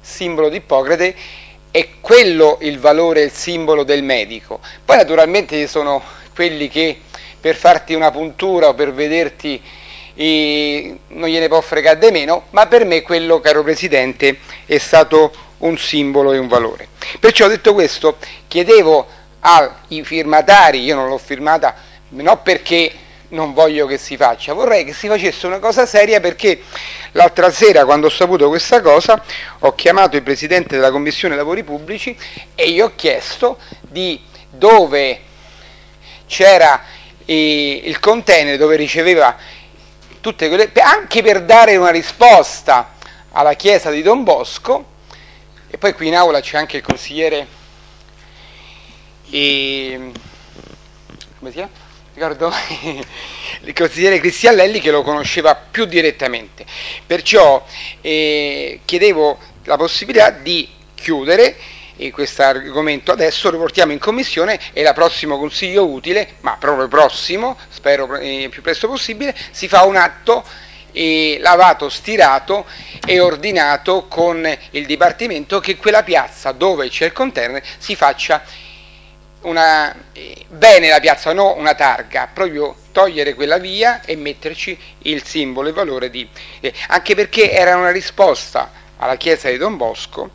simbolo di Ippocrate, è quello il valore, il simbolo del medico. Poi naturalmente ci sono quelli che per farti una puntura o per vederti e non gliene può fregare di meno, ma per me quello, caro Presidente, è stato un simbolo e un valore. Perciò detto questo, chiedevo ai firmatari, io non l'ho firmata, non perché non voglio che si faccia, vorrei che si facesse una cosa seria perché l'altra sera quando ho saputo questa cosa ho chiamato il Presidente della Commissione Lavori Pubblici e gli ho chiesto di dove c'era il container dove riceveva tutte quelle, anche per dare una risposta alla chiesa di Don Bosco, e poi qui in aula c'è anche il consigliere, e, come si chiama? Ricordo, il consigliere Cristiallelli che lo conosceva più direttamente. Perciò eh, chiedevo la possibilità di chiudere questo argomento adesso, lo portiamo in commissione e la prossimo consiglio utile, ma proprio prossimo, spero il più presto possibile, si fa un atto eh, lavato, stirato e ordinato con il Dipartimento che quella piazza dove c'è il container si faccia una, bene la piazza, non una targa, proprio togliere quella via e metterci il simbolo, il valore di... Eh, anche perché era una risposta alla chiesa di Don Bosco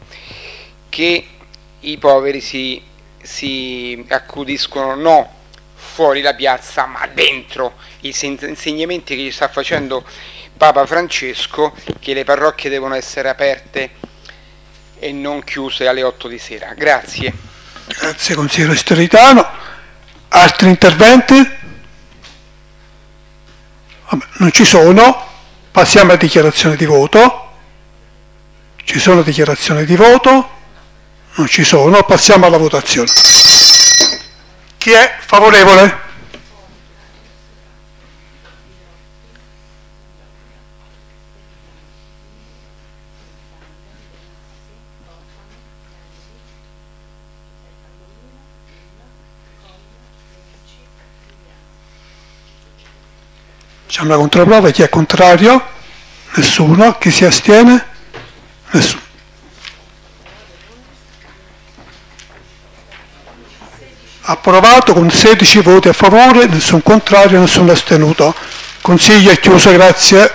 che i poveri si, si accudiscono no fuori la piazza ma dentro i insegnamenti che gli sta facendo Papa Francesco che le parrocchie devono essere aperte e non chiuse alle 8 di sera. Grazie. Grazie consigliere Steritano. Altri interventi? Non ci sono. Passiamo alla dichiarazione di voto. Ci sono dichiarazioni di voto. Non ci sono, passiamo alla votazione. Chi è favorevole? C'è una controprova, chi è contrario? Nessuno, chi si astiene? Nessuno. Approvato con 16 voti a favore, nessun contrario, nessun astenuto. Consiglio è chiuso, grazie.